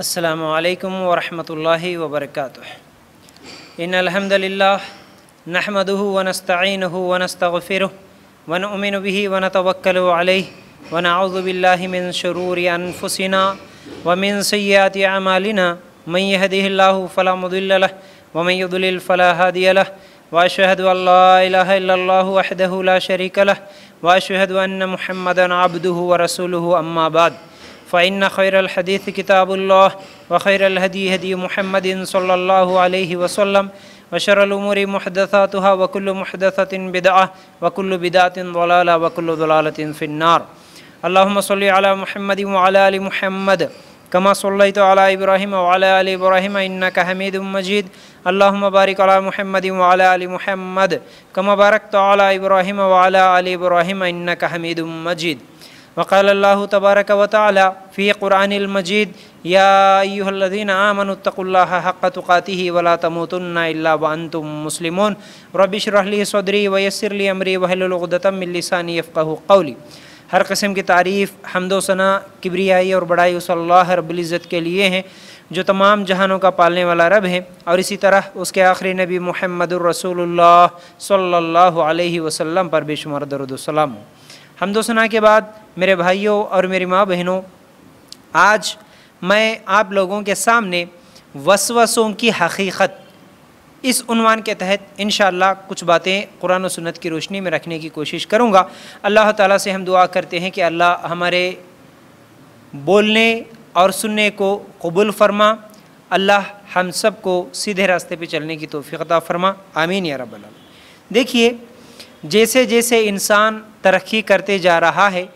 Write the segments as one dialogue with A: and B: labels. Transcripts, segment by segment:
A: असलकम वरहमल वबरक इन अलहमदिल्ला नहमदह वनस्तीन वनस्तफ़िर वन उमिन बिही वन तवक्ल वन आउज़बिल्लिमिन शरूर अनफुसिना वमिन सयात अमालिना मन यहदिल्ला फ़ला मुदिल्ल वमन युदलिल फ़ला हादिय वाशहद अल्लाह वहदह ला शरीक लह वाशहद अन्न मुहम्मदन अब्दुहु व रसूलुहु अम्मा बाद फ़ैन खैर हदीस किताबुल्लाह व खैर हदी हदी मुहम्मद सल्लल्लाहु अलैहि वसल्लम वशरलूमूर महदसातहा वकुल महदसतिन बिदआ वकुल बिदातिन ज़लाला वकुल ज़लालतिन फ़िन्नार अल्लाहुम्म सल्लि अला मुहम्मद व अला आलि मुहम्मद कमा सल्लैतु अला इब्राहिम व अला आलि इब्राहिम इन्नका हमीदुम मजीद अल्लाहुम्म बारिक अला मुहम्मद व अला आलि मुहम्मद कमा बारकतु अला इब्राहिम व अला आलि इब्राहिम इन्नका हमीदुम मजीद वक़ाल तबारक फ़ी वला तमूतुन्ना इल्ला व अंतुम मुस्लिमून। रब्बि इश्रह ली सदरी व यस्सिर ली अमरी वहलुल उक़दतम मिन लिसानी यफ़क़हू क़ौली। हर किस्म की तारीफ़, हम्दो सना, किबरियाई और बड़ाई उस अल्लाह रब्बुल इज़्ज़त के लिए हैं, जो तमाम जहानों का पालने वाला रब है। और इसी तरह उसके आखिरी नबी मोहम्मद रसूलुल्लाह सल्लल्लाहु अलैहि वसल्लम पर बेशुमार दरुदसलाम हमदोसना के बाद मेरे भाइयों और मेरी माँ बहनों, आज मैं आप लोगों के सामने वसवसों की हकीकत इस उनवान के तहत इन कुछ बातें कुरान और सुन्नत की रोशनी में रखने की कोशिश करूँगा। अल्लाह ताला से हम दुआ करते हैं कि अल्लाह हमारे बोलने और सुनने को कबूल फरमा। अल्लाह हम सबको सीधे रास्ते पे चलने की तोफ़ी फरमा। आमीन या रब्बल देखिए जैसे जैसे इंसान तरक्की करते जा रहा है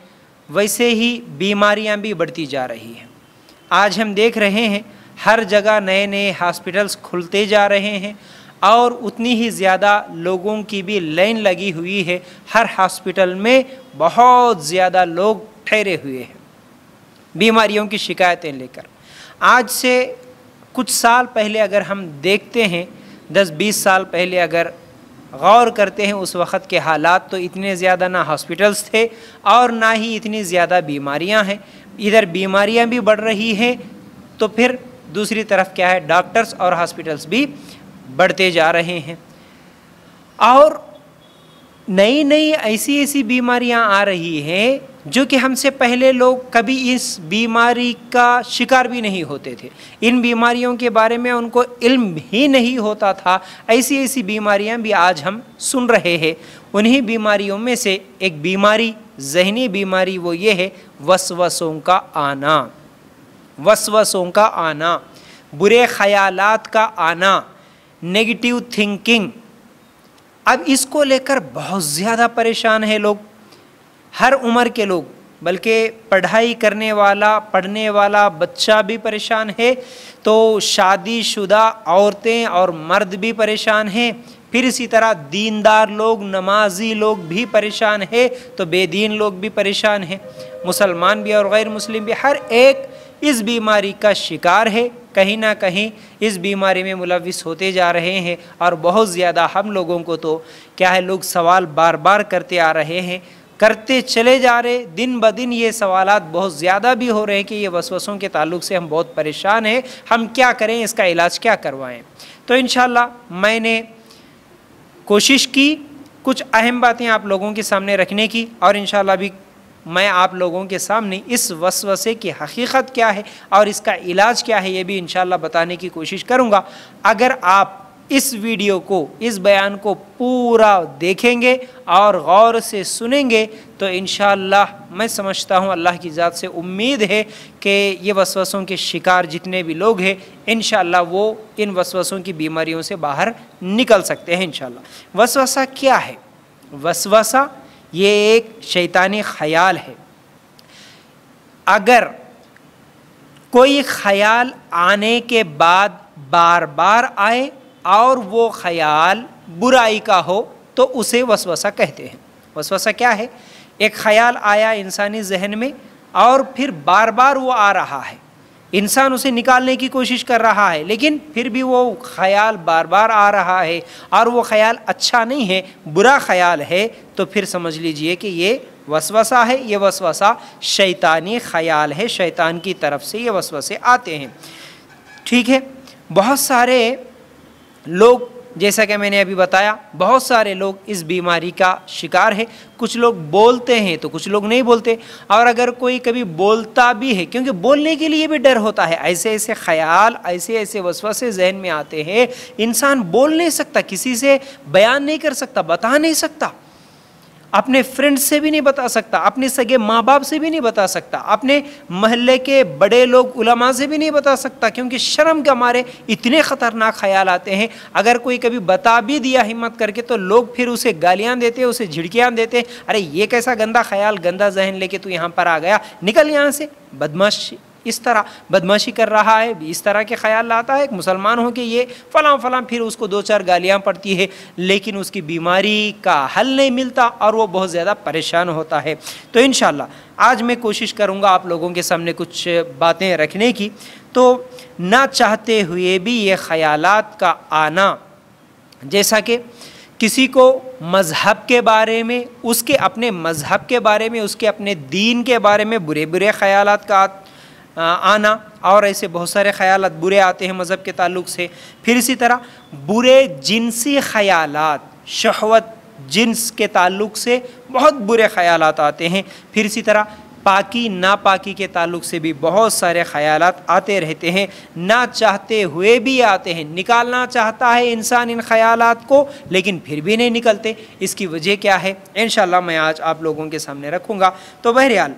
A: वैसे ही बीमारियाँ भी बढ़ती जा रही हैं। आज हम देख रहे हैं, हर जगह नए नए हॉस्पिटल्स खुलते जा रहे हैं और उतनी ही ज़्यादा लोगों की भी लाइन लगी हुई है। हर हॉस्पिटल में बहुत ज़्यादा लोग ठहरे हुए हैं, बीमारियों की शिकायतें लेकर। आज से कुछ साल पहले अगर हम देखते हैं, दस बीस साल पहले अगर गौर करते हैं उस वक़्त के हालात तो इतने ज़्यादा ना हॉस्पिटल्स थे और ना ही इतनी ज़्यादा बीमारियाँ हैं। इधर बीमारियाँ भी बढ़ रही हैं तो फिर दूसरी तरफ़ क्या है, डॉक्टर्स और हॉस्पिटल्स भी बढ़ते जा रहे हैं। और नई नई ऐसी ऐसी बीमारियाँ आ रही हैं जो कि हमसे पहले लोग कभी इस बीमारी का शिकार भी नहीं होते थे। इन बीमारियों के बारे में उनको इल्म ही नहीं होता था। ऐसी ऐसी बीमारियाँ भी आज हम सुन रहे हैं। उन्हीं बीमारियों में से एक बीमारी, जहनी बीमारी वो ये है, वसवसों का आना। वसवसों का आना। बुरे ख्यालात का आना। Negative thinking. अब इसको लेकर बहुत ज़्यादा परेशान है लोग। हर उम्र के लोग, बल्कि पढ़ाई करने वाला, पढ़ने वाला बच्चा भी परेशान है तो शादीशुदा औरतें और मर्द भी परेशान हैं। फिर इसी तरह दीनदार लोग, नमाजी लोग भी परेशान है तो बेदीन लोग भी परेशान हैं। मुसलमान भी और गैर मुस्लिम भी, हर एक इस बीमारी का शिकार है। कहीं ना कहीं इस बीमारी में मुलविस होते जा रहे हैं, और बहुत ज़्यादा हम लोगों को तो क्या है, लोग सवाल बार बार करते आ रहे हैं। करते चले जा रहे, दिन ब दिन ये सवाल बहुत ज़्यादा भी हो रहे हैं कि ये वसवसों के ताल्लुक से हम बहुत परेशान हैं। हम क्या करें, इसका इलाज क्या करवाएँ? तो इन मैंने कोशिश की, कुछ अहम बातें आप लोगों के सामने रखने की और इन भी मैं आप लोगों के सामने इस वसवसे की हकीकत क्या है और इसका इलाज क्या है, ये भी इन बताने की कोशिश करूँगा। अगर आप इस वीडियो को, इस बयान को पूरा देखेंगे और गौर से सुनेंगे तो इन मैं समझता हूँ अल्लाह की ज़ात से उम्मीद है कि ये वसवसों के शिकार जितने भी लोग हैं इन वो इन वसवसों की बीमारियों से बाहर निकल सकते हैं इन वसवसा क्या है? वसवसा ये एक शैतानी ख्याल है। अगर कोई ख्याल आने के बाद बार बार आए और वो ख्याल बुराई का हो तो उसे वसवसा कहते हैं। वसवसा क्या है? एक ख्याल आया इंसानी जहन में और फिर बार बार वो आ रहा है। इंसान उसे निकालने की कोशिश कर रहा है, लेकिन फिर भी वो ख्याल बार बार आ रहा है और वो ख्याल अच्छा नहीं है, बुरा ख्याल है तो फिर समझ लीजिए कि ये वसवसा है, ये वसवसा शैतानी ख्याल है, शैतान की तरफ़ से ये वसवसे आते हैं। ठीक है? बहुत सारे लोग, जैसा कि मैंने अभी बताया, बहुत सारे लोग इस बीमारी का शिकार है। कुछ लोग बोलते हैं तो कुछ लोग नहीं बोलते। और अगर कोई कभी बोलता भी है, क्योंकि बोलने के लिए भी डर होता है, ऐसे ऐसे ख्याल, ऐसे ऐसे वसवसे जहन में आते हैं। इंसान बोल नहीं सकता, किसी से बयान नहीं कर सकता, बता नहीं सकता। अपने फ्रेंड से भी नहीं बता सकता, अपने सगे माँ बाप से भी नहीं बता सकता, अपने महल्ले के बड़े लोग, उलमा से भी नहीं बता सकता, क्योंकि शर्म के हमारे इतने ख़तरनाक ख्याल आते हैं। अगर कोई कभी बता भी दिया हिम्मत करके तो लोग फिर उसे गालियाँ देते, उसे झिड़कियाँ देते, अरे, ये कैसा गंदा ख्याल, गंदा जहन लेके तू यहाँ पर आ गया, निकल यहाँ से, बदमाश इस तरह बदमाशी कर रहा है, इस तरह के ख्याल लाता है, एक मुसलमान हो कि ये फ़लाँ फ़लाँ फिर उसको दो चार गालियाँ पड़ती है, लेकिन उसकी बीमारी का हल नहीं मिलता और वो बहुत ज़्यादा परेशान होता है। तो इन आज मैं कोशिश करूँगा आप लोगों के सामने कुछ बातें रखने की। तो ना चाहते हुए भी ये ख़यालात का आना, जैसा कि किसी को मज़हब के बारे में, उसके अपने मज़हब के बारे में, उसके अपने दीन के बारे में बुरे बुरे ख्यालात का आना और ऐसे बहुत सारे ख्याल बुरे आते हैं मज़हब के ताल्लुक से। फिर इसी तरह, बुरे जिनसी ख्याल शहवत जिन्स के ताल्लुक से बहुत बुरे ख्याल आते हैं। फिर इसी तरह, पाकी, नापाकी के ताल्लुक से भी बहुत सारे ख्याल आते रहते हैं। ना चाहते हुए भी आते हैं। निकालना चाहता है इंसान इन ख्याल को, लेकिन फिर भी नहीं निकलते। इसकी वजह क्या है? इन मैं आज आप लोगों के सामने रखूँगा। तो बहरहाल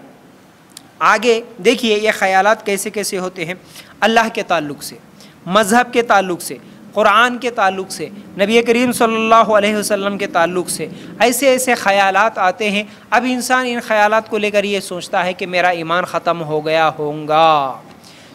A: आगे देखिए ये ख्यालात कैसे कैसे होते हैं अल्लाह के ताल्लुक से, मज़हब के ताल्लुक से, कुरान के ताल्लुक से, नबी करीम सल्लल्लाहु अलैहि वसल्लम के ताल्लुक से ऐसे ऐसे ख्यालात आते हैं। अब इंसान इन ख्यालात को लेकर ये सोचता है कि मेरा ईमान ख़त्म हो गया होगा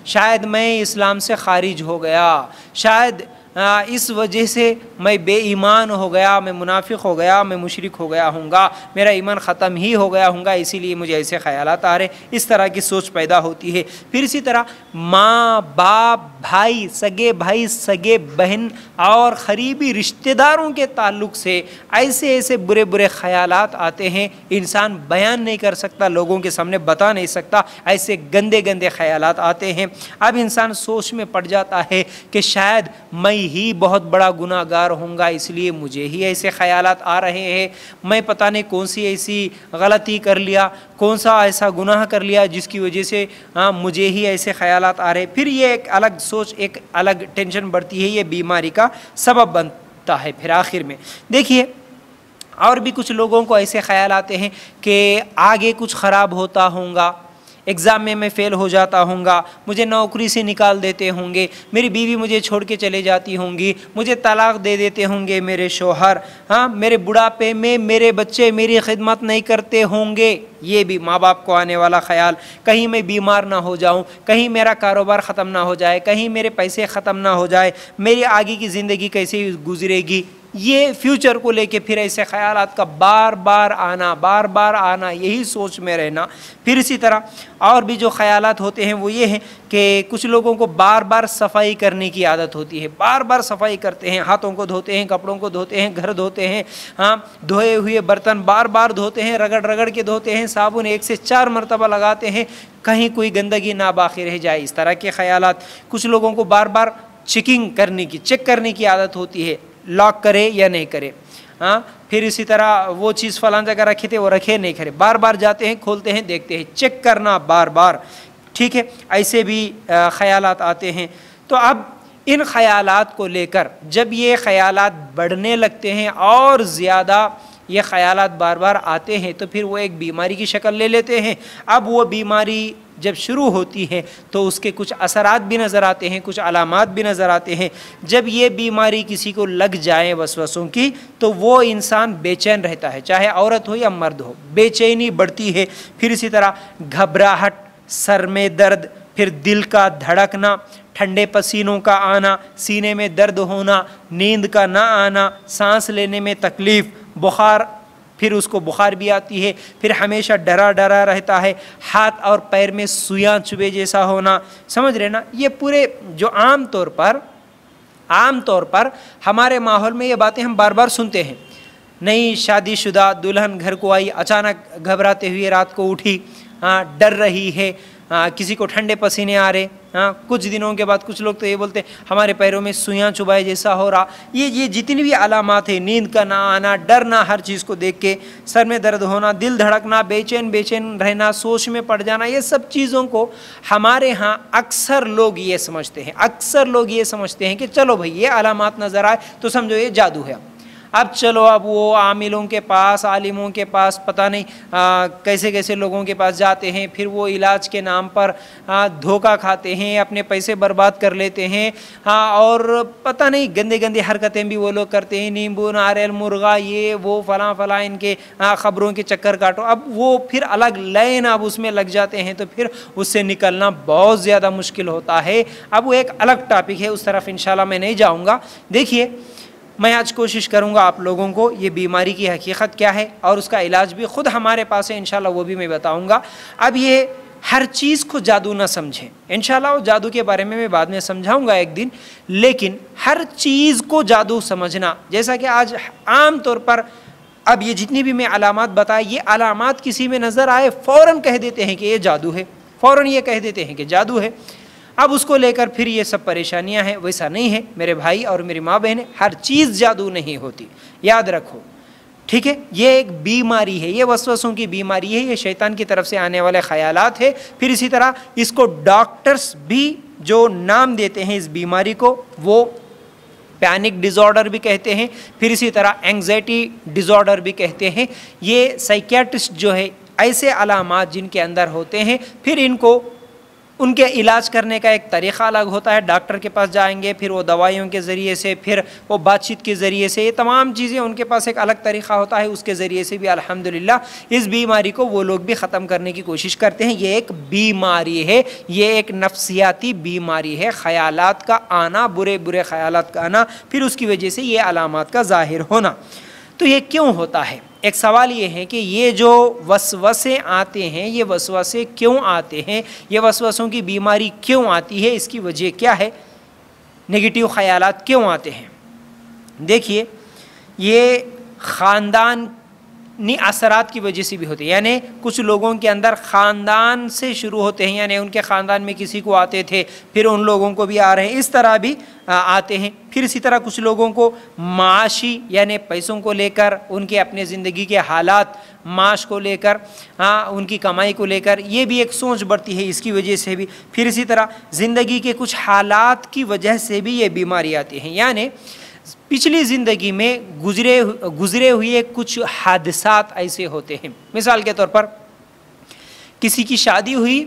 A: शायद मैं इस्लाम से खारिज हो गया, शायद इस वजह से मैं बेईमान हो गया, मैं मुनाफिक हो गया, मैं मुशरक हो गया हूँगा, मेरा ईमान ख़त्म ही हो गया हूँगा, इसीलिए मुझे ऐसे ख्याल आ रहे इस तरह की सोच पैदा होती है। फिर इसी तरह माँ बाप भाई, सगे भाई, सगे बहन और क़रीबी रिश्तेदारों के ताल्लुक से ऐसे ऐसे बुरे बुरे ख्याल आते हैं। इंसान बयान नहीं कर सकता, लोगों के सामने बता नहीं सकता, ऐसे गंदे गंदे ख्याल आते हैं। अब इंसान सोच में पड़ जाता है कि शायद मैं ही बहुत बड़ा गुनागार होऊँगा, इसलिए मुझे ही ऐसे ख्याल आ रहे हैं। मैं पता नहीं कौन सी ऐसी गलती कर लिया, कौन सा ऐसा गुनाह कर लिया जिसकी वजह से हाँ मुझे ही ऐसे ख्याल आ रहे फिर ये एक अलग सोच, एक अलग टेंशन बढ़ती है, ये बीमारी का सबब बनता है फिर आखिर में। देखिए, और भी कुछ लोगों को ऐसे ख्याल आते हैं कि आगे कुछ ख़राब होता होगा एग्ज़ाम में मैं फ़ेल हो जाता हूँगा मुझे नौकरी से निकाल देते होंगे। मेरी बीवी मुझे छोड़ के चले जाती होंगी। मुझे तलाक दे देते होंगे मेरे शोहर। हाँ मेरे बुढ़ापे में मेरे बच्चे मेरी खिदमत नहीं करते होंगे। ये भी माँ बाप को आने वाला ख्याल। कहीं मैं बीमार ना हो जाऊँ। कहीं मेरा कारोबार ख़त्म ना हो जाए। कहीं मेरे पैसे ख़त्म ना हो जाए। मेरी आगे की ज़िंदगी कैसे गुजरेगी? ये फ्यूचर को लेके फिर ऐसे ख्याल का बार बार आना, बार बार आना, यही सोच में रहना। फिर इसी तरह और भी जो ख्याल होते हैं वो ये हैं कि कुछ लोगों को बार बार सफ़ाई करने की आदत होती है। बार बार सफ़ाई करते हैं, हाथों को धोते हैं, कपड़ों को धोते हैं, घर धोते हैं हाँ धोए हुए बर्तन बार बार धोते हैं, रगड़ रगड़ के धोते हैं, साबुन एक से चार मरतबा लगाते हैं, कहीं कोई गंदगी ना बाकी रह जाए। इस तरह के ख्याल कुछ लोगों को बार बार चेकिंग करने की चेक करने की आदत होती है। लॉक करे या नहीं करे। हाँ फिर इसी तरह वो चीज़ फलान जगह रखे थे, वो रखे नहीं करे। बार बार जाते हैं, खोलते हैं, देखते हैं। चेक करना बार बार ठीक है? ऐसे भी ख्याल आते हैं। तो अब इन ख्याल को लेकर जब ये ख्याल बढ़ने लगते हैं और ज़्यादा ये ख्याल बार बार आते हैं तो फिर वो एक बीमारी की शक्ल ले लेते हैं। अब वो बीमारी जब शुरू होती है तो उसके कुछ असरात भी नज़र आते हैं, कुछ अलामत भी नज़र आते हैं। जब ये बीमारी किसी को लग जाए वसवसों की तो वो इंसान बेचैन रहता है, चाहे औरत हो या मर्द हो। बेचैनी बढ़ती है, फिर इसी तरह घबराहट, सर में दर्द, फिर दिल का धड़कना, ठंडे पसीनों का आना, सीने में दर्द होना, नींद का ना आना, सांस लेने में तकलीफ़ बुखार, फिर उसको बुखार भी आती है, फिर हमेशा डरा डरा रहता है, हाथ और पैर में सुइयाँ चुभे जैसा होना, समझ रहे ना? ये पूरे जो आम तौर पर, आम तौर पर हमारे माहौल में ये बातें हम बार बार सुनते हैं। नई शादीशुदा दुल्हन घर को आई, अचानक घबराते हुए रात को उठी हाँ डर रही है हाँ किसी को ठंडे पसीने आ रहे हाँ कुछ दिनों के बाद कुछ लोग तो ये बोलते हमारे पैरों में सुइयाँ चुबाए जैसा हो रहा। ये ये जितनी भी अलामत है, नींद का ना आना डरना हर चीज़ को देख के, सर में दर्द होना, दिल धड़कना, बेचैन बेचैन रहना, सोच में पड़ जाना, ये सब चीज़ों को हमारे यहाँ अक्सर लोग ये समझते हैं, अक्सर लोग ये समझते हैं कि चलो भाई, ये अलामत नज़र आए तो समझो ये जादू है। अब चलो अब वो आमिलों के पास आलिमों के पास पता नहीं आ, कैसे कैसे लोगों के पास जाते हैं फिर वो इलाज के नाम पर धोखा खाते हैं अपने पैसे बर्बाद कर लेते हैं हाँ और पता नहीं गंदे गंदे हरकतें भी वो लोग करते हैं नींबू नारियल मुर्गा ये वो फला फला इनके ख़बरों के चक्कर काटो। अब वो फिर अलग लाइन अब उसमें लग जाते हैं तो फिर उससे निकलना बहुत ज़्यादा मुश्किल होता है। अब वो एक अलग टॉपिक है उस तरफ़ इंशाल्लाह मैं नहीं जाऊँगा। देखिए मैं आज कोशिश करूँगा आप लोगों को ये बीमारी की हकीकत क्या है और उसका इलाज भी ख़ुद हमारे पास है इन वो भी मैं बताऊँगा। अब ये हर चीज़ को जादू ना समझें। इन वो जादू के बारे में मैं बाद में समझाऊँगा एक दिन, लेकिन हर चीज़ को जादू समझना, जैसा कि आज आम तौर पर, अब ये जितनी भी मैं अलामत बताए ये अलामत किसी में नज़र आए फ़ौर कह देते हैं कि ये जादू है। फ़ौर ये कह देते हैं कि जादू है। अब उसको लेकर फिर ये सब परेशानियाँ हैं, वैसा नहीं है। मेरे भाई और मेरी माँ बहन हर चीज़ जादू नहीं होती। याद रखो, ठीक है? ये एक बीमारी है, ये वसवसों की बीमारी है, ये शैतान की तरफ़ से आने वाले ख्यालात है। फिर इसी तरह इसको डॉक्टर्स भी जो नाम देते हैं इस बीमारी को, वो पैनिक डिज़ॉर्डर भी कहते हैं, फिर इसी तरह एंग्जाइटी डिज़ॉर्डर भी कहते हैं। ये साइकियाट्रिस्ट जो है, ऐसे अलामत जिनके अंदर होते हैं, फिर इनको उनके इलाज करने का एक तरीक़ा अलग होता है। डॉक्टर के पास जाएँगे, फिर वो दवाइयों के ज़रिए से, फिर वो बातचीत के ज़रिए से, ये तमाम चीज़ें उनके पास एक अलग तरीक़ा होता है। उसके ज़रिए से भी अल्हम्दुलिल्लाह इस बीमारी को वो लोग भी ख़त्म करने की कोशिश करते हैं। ये एक बीमारी है, ये एक नफसियाती बीमारी है। ख़यालात का आना, बुरे बुरे ख़यालात का आना, फिर उसकी वजह से ये अलामत का ज़ाहिर होना। तो ये क्यों होता है? एक सवाल ये है कि ये जो वसवसे आते हैं, ये वसवसे क्यों आते हैं? ये वसवसों की बीमारी क्यों आती है? इसकी वजह क्या है? नेगेटिव ख्यालात क्यों आते हैं? देखिए, ये ख़ानदान नी असरात की वजह से भी होते हैं। यानी कुछ लोगों के अंदर ख़ानदान से शुरू होते हैं, यानी उनके ख़ानदान में किसी को आते थे, फिर उन लोगों को भी आ रहे हैं। इस तरह भी आते हैं। फिर इसी तरह कुछ लोगों को माशी, यानी पैसों को लेकर, उनके अपने ज़िंदगी के हालात, माश को लेकर हाँ उनकी कमाई को लेकर, ये भी एक सोच बढ़ती है इसकी वजह से भी। फिर इसी तरह ज़िंदगी के कुछ हालात की वजह से भी ये बीमारी आती हैं। यानी पिछली ज़िंदगी में गुजरे गुजरे हुए कुछ हादसा ऐसे होते हैं। मिसाल के तौर पर, किसी की शादी हुई,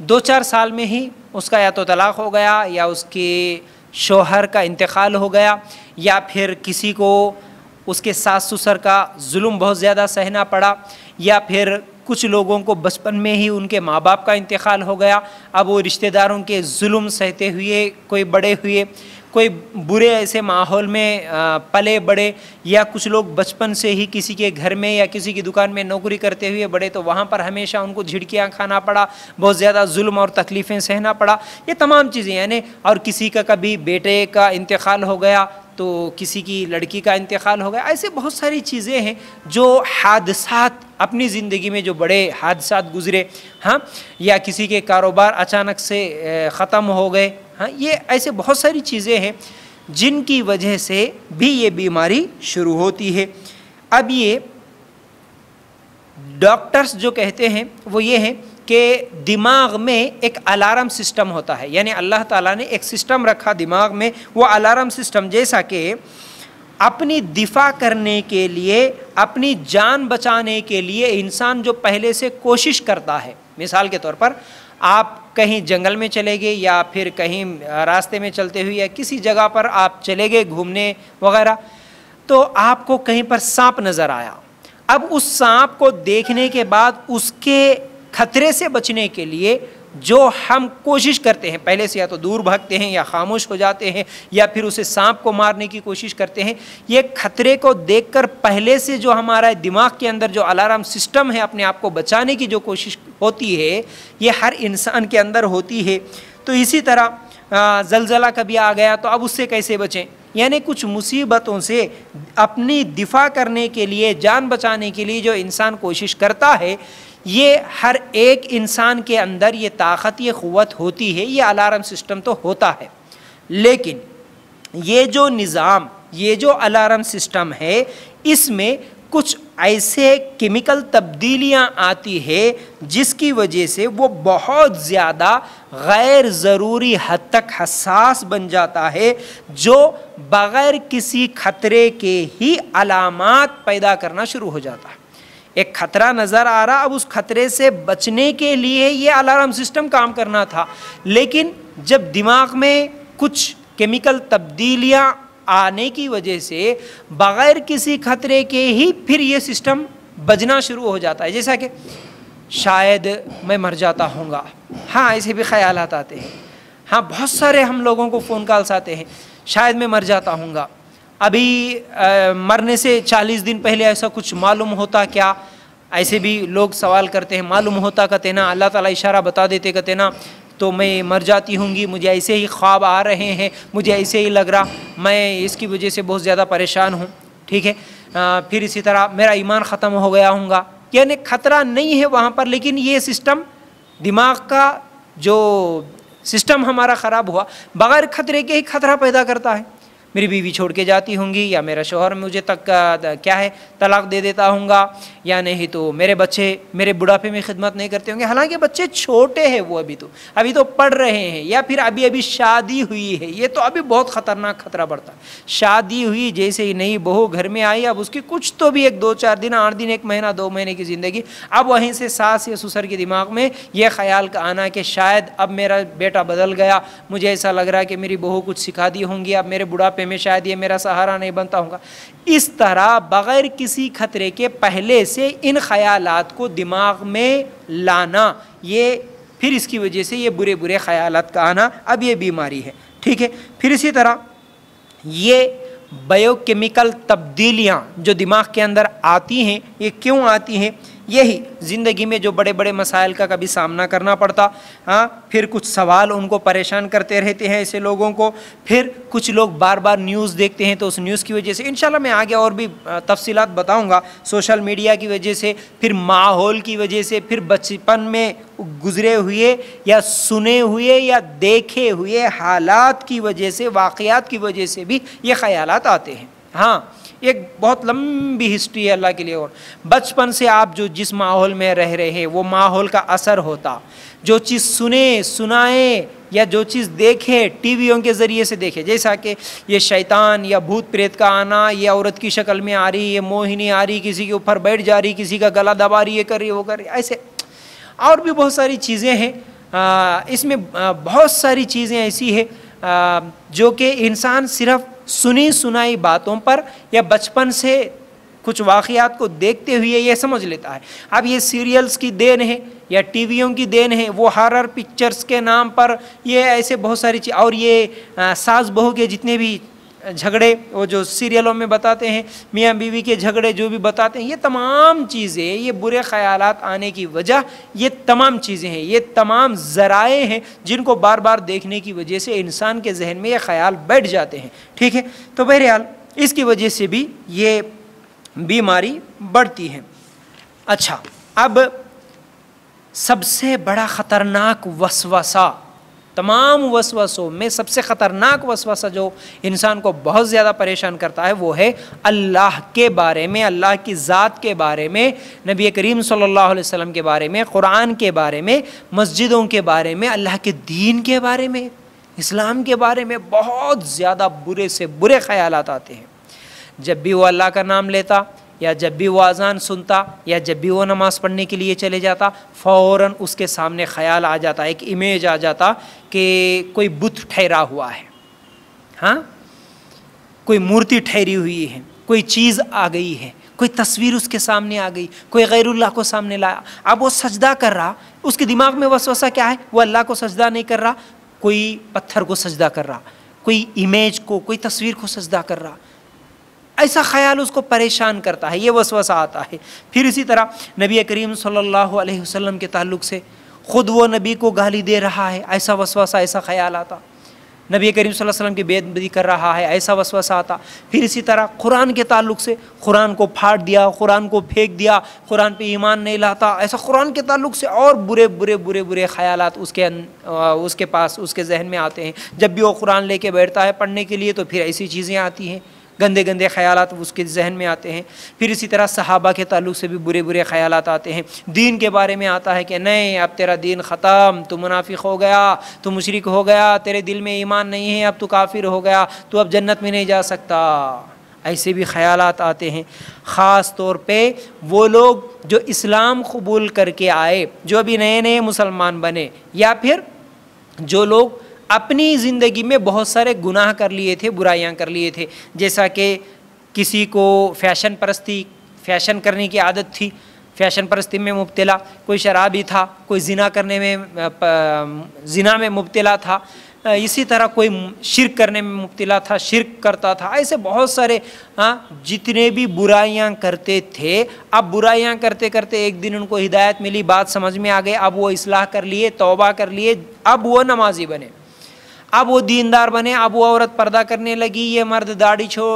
A: दो चार साल में ही उसका या तो तलाक़ हो गया, या उसके शोहर का इंतकाल हो गया, या फिर किसी को उसके सास ससुर का जुल्म बहुत ज़्यादा सहना पड़ा, या फिर कुछ लोगों को बचपन में ही उनके माँ बाप का इंतकाल हो गया, अब वो रिश्तेदारों के जुल्म सहते हुए, कोई बड़े हुए कोई बुरे ऐसे माहौल में पले, बड़े, या कुछ लोग बचपन से ही किसी के घर में या किसी की दुकान में नौकरी करते हुए बड़े तो वहाँ पर हमेशा उनको झिड़कियाँ खाना पड़ा, बहुत ज़्यादा जुल्म और तकलीफ़ें सहना पड़ा। ये तमाम चीज़ें यानी और किसी का कभी बेटे का इंतकाल हो गया तो किसी की लड़की का इंतकाल हो गया, ऐसे बहुत सारी चीज़ें हैं जो हादसा अपनी ज़िंदगी में जो बड़े हादसा गुज़रे हाँ या किसी के कारोबार अचानक से ख़त्म हो गए हाँ ये ऐसे बहुत सारी चीज़ें हैं जिनकी वजह से भी ये बीमारी शुरू होती है। अब ये डॉक्टर्स जो कहते हैं, वो ये हैं कि दिमाग में एक अलार्म सिस्टम होता है। यानी अल्लाह ताला ने एक सिस्टम रखा दिमाग में, वो अलार्म सिस्टम जैसा कि अपनी दिफा करने के लिए, अपनी जान बचाने के लिए इंसान जो पहले से कोशिश करता है। मिसाल के तौर पर आप कहीं जंगल में चले गए या फिर कहीं रास्ते में चलते हुए या किसी जगह पर आप चले गए घूमने वगैरह तो आपको कहीं पर सांप नज़र आया। अब उस सांप को देखने के बाद उसके खतरे से बचने के लिए जो हम कोशिश करते हैं, पहले से या तो दूर भागते हैं या खामोश हो जाते हैं या फिर उसे सांप को मारने की कोशिश करते हैं, ये खतरे को देखकर पहले से जो हमारा दिमाग के अंदर जो अलार्म सिस्टम है अपने आप को बचाने की जो कोशिश होती है, ये हर इंसान के अंदर होती है। तो इसी तरह जलजला कभी आ गया तो अब उससे कैसे बचें? यानी कुछ मुसीबतों से अपनी दिफा करने के लिए, जान बचाने के लिए जो इंसान कोशिश करता है ये हर एक इंसान के अंदर ये ताकत, ये क़वत होती है, ये अलार्म सिस्टम तो होता है। लेकिन ये जो निज़ाम, ये जो अलार्म सिस्टम है, इसमें कुछ ऐसे केमिकल तब्दीलियाँ आती है, जिसकी वजह से वो बहुत ज़्यादा गैर ज़रूरी हद तक हसास बन जाता है, जो बग़ैर किसी खतरे के ही अलामत पैदा करना शुरू हो जाता है। एक खतरा नज़र आ रहा, अब उस खतरे से बचने के लिए ये अलार्म सिस्टम काम करना था। लेकिन जब दिमाग में कुछ केमिकल तब्दीलियाँ आने की वजह से बग़ैर किसी खतरे के ही फिर ये सिस्टम बजना शुरू हो जाता है। जैसा कि शायद मैं मर जाता हूँगा हाँ ऐसे भी ख्याल आते हैं। हाँ बहुत सारे हम लोगों को फ़ोन कॉल्स आते हैं। शायद मैं मर जाता हूँगा अभी आ, मरने से चालीस दिन पहले ऐसा कुछ मालूम होता क्या? ऐसे भी लोग सवाल करते हैं मालूम होता कहते ना अल्लाह ताला इशारा बता देते कहते ना तो मैं मर जाती हूँगी मुझे ऐसे ही ख्वाब आ रहे हैं मुझे ऐसे ही लग रहा मैं इसकी वजह से बहुत ज़्यादा परेशान हूँ ठीक है? आ, फिर इसी तरह मेरा ईमान ख़त्म हो गया हूँगा। यानी ख़तरा नहीं है वहाँ पर लेकिन ये सिस्टम दिमाग का जो सिस्टम हमारा ख़राब हुआ बग़ैर खतरे के ही खतरा पैदा करता है। मेरी बीवी छोड़ के जाती होंगी या मेरा शोहर मुझे तक क्या है, तलाक दे देता हूँगा या नहीं तो मेरे बच्चे, मेरे बुढ़ापे में खिदमत नहीं करते होंगे। हालाँकि बच्चे छोटे हैं वो अभी तो अभी तो पढ़ रहे हैं या फिर अभी अभी शादी हुई है, ये तो अभी बहुत ख़तरनाक खतरा बढ़ता शादी हुई, जैसे ही नई बहू घर में आई, अब उसकी कुछ तो भी एक दो चार दिन, आठ दिन, एक महीना, दो महीने की ज़िंदगी, अब वहीं से सास या ससुर के दिमाग में ये ख्याल का आना कि शायद अब मेरा बेटा बदल गया, मुझे ऐसा लग रहा है कि मेरी बहू कुछ सिखा दी होंगी, अब मेरे बुढ़ापे में शायद ये मेरा सहारा नहीं बनता होगा। इस तरह बग़ैर किसी खतरे के पहले से इन ख्यालात को दिमाग में लाना, ये फिर इसकी वजह से ये बुरे बुरे ख्यालात का आना, अब ये बीमारी है। ठीक है? फिर इसी तरह ये बायोकेमिकल तब्दीलियाँ जो दिमाग के अंदर आती हैं, ये क्यों आती हैं? यही ज़िंदगी में जो बड़े बड़े मसाइल का कभी सामना करना पड़ता हाँ फिर कुछ सवाल उनको परेशान करते रहते हैं ऐसे लोगों को, फिर कुछ लोग बार बार न्यूज़ देखते हैं तो उस न्यूज़ की वजह से इन मैं आगे और भी तफसीत बताऊँगा, सोशल मीडिया की वजह से, फिर माहौल की वजह से, फिर बचपन में गुज़रे हुए या सुने हुए या देखे हुए हालात की वजह से वाक़ात की वजह से भी ये ख्याल आते हैं। हाँ एक बहुत लंबी हिस्ट्री है अल्लाह के लिए और बचपन से आप जो जिस माहौल में रह रहे हैं, वो माहौल का असर होता। जो चीज़ सुने, सुनाए या जो चीज़ देखे, टीवियों के ज़रिए से देखे, जैसा कि ये शैतान या भूत प्रेत का आना, ये औरत की शक्ल में आ रही है मोहिनी आ रही, किसी के ऊपर बैठ जा रही, किसी का गला दबा रही है कर रही, वो कर रही, ऐसे। और भी बहुत सारी चीज़ें हैं। इसमें बहुत सारी चीज़ें ऐसी है जो कि इंसान सिर्फ़ सुनी सुनाई बातों पर या बचपन से कुछ वाक़ात को देखते हुए ये समझ लेता है। अब ये सीरियल्स की देन है या टीवियों की देन है, वो हॉरर पिक्चर्स के नाम पर ये ऐसे बहुत सारी चीज़ और ये सास बहू के जितने भी झगड़े, वो जो सीरियलों में बताते हैं, मियाँ बीवी के झगड़े जो भी बताते हैं, ये तमाम चीज़ें, ये बुरे ख्याल आने की वजह, ये तमाम चीज़ें हैं, ये तमाम ज़राए हैं, जिनको बार बार देखने की वजह से इंसान के जहन में ये ख्याल बैठ जाते हैं। ठीक है? तो बहरहाल, इसकी वजह से भी ये बीमारी बढ़ती है। अच्छा अब सबसे बड़ा ख़तरनाक वसवसा तमाम वसवसों में सबसे ख़तरनाक वसवसा जो इंसान को बहुत ज़्यादा परेशान करता है, वो है अल्लाह के बारे में, अल्लाह की ज़ात के बारे में, नबी करीम सल्लल्लाहु अलैहि वसल्लम के बारे में, कुरान के बारे में, मस्जिदों के बारे में, अल्लाह के दीन के बारे में, इस्लाम के बारे में बहुत ज़्यादा बुरे से बुरे ख्याल आते हैं। जब भी वो अल्लाह का नाम लेता या जब भी वो अजान सुनता या जब भी वो नमाज़ पढ़ने के लिए चले जाता फ़ौर उसके सामने ख्याल आ जाता, एक इमेज आ जाता कि कोई बुत ठहरा हुआ है। हाँ? कोई मूर्ति ठहरी हुई है, कोई चीज़ आ गई है, कोई तस्वीर उसके सामने आ गई, कोई गैरुल्लाह को सामने लाया। अब वो सजदा कर रहा, उसके दिमाग में वसवसा क्या है? वो अल्लाह को सजदा नहीं कर रहा, कोई पत्थर को सजदा कर रहा, कोई इमेज को, कोई तस्वीर को सजदा कर रहा। ऐसा ख्याल उसको परेशान करता है, ये वसवसा आता है। फिर इसी तरह नबी करीम सल्लल्लाहु अलैहि वसल्लम के ताल्लुक से ख़ुद वो नबी को गाली दे रहा है, ऐसा वसवसा, ऐसा ख्याल आता। नबी करीम वसल्लम की बेदबी कर रहा है, ऐसा वसवसा आता। फिर इसी तरह कुरान के ताल्लुक से कुरान को फाड़ दिया, कुरान को फेंक दिया, कुरान पे ईमान नहीं लाता, ऐसा कुरान के ताल्लुक से और बुरे बुरे बुरे बुरे ख्याल उसके उसके पास, उसके जहन में आते हैं। जब भी वो कुरान लेके बैठता है पढ़ने के लिए तो फिर ऐसी चीज़ें आती हैं। गंदे गंदे ख्याल उसके जहन में आते हैं। फिर इसी तरह सहाबा के ताल्लुक से भी बुरे बुरे ख्याल आते हैं। दीन के बारे में आता है कि नहीं, अब तेरा दीन ख़त्म, तू मुनाफिक हो गया, तू मुशरक हो गया, तेरे दिल में ईमान नहीं है, अब तो काफिर हो गया, तू अब जन्नत में नहीं जा सकता। ऐसे भी ख्याल आते हैं। ख़ास तौर पे वो लोग जो इस्लाम कबूल करके आए, जो अभी नए नए मुसलमान बने, या फिर जो लोग अपनी ज़िंदगी में बहुत सारे गुनाह कर लिए थे, बुराइयाँ कर लिए थे। जैसा कि किसी को फ़ैशन परस्ती, फ़ैशन करने की आदत थी। फ़ैशन परस्ती में मुबतला, कोई शराबी था, कोई जिना करने में जिना में मुबतला था। इसी तरह कोई शिरक करने में मुबतला था, शिरक करता था। ऐसे बहुत सारे हाँ जितने भी बुराइयाँ करते थे, अब बुराइयाँ करते करते एक दिन उनको हिदायत मिली, बात समझ में आ गई, अब वो इसलाह कर लिए, तौबा कर लिए, अब वो नमाजी बने। अब वो दीनदार बने, अब वो औरत पर्दा करने लगी, ये मर्द दाढ़ी छो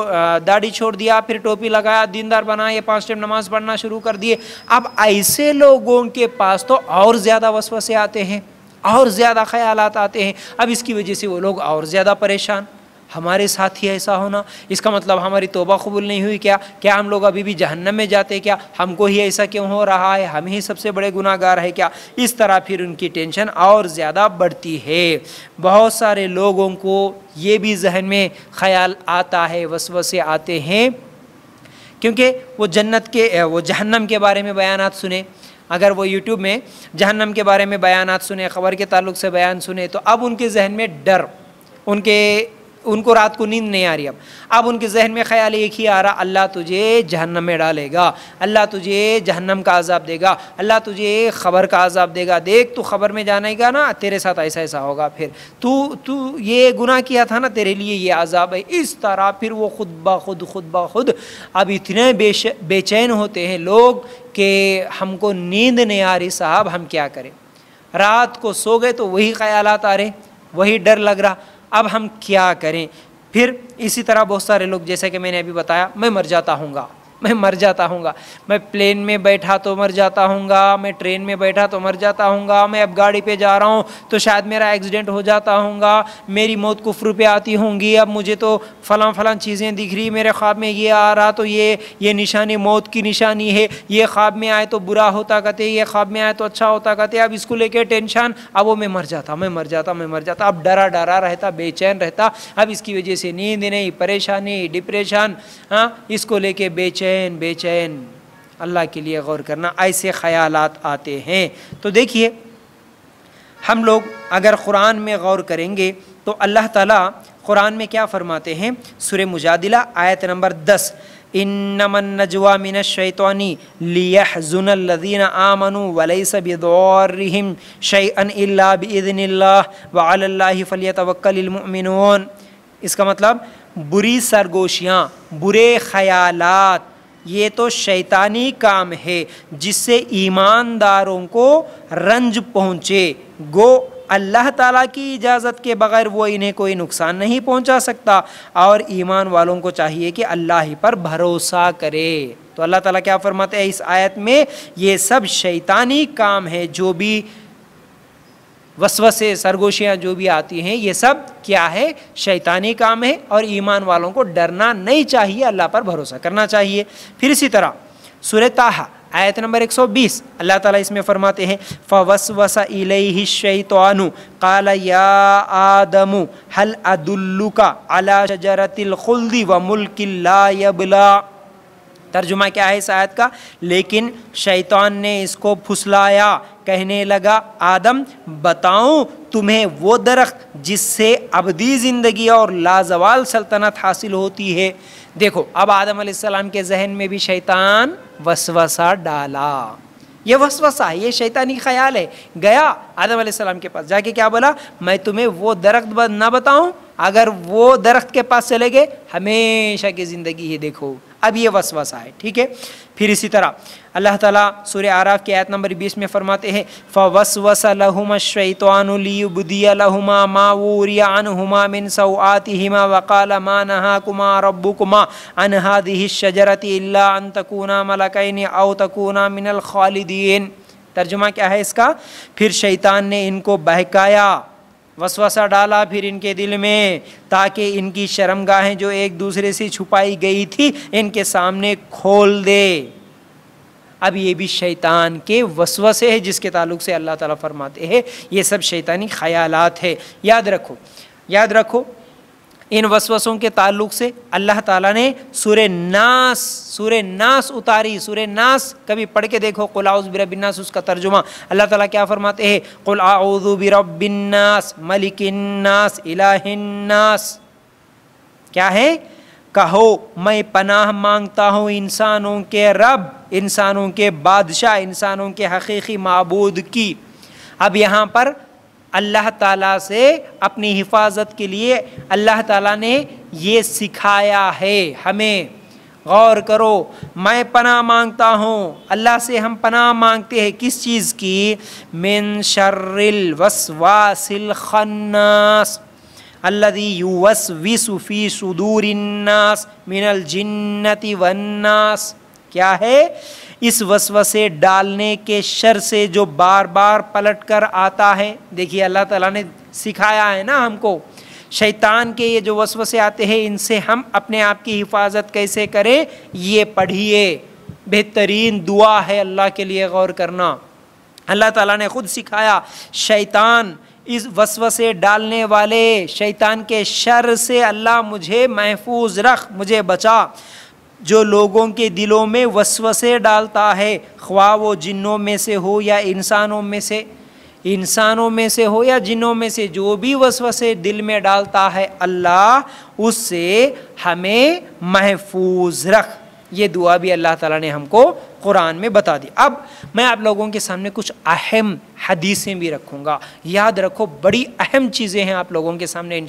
A: दाढ़ी छोड़ दिया, फिर टोपी लगाया, दीनदार बना, ये पाँच टाइम नमाज़ पढ़ना शुरू कर दिए। अब ऐसे लोगों के पास तो और ज़्यादा वसवसे आते हैं, और ज़्यादा ख्याल आते हैं। अब इसकी वजह से वो लोग और ज़्यादा परेशान। हमारे साथ ही ऐसा होना। इसका मतलब हमारी तोबा कबूल नहीं हुई क्या? क्या हम लोग अभी भी जहन्नम में जाते क्या? हमको ही ऐसा क्यों हो रहा है? हम ही सबसे बड़े गुनागार है क्या? इस तरह फिर उनकी टेंशन और ज़्यादा बढ़ती है। बहुत सारे लोगों को ये भी जहन में ख्याल आता है, वसवसे आते हैं। क्योंकि वो जन्नत के, वो जहन्नम के बारे में बयान सुने। अगर वो यूट्यूब में जहन्नम के बारे में बयान सुने, ख़बर के ताल्लुक से बयान सुने तो अब उनके जहन में डर, उनके उनको रात को नींद नहीं आ रही अब। अब उनके जहन में ख्याल एक ही आ रहा, अल्लाह तुझे जहन्नम में डालेगा, अल्लाह तुझे जहन्नम का अजाब देगा, अल्लाह तुझे खबर का अजाब देगा। देख, तू खबर में जानेगा ना, तेरे साथ ऐसा ऐसा होगा, फिर तू तू ये गुनाह किया था ना, तेरे लिए ये अजाब है। इस तरह फिर वो खुद ब खुद खुद ब खुद अब इतने बेचैन होते हैं लोग कि हमको नींद नहीं आ रही, साहब, हम क्या करें? रात को सो गए तो वही ख्याल आ रहे, वही डर लग रहा। अब हम क्या करें? फिर इसी तरह बहुत सारे लोग, जैसे कि मैंने अभी बताया, मैं मर जाता हूँगा। मैं मर जाता हूँगा। मैं प्लेन में बैठा तो मर जाता हूँगा, मैं ट्रेन में बैठा तो मर जाता हूँगा, मैं अब गाड़ी पे जा रहा हूँ तो शायद मेरा एक्सीडेंट हो जाता हूँगा, मेरी मौत कुफ्र पे आती होंगी, अब मुझे तो फ़लाँ फ़लाँ चीज़ें दिख रही, मेरे ख्वाब में ये आ रहा तो ये ये निशानी मौत की निशानी है, ये ख्वाब में आए तो बुरा होता कहते, ये ख्वाब में आए तो अच्छा होता कहते, अब इसको लेके टेंशन अब वो मैं मर जाता, मैं मर जाता, मैं मर जाता, अब डरा डरा रहता, बेचैन रहता, अब इसकी वजह से नींद नहीं, परेशानी डिप्रेशन हाँ इसको लेके बेचैन बेचैन बेचैन। अल्लाह के लिए गौर करना, ऐसे ख्याल आते हैं। तो देखिए, हम लोग अगर क़ुरान में गौर करेंगे तो अल्लाह ताला क़ुरान में क्या फ़रमाते हैं? सुर मुजादिला, आयत नंबर दस। इन्नमन नजवा मिन शैतानी लियहजुनल्लज़ीन आमनु वलैस बिदौरिहिम शैअन इल्ला बिइज़निल्लाह व अलल्लाहि फलियतवक्कलिल मुमिनून। इसका मतलब बुरी सरगोशियाँ, बुरे ख़यालात ये तो शैतानी काम है जिससे ईमानदारों को रंज पहुँचे। गो, अल्लाह ताला की इजाज़त के बगैर वो इन्हें कोई नुकसान नहीं पहुँचा सकता। और ईमान वालों को चाहिए कि अल्लाह ही पर भरोसा करे। तो अल्लाह ताला क्या फरमाते हैं? इस आयत में ये सब शैतानी काम है, जो भी वसवसे सरगोशियाँ जो भी आती हैं, ये सब क्या है? शैतानी काम है और ईमान वालों को डरना नहीं चाहिए, अल्लाह पर भरोसा करना चाहिए। फिर इसी तरह सुरताहा आयत नंबर 120 अल्लाह ताला इसमें फरमाते हैं, फ़वसवसा इलैहि शैतानु, काल या आदमु, हल अदुल्लुका अला शजरतिल खुल्दी व मुल्किल ला यबला। तर्जुमा क्या है इस आयत का? लेकिन शैतान ने इसको फुसलाया। कहने लगा, आदम, बताऊँ तुम्हें वो दरख्त जिससे अबदी ज़िंदगी और लाजवाल सल्तनत हासिल होती है। देखो, अब आदम सलाम के जहन में भी शैतान वसवसा डाला। ये वसवसा है, ये शैतानी ख्याल है। गया आदम सलाम के पास। जाके क्या बोला? मैं तुम्हें वो दरख्त ना बताऊँ, अगर वो दरख्त के पास चले गए, हमेशा की ज़िंदगी है देखो। अब ये वसवसा है, ठीक है? फिर इसी तरह, अल्लाह ताला सूर्य आराफ की आयत नंबर 20 में फरमाते हैं, फ़वसवस लहुम शैतानुलियुबदिया लहुमा मावूरिया अनहुमा मिन सौआतिहिमा वक़ाल मा नहाकुमा रब्बुकुमा अन हादिहि शजरति इल्ला अन तकूना मलकैन औ तकूना मिनल खालिदीन। तर्जुमा क्या है इसका? फिर शैतान ने इनको बहकाया। वसवसा डाला फिर इनके दिल में, ताकि इनकी शर्मगाहें जो एक दूसरे से छुपाई गई थी, इनके सामने खोल दे। अब ये भी शैतान के वसवसे है, जिसके ताल्लुक से अल्लाह ताला फरमाते हैं, ये सब शैतानी ख्यालात है। याद रखो याद रखो इन वसवसों के ताल्लुक से अल्लाह ताला ने सूर्य नास सूर्य नास उतारी सूर्य नास कभी पढ़ के देखो कुलाउज बिरबिन्नास उसका तर्जुमा। अल्लाह ताला क्या फरमाते हैं? कुल आउज़ु बिरबिन्नास मलिकिन्नास इलाहिन्नास क्या है? कहो, मैं पनाह माँगता हूँ इंसानों के रब, इंसानों के बादशाह, इंसानों के हकीकी मबूद की। अब यहाँ पर अल्लाह ताला से अपनी हिफाजत के लिए अल्लाह ताला ने ये सिखाया है हमें। गौर करो, मैं पना माँगता हूँ। अल्लाह से हम पना मांगते हैं किस चीज़ की? मिन शर्रिल वसवासिल खन्नास। अल्लदी युवस विसुफ़ी सुदूरिन्नास मिनल जिन्नति वन्नास। क्या है? इस वसवसे डालने के शर से जो बार बार पलट कर आता है, देखिए अल्लाह ताला ने सिखाया है ना हमको, शैतान के ये जो वसवसे आते हैं, इनसे हम अपने आप की हिफाजत कैसे करें? ये पढ़िए। बेहतरीन दुआ है अल्लाह के लिए गौर करना। अल्लाह ताला ने खुद सिखाया, शैतान, इस वसवसे डालने वाले शैतान के शर से अल्लाह मुझे महफूज रख, मुझे बचा। जो लोगों के दिलों में वसवसे डालता है, ख्वा वो जिन्नों में से हो या इंसानों में से, इंसानों में से हो या जिन्नों में से जो भी वसवसे दिल में डालता है, अल्लाह उससे हमें महफूज रख। ये दुआ भी अल्लाह ताला ने हमको कुरान में बता दी। अब मैं आप लोगों के सामने कुछ अहम हदीसें भी रखूँगा। याद रखो, बड़ी अहम चीज़ें हैं आप लोगों के सामने इन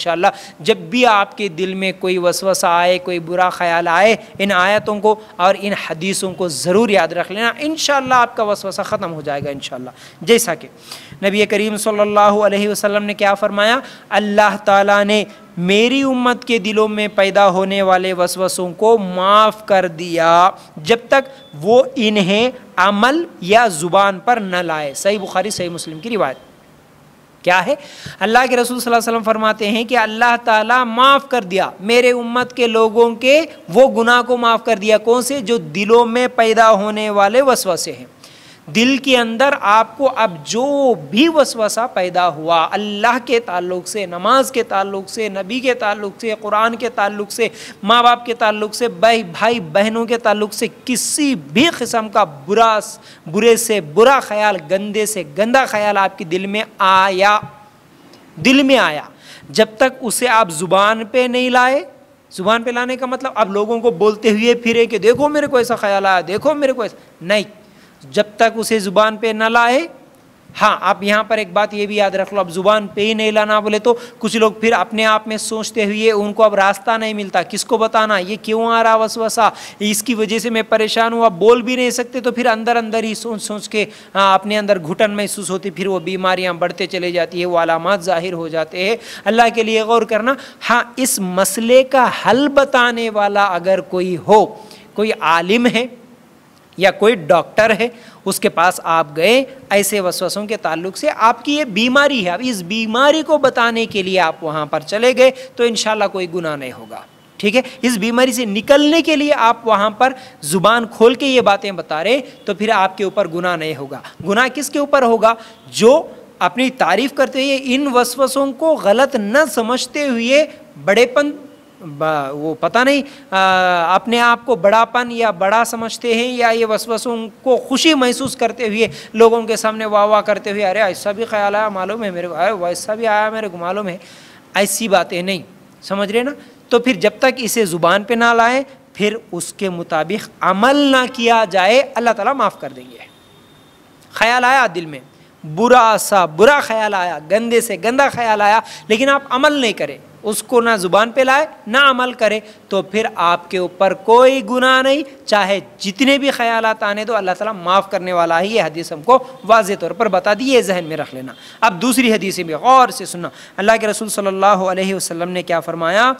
A: जब भी आपके दिल में कोई वसवसा आए, कोई बुरा ख्याल आए इन आयतों को और इन हदीसों को ज़रूर याद रख लेना। इन आपका वसवसा ख़त्म हो जाएगा इन जैसा कि नबी करीम सल्लल्लाहु अलैहि वसल्लम ने क्या फरमाया? अल्लाह ताला ने मेरी उम्मत के दिलों में पैदा होने वाले वसवसों को माफ़ कर दिया, जब तक वो इन्हें अमल या ज़ुबान पर न लाए। सही बुखारी, सही मुस्लिम की रिवायत। क्या है? अल्लाह के रसूल सल्लल्लाहु अलैहि वसल्लम फरमाते हैं कि अल्लाह ताला माफ़ कर दिया। मेरे उम्मत के लोगों के वो गुनाह को माफ़ कर दिया। कौन से? जो दिलों में पैदा होने वाले वसवसे हैं। दिल के अंदर आपको अब जो भी वसवसा पैदा हुआ, अल्लाह के ताल्लुक से, नमाज़ के ताल्लुक से, नबी के ताल्लुक से, कुरान के ताल्लुक से माँ बाप के ताल्लुक से भाई भाई बहनों के ताल्लुक से किसी भी किस्म का बुरा बुरे से बुरा ख्याल, गंदे से गंदा ख्याल आपके दिल में आया। दिल में आया। जब तक उसे आप ज़ुबान पे नहीं लाए, ज़ुबान पे लाने का मतलब आप लोगों को बोलते हुए फिरे कि देखो मेरे को ऐसा ख्याल आया, देखो मेरे को ऐसा, नहीं। जब तक उसे ज़ुबान पे ना लाए हाँ आप यहाँ पर एक बात ये भी याद रख लो, अब ज़ुबान पे ही नहीं लाना बोले तो कुछ लोग फिर अपने आप में सोचते हुए उनको अब रास्ता नहीं मिलता। किसको बताना? ये क्यों आ रहा वसवसा? इसकी वजह से मैं परेशान हूँ अब बोल भी नहीं सकते तो फिर अंदर अंदर ही सोच सोच के हाँ अपने अंदर घुटन महसूस होती, फिर वो बीमारियाँ बढ़ते चले जाती है, वो अलामत ज़ाहिर हो जाते हैं। अल्लाह के लिए गौर करना हाँ इस मसले का हल बताने वाला अगर कोई हो, कोई आलिम है या कोई डॉक्टर है, उसके पास आप गए, ऐसे वसवसों के ताल्लुक से आपकी ये बीमारी है। अब इस बीमारी को बताने के लिए आप वहाँ पर चले गए तो इन कोई गुनाह नहीं होगा। ठीक है? इस बीमारी से निकलने के लिए आप वहाँ पर ज़ुबान खोल के ये बातें बता रहे तो फिर आपके ऊपर गुनाह नहीं होगा। गुनाह किसके ऊपर होगा? जो अपनी तारीफ़ करते हुए इन वसवसों को गलत न समझते हुए बड़ेपन वो पता नहीं आ, अपने आप को बड़ापन या बड़ा समझते हैं या ये वसवसों को खुशी महसूस करते हुए लोगों के सामने वाह वाह करते हुए अरे ऐसा भी ख्याल आया मालूम है मेरे को अरे वैसा भी आया मेरे को मालूम है ऐसी बातें नहीं समझ रहे ना? तो फिर जब तक इसे ज़ुबान पे ना लाए फिर उसके मुताबिक अमल ना किया जाए अल्लाह ताला माफ़ कर देंगे। ख्याल आया दिल में बुरा सा बुरा ख्याल आया गंदे से गंदा ख्याल आया लेकिन आप अमल नहीं करें। उसको ना ज़ुबान पे लाए, ना अमल करे तो फिर आपके ऊपर कोई गुनाह नहीं। चाहे जितने भी ख्याल आने दो, अल्लाह ताला माफ़ करने वाला है ये हदीस हमको वाज तौर पर बता दी, ये जहन में रख लेना। अब दूसरी हदीस भी गौर से सुनना। अल्लाह के रसूल सल्लल्लाहु अलैहि वसल्लम ने क्या फरमाया?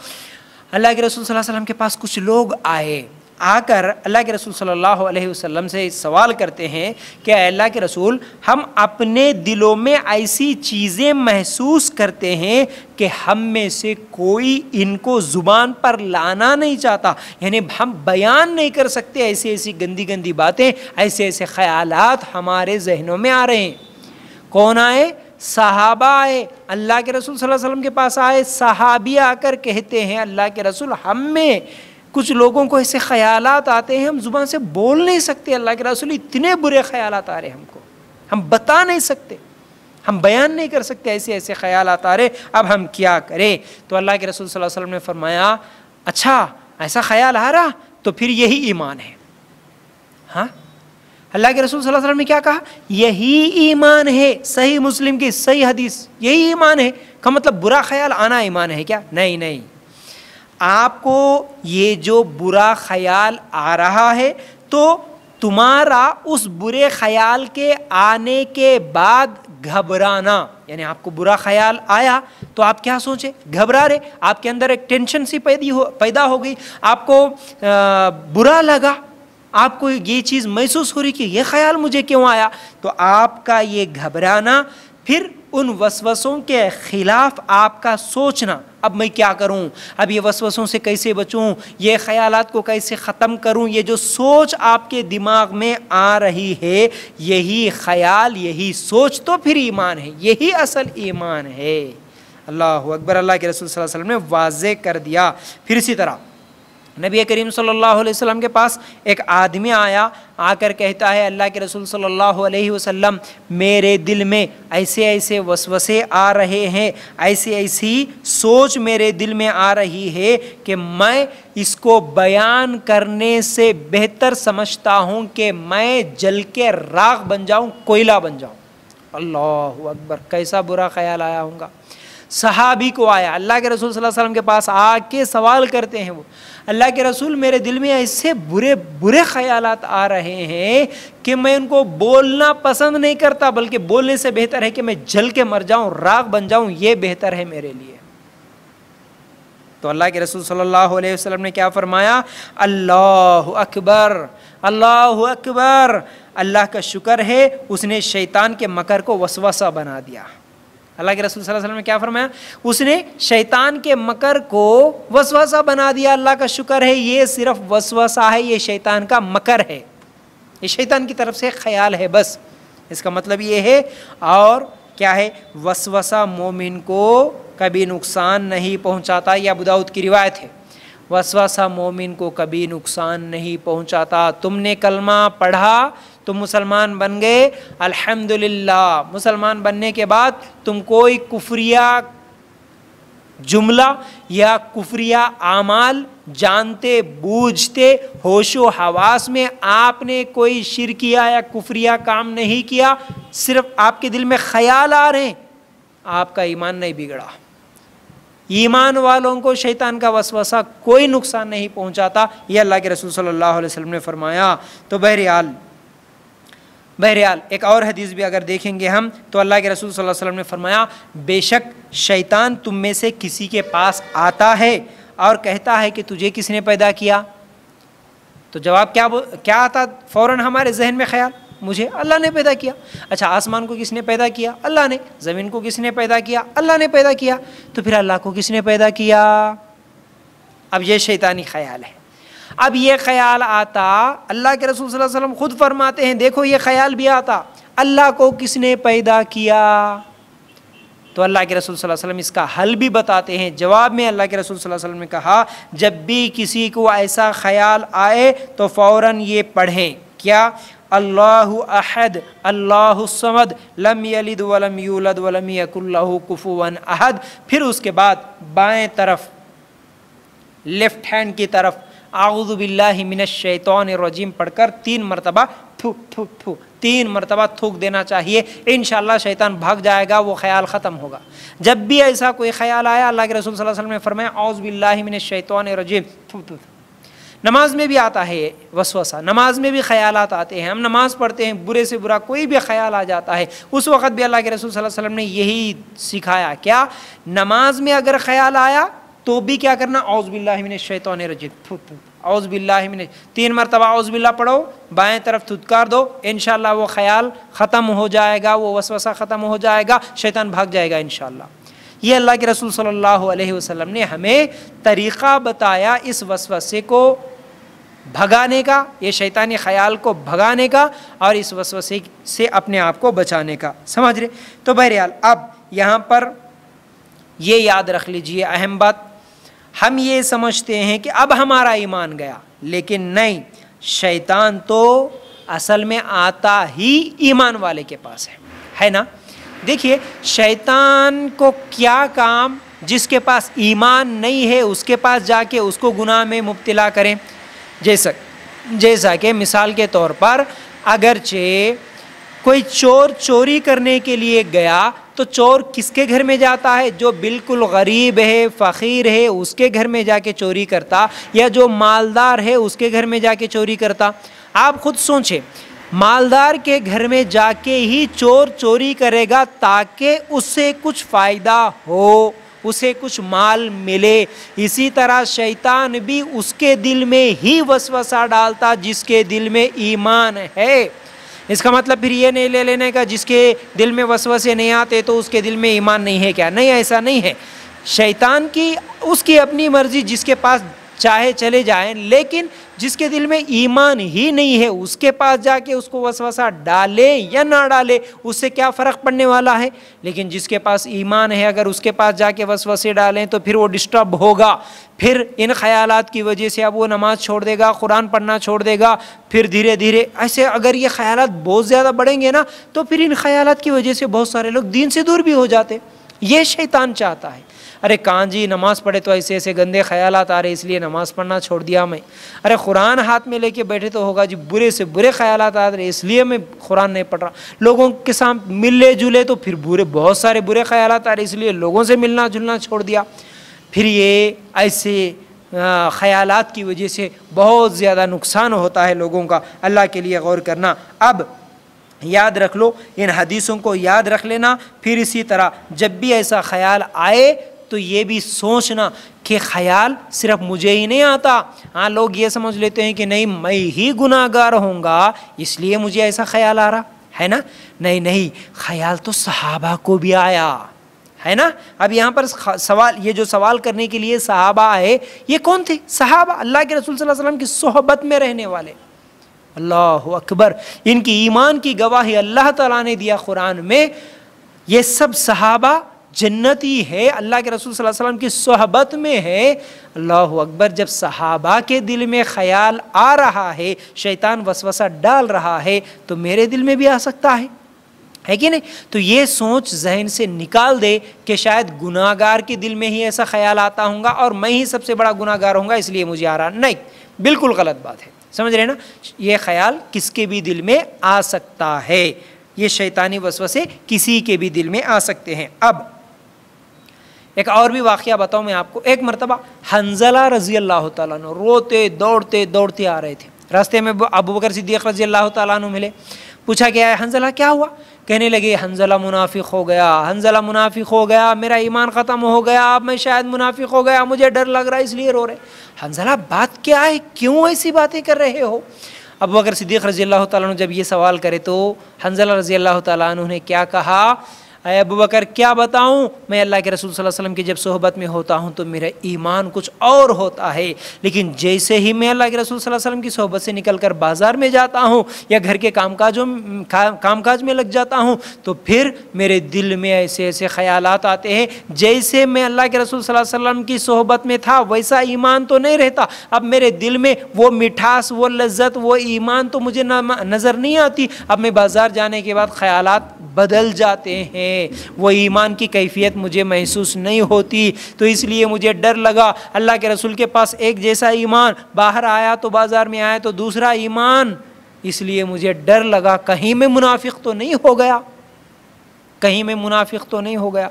A: अल्लाह के रसूल सल्लल्लाहु अलैहि वसल्लम के पास कुछ लोग आए। आकर अल्लाह के रसूल सल्लल्लाहु अलैहि वसल्लम से सवाल करते हैं कि अल्लाह के रसूल, हम अपने दिलों में ऐसी चीज़ें महसूस करते हैं कि हम में से कोई इनको ज़ुबान पर लाना नहीं चाहता? यानी हम बयान नहीं कर सकते ऐसी ऐसी गंदी गंदी बातें, ऐसे ऐसे ख्याल हमारे जहनों में आ रहे हैं। कौन आए? सहाबा आए। अल्लाह के रसूल सल्लल्लाहु अलैहि वसल्लम के पास आए। सहाबी आकर कहते हैं, अल्लाह के रसूल, हम में कुछ लोगों को ऐसे ख्याल आते हैं, हम ज़ुबान से बोल नहीं सकते अल्लाह के रसूल, इतने बुरे ख्याल आ रहे हमको। हम बता नहीं सकते, हम बयान नहीं कर सकते ऐसे ऐसे ख्याल आ रहे, अब हम क्या करें? तो अल्लाह के रसूल सल्लल्लाहु अलैहि वसल्लम ने फरमाया अच्छा ऐसा ख्याल आ रहा तो फिर यही ईमान है। हाँ? अल्लाह के रसूल सल्लल्लाहु अलैहि वसल्लम ने क्या कहा? यही ईमान है, सही मुस्लिम की सही हदीस, यही ईमान है। का मतलब बुरा ख्याल आना ईमान है क्या? नहीं नहीं। आपको ये जो बुरा ख्याल आ रहा है तो तुम्हारा उस बुरे ख्याल के आने के बाद घबराना। यानी आपको बुरा ख्याल आया तो आप क्या सोचे? घबरा रहे। आपके अंदर एक टेंशन सी पैदी हो पैदा हो गई। आपको आ, बुरा लगा। आपको ये चीज़ महसूस हो रही कि ये ख्याल मुझे क्यों आया? तो आपका ये घबराना फिर उन वसवसों के खिलाफ आपका सोचना, अब मैं क्या करूँ? अब ये वसवसों से कैसे बचूं? ये ख्यालात को कैसे ख़त्म करूँ? ये जो सोच आपके दिमाग में आ रही है, यही ख्याल, यही सोच तो फिर ईमान है, यही असल ईमान है। अल्लाह अकबर, अल्लाह के रसूल वसल्लम ने वाजे कर दिया। फिर इसी तरह नबी करीम सल्लल्लाहु अलैहि वसल्लम के पास एक आदमी आया, आकर कहता है, अल्लाह के रसूल सल्लल्लाहु अलैहि वसल्लम, मेरे दिल में ऐसे ऐसे वसवसे आ रहे हैं, ऐसी ऐसी सोच मेरे दिल में आ रही है कि मैं इसको बयान करने से बेहतर समझता हूँ कि मैं जल के राख बन जाऊँ, कोयला बन जाऊँ। अल्लाह अकबर, कैसा बुरा ख्याल आया होगा। सहाबी को आया, अल्लाह के रसूल सल्लल्लाहु अलैहि वसल्लम के पास आके सवाल करते हैं वो अल्लाह के रसूल मेरे दिल में ऐसे बुरे बुरे ख्याल आ रहे हैं कि मैं उनको बोलना पसंद नहीं करता, बल्कि बोलने से बेहतर है कि मैं जल के मर जाऊँ राग बन जाऊँ, ये बेहतर है मेरे लिए। तो अल्लाह के रसूल सल्लल्लाहु अलैहि वसल्लम ने क्या फरमाया? अल्लाह अकबर अल्लाह अकबर। अल्लाह का शुक्र है, उसने शैतान के मकर को वसवसा बना दिया। अल्लाह के रसूल वसल्लम ने क्या फरमाया? उसने शैतान के मकर को वसवसा बना दिया, अल्लाह का शुक्र है, ये सिर्फ़ वसवसा है, ये शैतान का मकर है। ये शैतान की तरफ़ से ख्याल है बस। इसका मतलब ये है, और क्या है? वसवसा मोमिन को कभी नुकसान नहीं पहुंचाता, या बुदाऊद की रिवायत है। वसवसा मोमिन को कभी नुकसान नहीं पहुंचाता। तुमने कलमा पढ़ा तुम मुसलमान बन गए, अल्हम्दुलिल्लाह। मुसलमान बनने के बाद तुम कोई कुफरिया जुमला या कुफरिया आमाल जानते, बूझते, होशो हवास में आपने कोई शिर किया या कुफरिया काम नहीं किया, सिर्फ़ आपके दिल में ख्याल आ रहे हैं, आपका ईमान नहीं बिगड़ा। ईमान वालों को शैतान का वसवसा कोई नुकसान नहीं पहुंचाता यह अल्लाह के रसूल सल्लल्लाहु अलैहि वसल्लम ने फरमाया। तो बहरहाल बहरहाल, एक और हदीस भी अगर देखेंगे हम तो अल्लाह के रसूल सल्लल्लाहु अलैहि वसल्लम ने फरमाया, बेशक शैतान तुम में से किसी के पास आता है और कहता है कि तुझे किसने पैदा किया? तो जवाब क्या क्या आता फ़ौर हमारे जहन में ख्याल? मुझे अल्लाह ने पैदा किया। अच्छा आसमान को किसने पैदा किया? अल्लाह ने। ज़मीन को किसने पैदा किया? अल्लाह ने पैदा किया। तो फिर अल्लाह को किसने पैदा किया? अब ये शैतानी ख्याल है। अब ये ख्याल आता, अल्लाह के रसूल सल्लल्लाहु अलैहि वसल्लम खुद फरमाते हैं, देखो ये ख्याल भी आता, अल्लाह को किसने पैदा किया? तो अल्लाह के रसूल सल्लल्लाहु अलैहि वसल्लम इसका हल भी बताते हैं। जवाब में अल्लाह के रसूल सल्लल्लाहु अलैहि वसल्लम ने कहा, जब भी किसी को ऐसा ख्याल आए तो फ़ौर ये पढ़ें। क्या? अल्लाह अहद, अल्लाह समद, लम यलिद वलम यूलद वलम यकुल्लहु कुफुवन अहद। फिर उसके बाद बाएँ तरफ़, लेफ़्ट हैंड की तरफ़ आउज़ुबिल्लामिनशैतरजीम पढ़कर तीन मरतबा थू थू थू तीन मरतबा थूक देना चाहिए इन शैतान भाग जाएगा वो ख्याल ख़त्म होगा जब भी ऐसा कोई ख्याल आया अल्लाह के रसूल वसल्लम ने फरमाया औज़बिल्लिन शैतान रजीम थू थू नमाज़ में भी आता है वसवसा नमाज़ में भी ख्याल आते हैं हम नमाज़ पढ़ते हैं बुरे से बुरा कोई भी ख्याल आ जाता है उस वक़्त भी अल्लाह के रसूल सल्लल्लाहु अलैहि वसल्लम ने यही सिखाया क्या नमाज़ में अगर ख्याल आया तो भी क्या करना? औज़बिल्लिन शैतान रजीम। औज़बिल्लिन तीन मरतबा औज़बिल्ला पढ़ो, बाएँ तरफ़ थुतकार दो इन वो ख्याल ख़त्म हो जाएगा, वो वसवसा ख़त्म हो जाएगा, शैतान भाग जाएगा इन ये अल्लाह के रसूल सल्लल्लाहु अलैहि वसल्लम ने हमें तरीक़ा बताया इस वसवसे को भगाने का, ये शैतानी ख्याल को भगाने का और इस वसवसे से अपने आप को बचाने का। समझ रहे? तो बहरहाल, अब यहाँ पर ये याद रख लीजिए, अहम बात हम ये समझते हैं कि अब हमारा ईमान गया। लेकिन नहीं, शैतान तो असल में आता ही ईमान वाले के पास है। है ना? देखिए, शैतान को क्या काम जिसके पास ईमान नहीं है, उसके पास जाके उसको गुनाह में मुब्तला करें? जैसा जैसा कि मिसाल के तौर पर, अगरचे कोई चोर चोरी करने के लिए गया तो चोर किसके घर में जाता है? जो बिल्कुल गरीब है, फ़कीर है, उसके घर में जाके चोरी करता, या जो मालदार है, उसके घर में जाके चोरी करता? आप खुद सोचें, मालदार के घर में जाके ही चोर चोरी करेगा ताकि उससे कुछ फ़ायदा हो, उसे कुछ माल मिले। इसी तरह शैतान भी उसके दिल में ही वसवसा डालता, जिसके दिल में ईमान है। इसका मतलब फिर ये नहीं ले लेने का, जिसके दिल में वसवसे नहीं आते तो उसके दिल में ईमान नहीं है क्या? नहीं, ऐसा नहीं है। शैतान की, उसकी अपनी मर्ज़ी जिसके पास चाहे चले जाएँ, लेकिन जिसके दिल में ईमान ही नहीं है, उसके पास जाके उसको वसवसा डाले या ना डाले, उससे क्या फ़र्क पड़ने वाला है? लेकिन जिसके पास ईमान है, अगर उसके पास जाके वसवसे डालें तो फिर वो डिस्टर्ब होगा। फिर इन ख्यालात की वजह से अब वो नमाज़ छोड़ देगा, कुरान पढ़ना छोड़ देगा, फिर धीरे धीरे ऐसे अगर ये ख्यालात बहुत ज़्यादा बढ़ेंगे ना तो फिर इन ख्यालात की वजह से बहुत सारे लोग दीन से दूर भी हो जाते। ये शैतान चाहता है। अरे कान जी, नमाज़ पढ़े तो ऐसे ऐसे गंदे ख्याल आ रहे, इसलिए नमाज़ पढ़ना छोड़ दिया मैं। अरे कुरान हाथ में लेके बैठे तो होगा जी, बुरे से बुरे ख्याल आ रहे, इसलिए मैं कुरान नहीं पढ़ रहा। लोगों के साथ मिले जुले तो फिर बुरे, बहुत सारे बुरे ख्याल आ रहे, इसलिए लोगों से मिलना जुलना छोड़ दिया। फिर ये ऐसे ख्यालात की वजह से बहुत ज़्यादा नुकसान होता है लोगों का। अल्लाह के लिए गौर करना। अब याद रख लो, इन हदीसों को याद रख लेना। फिर इसी तरह जब भी ऐसा ख्याल आए तो ये भी सोचना कि ख्याल सिर्फ़ मुझे ही नहीं आता। हाँ लोग ये समझ लेते हैं कि नहीं, मैं ही गुनाहगार होऊँगा, इसलिए मुझे ऐसा ख्याल आ रहा, है ना? नहीं नहीं, ख्याल तो सहाबा को भी आया, है ना? अब यहाँ पर सवाल, ये जो सवाल करने के लिए सहाबा आए, ये कौन थे? सहाबा, अल्लाह के रसूल सल्लल्लाहु अलैहि वसल्लम की सोहबत में रहने वाले। अल्लाह अकबर, इनकी ईमान की गवाही अल्लाह ताला ने दिया कुरान में। ये सब सहाबा जन्नती है, अल्लाह के रसूल सल्लल्लाहु अलैहि वसल्लम की सोहबत में है। अल्लाह अकबर, जब सहाबा के दिल में ख्याल आ रहा है, शैतान वसवसा डाल रहा है तो मेरे दिल में भी आ सकता है। है कि नहीं? तो ये सोच जहन से निकाल दे कि शायद गुनाहगार के दिल में ही ऐसा ख्याल आता होगा और मैं ही सबसे बड़ा गुनाहगार होऊँगा, इसलिए मुझे आ रहा नहीं, बिल्कुल गलत बात है। समझ रहे ना? ये ख्याल किसके भी दिल में आ सकता है? ये शैतानी वसवसे किसी के भी दिल में आ सकते हैं। अब एक और भी वाक़ बताऊँ मैं आपको। एक मरतबा, हंजला रज़ी अल्लाह तु रोते, दौड़ते दौड़ते आ रहे थे। रास्ते में अबू बकर सिद्दीक़ रज़ी अल्लाह तु मिले। पूछा गया है हंजला, क्या हुआ? कहने लगे, हंजला मुनाफिक हो गया, हंजला मुनाफिक हो गया, मेरा ईमान ख़त्म हो गया, अब मैं शायद मुनाफिक हो गया, मुझे डर लग रहा है, इसलिए रो रहे हंजला, बात क्या है? क्यों ऐसी बातें कर रहे हो? अब अगर सिद्दीक़ रज़ी अल्लाह तु जब ये सवाल करे तो हंजला रज़ी अल्लाह तु ने क्या कहा? अबू बकर, क्या बताऊँ? मैं अल्लाह के रसूल वसल्लम की जब सोहबत में होता हूँ तो मेरा ईमान कुछ और होता है। लेकिन जैसे ही मैं अल्लाह के रसूल वसल्लम की सोहबत से निकल कर बाज़ार में जाता हूँ, या घर के कामकाजों काम काज में लग जाता हूँ तो फिर मेरे दिल में ऐसे ऐसे ख्याल आते हैं, जैसे मैं अल्लाह के रसूल वसल्लम की सोहबत में था, वैसा ईमान तो नहीं रहता। अब मेरे दिल में वो मिठास, वो लज्जत, वो ईमान तो मुझे नज़र नहीं आती। अब मैं बाज़ार जाने के बाद ख्याल बदल जाते हैं। हैं वो ईमान की कैफियत मुझे महसूस नहीं होती। तो इसलिए मुझे डर लगा। अल्लाह के रसूल के पास एक जैसा ईमान, बाहर आया तो बाज़ार में आया तो दूसरा ईमान। इसलिए मुझे डर लगा। कहीं मैं मुनाफिक तो नहीं हो गया। कहीं मैं मुनाफिक तो नहीं हो गया।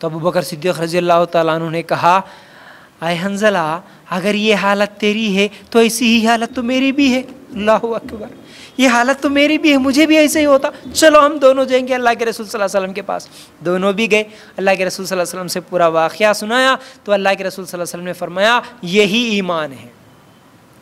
A: तो अबू बकर सिद्दीक रज़ी अल्लाह तु ने कहा, आए हंजला, अगर ये हालत तेरी है तो ऐसी ही हालत तो मेरी भी है। अल्लाह अकबर। ये हालत तो मेरी भी है, मुझे भी ऐसे ही होता। चलो, हम दोनों जाएँगे अल्लाह के रसूल सल्लल्लाहु अलैहि वसल्लम के पास। दोनों भी गए, अल्लाह के रसूल सल्लल्लाहु अलैहि वसल्लम से पूरा वाक़ सुनाया तो अल्लाह के रसूल सल्लल्लाहु अलैहि वसल्लम ने फरमाया, यही ईमान है।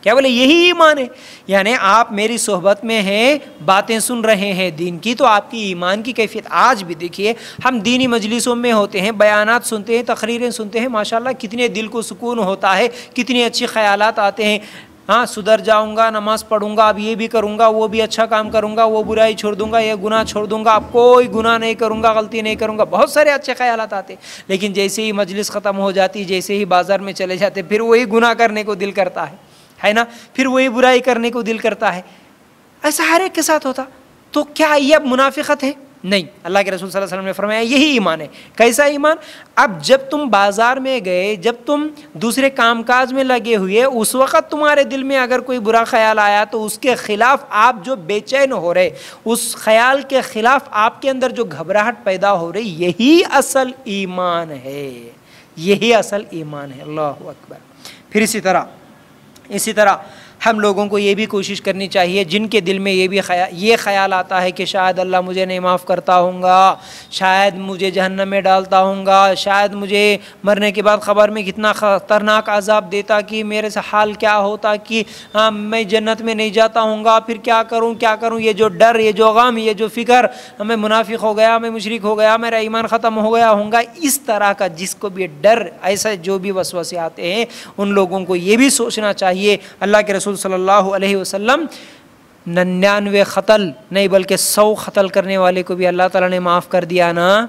A: क्या बोले? यही ईमान है। यानी आप मेरी सोहबत में हैं, बातें सुन रहे हैं दीन की तो आपकी ईमान की कैफियत आज भी देखिए, हम दीनी मजलिसों में होते हैं, बयानात सुनते हैं, तकरीरें सुनते हैं, माशाल्लाह, कितने दिल को सुकून होता है, कितने अच्छे ख्यालात आते हैं। हाँ सुधर जाऊँगा, नमाज़ पढ़ूँगा, अब ये भी करूँगा, वो भी अच्छा काम करूँगा, वो बुराई छोड़ दूँगा, ये गुनाह छोड़ दूँगा, अब कोई गुनाह नहीं करूँगा, गलती नहीं करूँगा। बहुत सारे अच्छे ख्याल आते लेकिन जैसे ही मजलिस ख़त्म हो जाती, जैसे ही बाज़ार में चले जाते, फिर वही गुनाह करने को दिल करता है। है ना? फिर वही बुराई करने को दिल करता है। ऐसा हर एक के साथ होता। तो क्या ये अब मुनाफिकत है? नहीं, अल्लाह के रसूल सल्लल्लाहु अलैहि वसल्लम ने फरमाया, यही ईमान है। कैसा ईमान? अब जब तुम बाज़ार में गए, जब तुम दूसरे कामकाज में लगे हुए, उस वक़्त तुम्हारे दिल में अगर कोई बुरा ख्याल आया तो उसके ख़िलाफ़ आप जो बेचैन हो रहे, उस ख्याल के ख़िलाफ़ आपके अंदर जो घबराहट पैदा हो रही, यही असल ईमान है। यही असल ईमान है। अल्लाह अकबर। फिर इसी तरह इसी तरह हम लोगों को ये भी कोशिश करनी चाहिए, जिनके दिल में ये भी खया, ये ख्याल आता है कि शायद अल्लाह मुझे नहीं माफ़ करता होगा शायद मुझे जहन्नम में डालता होगा शायद मुझे मरने के बाद ख़बर में कितना ख़तरनाक अजाब देता कि मेरे से हाल क्या होता कि हाँ मैं जन्नत में नहीं जाता हूँ फिर क्या करूँ क्या करूँ? ये जो डर, ये जो गम, ये जो फ़िक्र, मैं मुनाफिक हो गया, मैं मुशरक हो गया, मेरा ईमान ख़त्म हो गया होगा इस तरह का जिसको भी डर, ऐसा जो भी वसवसे आते हैं, उन लोगों को ये भी सोचना चाहिए। अल्लाह के रसूल रसूल सल्लल्लाहु अलैहि वसल्लम, नन्यानवे ख़तल, नहीं बल्कि सौ ख़तल करने वाले को भी अल्लाह ताला ने माफ़ कर दिया ना?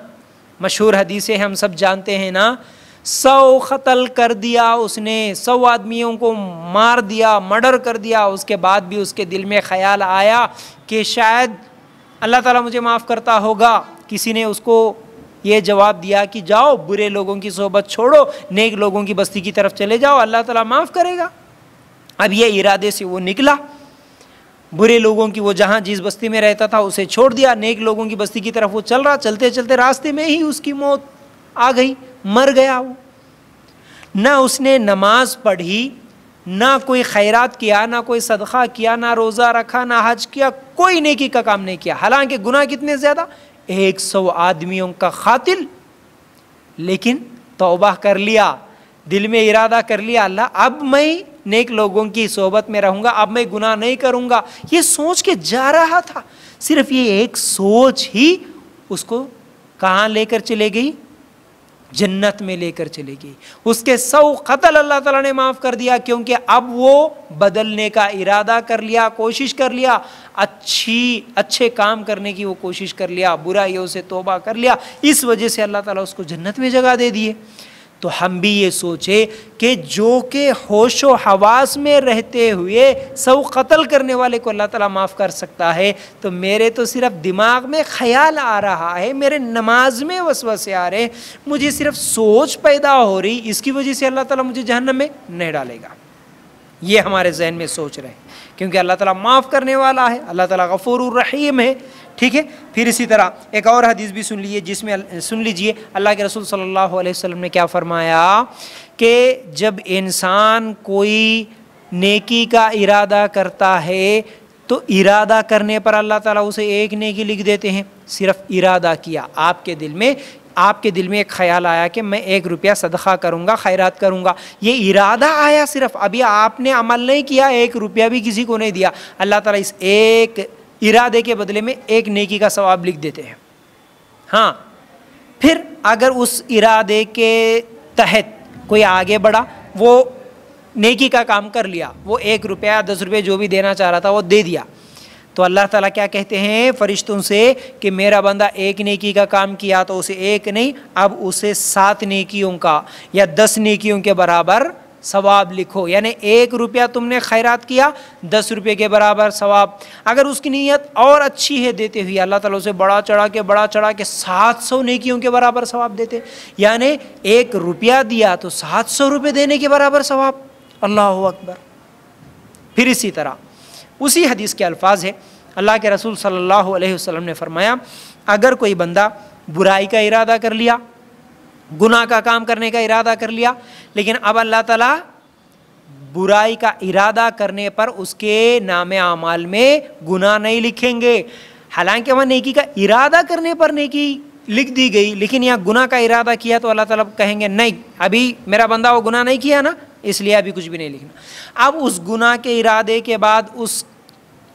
A: मशहूर हदीसें हम सब जानते हैं ना? सौ ख़तल कर दिया उसने, सौ आदमियों को मार दिया, मर्डर कर दिया, उसके बाद भी उसके दिल में ख्याल आया कि शायद अल्लाह ताला मुझे माफ़ करता होगा। किसी ने उसको ये जवाब दिया कि जाओ, बुरे लोगों की सोबत छोड़ो, नेक लोगों की बस्ती की तरफ़ चले जाओ, अल्लाह ताला माफ़ करेगा। अब ये इरादे से वो निकला। बुरे लोगों की वो जहाँ जिस बस्ती में रहता था, उसे छोड़ दिया। नेक लोगों की बस्ती की तरफ़ वो चल रहा। चलते चलते रास्ते में ही उसकी मौत आ गई, मर गया वो। ना उसने नमाज़ पढ़ी, ना कोई खैरात किया, ना कोई सदका किया, ना रोज़ा रखा, ना हज किया, कोई नेकी का काम नहीं किया। हालाँकि गुनाह कितने ज़्यादा? एक सौ आदमियों का खातिल। लेकिन तोबा कर लिया, दिल में इरादा कर लिया, अल्लाह, अब मैं नेक लोगों की सोबत में रहूँगा, अब मैं गुनाह नहीं करूँगा। ये सोच के जा रहा था। सिर्फ़ ये एक सोच ही उसको कहाँ लेकर चले गई? जन्नत में लेकर चले गई। उसके सौ कतल अल्लाह ताला ने माफ़ कर दिया, क्योंकि अब वो बदलने का इरादा कर लिया, कोशिश कर लिया। अच्छी, अच्छे काम करने की वो कोशिश कर लिया, बुराइयों से तोबा कर लिया। इस वजह से अल्लाह ताला उसको जन्नत में जगह दे दिए। तो हम भी ये सोचे कि जो के होश हवास में रहते हुए सब कत्ल करने वाले को अल्लाह ताला माफ़ कर सकता है तो मेरे तो सिर्फ़ दिमाग में ख्याल आ रहा है, मेरे नमाज़ में वसवसे आ रहे मुझे सिर्फ़ सोच पैदा हो रही, इसकी वजह से अल्लाह ताला मुझे जहन्नम में नहीं डालेगा। ये हमारे जहन में सोच रहे हैं, क्योंकि अल्लाह ताला माफ़ करने वाला है, अल्लाह ताला गफ़ूर रहीम है। ठीक है? फिर इसी तरह एक और हदीस भी सुन लीजिए, जिसमें सुन लीजिए, अल्लाह के रसूल सल्लल्लाहु अलैहि वसल्लम ने क्या फरमाया? कि जब इंसान कोई नेकी का इरादा करता है तो इरादा करने पर अल्लाह ताला उसे एक नेकी लिख देते हैं। सिर्फ़ इरादा किया। आपके दिल में, आपके दिल में एक ख्याल आया कि मैं एक रुपया सदका करूँगा, खैरात करूँगा। ये इरादा आया सिर्फ़। अभी आपने अमल नहीं किया, एक रुपया भी किसी को नहीं दिया। अल्लाह ताला इस एक इरादे के बदले में एक नेकी का सवाब लिख देते हैं। हाँ फिर अगर उस इरादे के तहत कोई आगे बढ़ा, वो नेकी का काम कर लिया, वो एक रुपया, दस रुपये जो भी देना चाह रहा था वो दे दिया। तो अल्लाह ताला क्या कहते हैं? फरिश्तों से कि मेरा बंदा एक नेकी का काम किया तो उसे एक नहीं, अब उसे सात नेकियों का या दस नेकियों के बराबर सवाब लिखो। यानी एक रुपया तुमने खैरात किया, दस रुपये के बराबर सवाब। अगर उसकी नीयत और अच्छी है देते हुए, अल्लाह ताला उसे बड़ा चढ़ा के, बड़ा चढ़ा के सात सौ नेकियों के बराबर सवाब देते। यानी एक रुपया दिया तो सात सौ रुपये देने के बराबर सवाब। अल्लाह अकबर। फिर इसी तरह। उसी हदीस के अल्फाज है। अल्लाह के रसूल सल्लल्लाहु अलैहि वसल्लम ने फरमाया, अगर कोई बंदा बुराई का इरादा कर लिया गुनाह का काम करने का इरादा कर लिया, लेकिन अब अल्लाह ताला बुराई का इरादा करने पर उसके नाम आमाल में गुनाह नहीं लिखेंगे। हालाँकि वह नेकी का इरादा करने पर नेकी लिख दी गई, लेकिन यहाँ गुनाह का इरादा किया तो अल्लाह ताला कहेंगे, नहीं, अभी मेरा बंदा वो गुनाह नहीं किया ना, इसलिए अभी कुछ भी नहीं लिखना। अब उस गुनाह के इरादे के बाद उस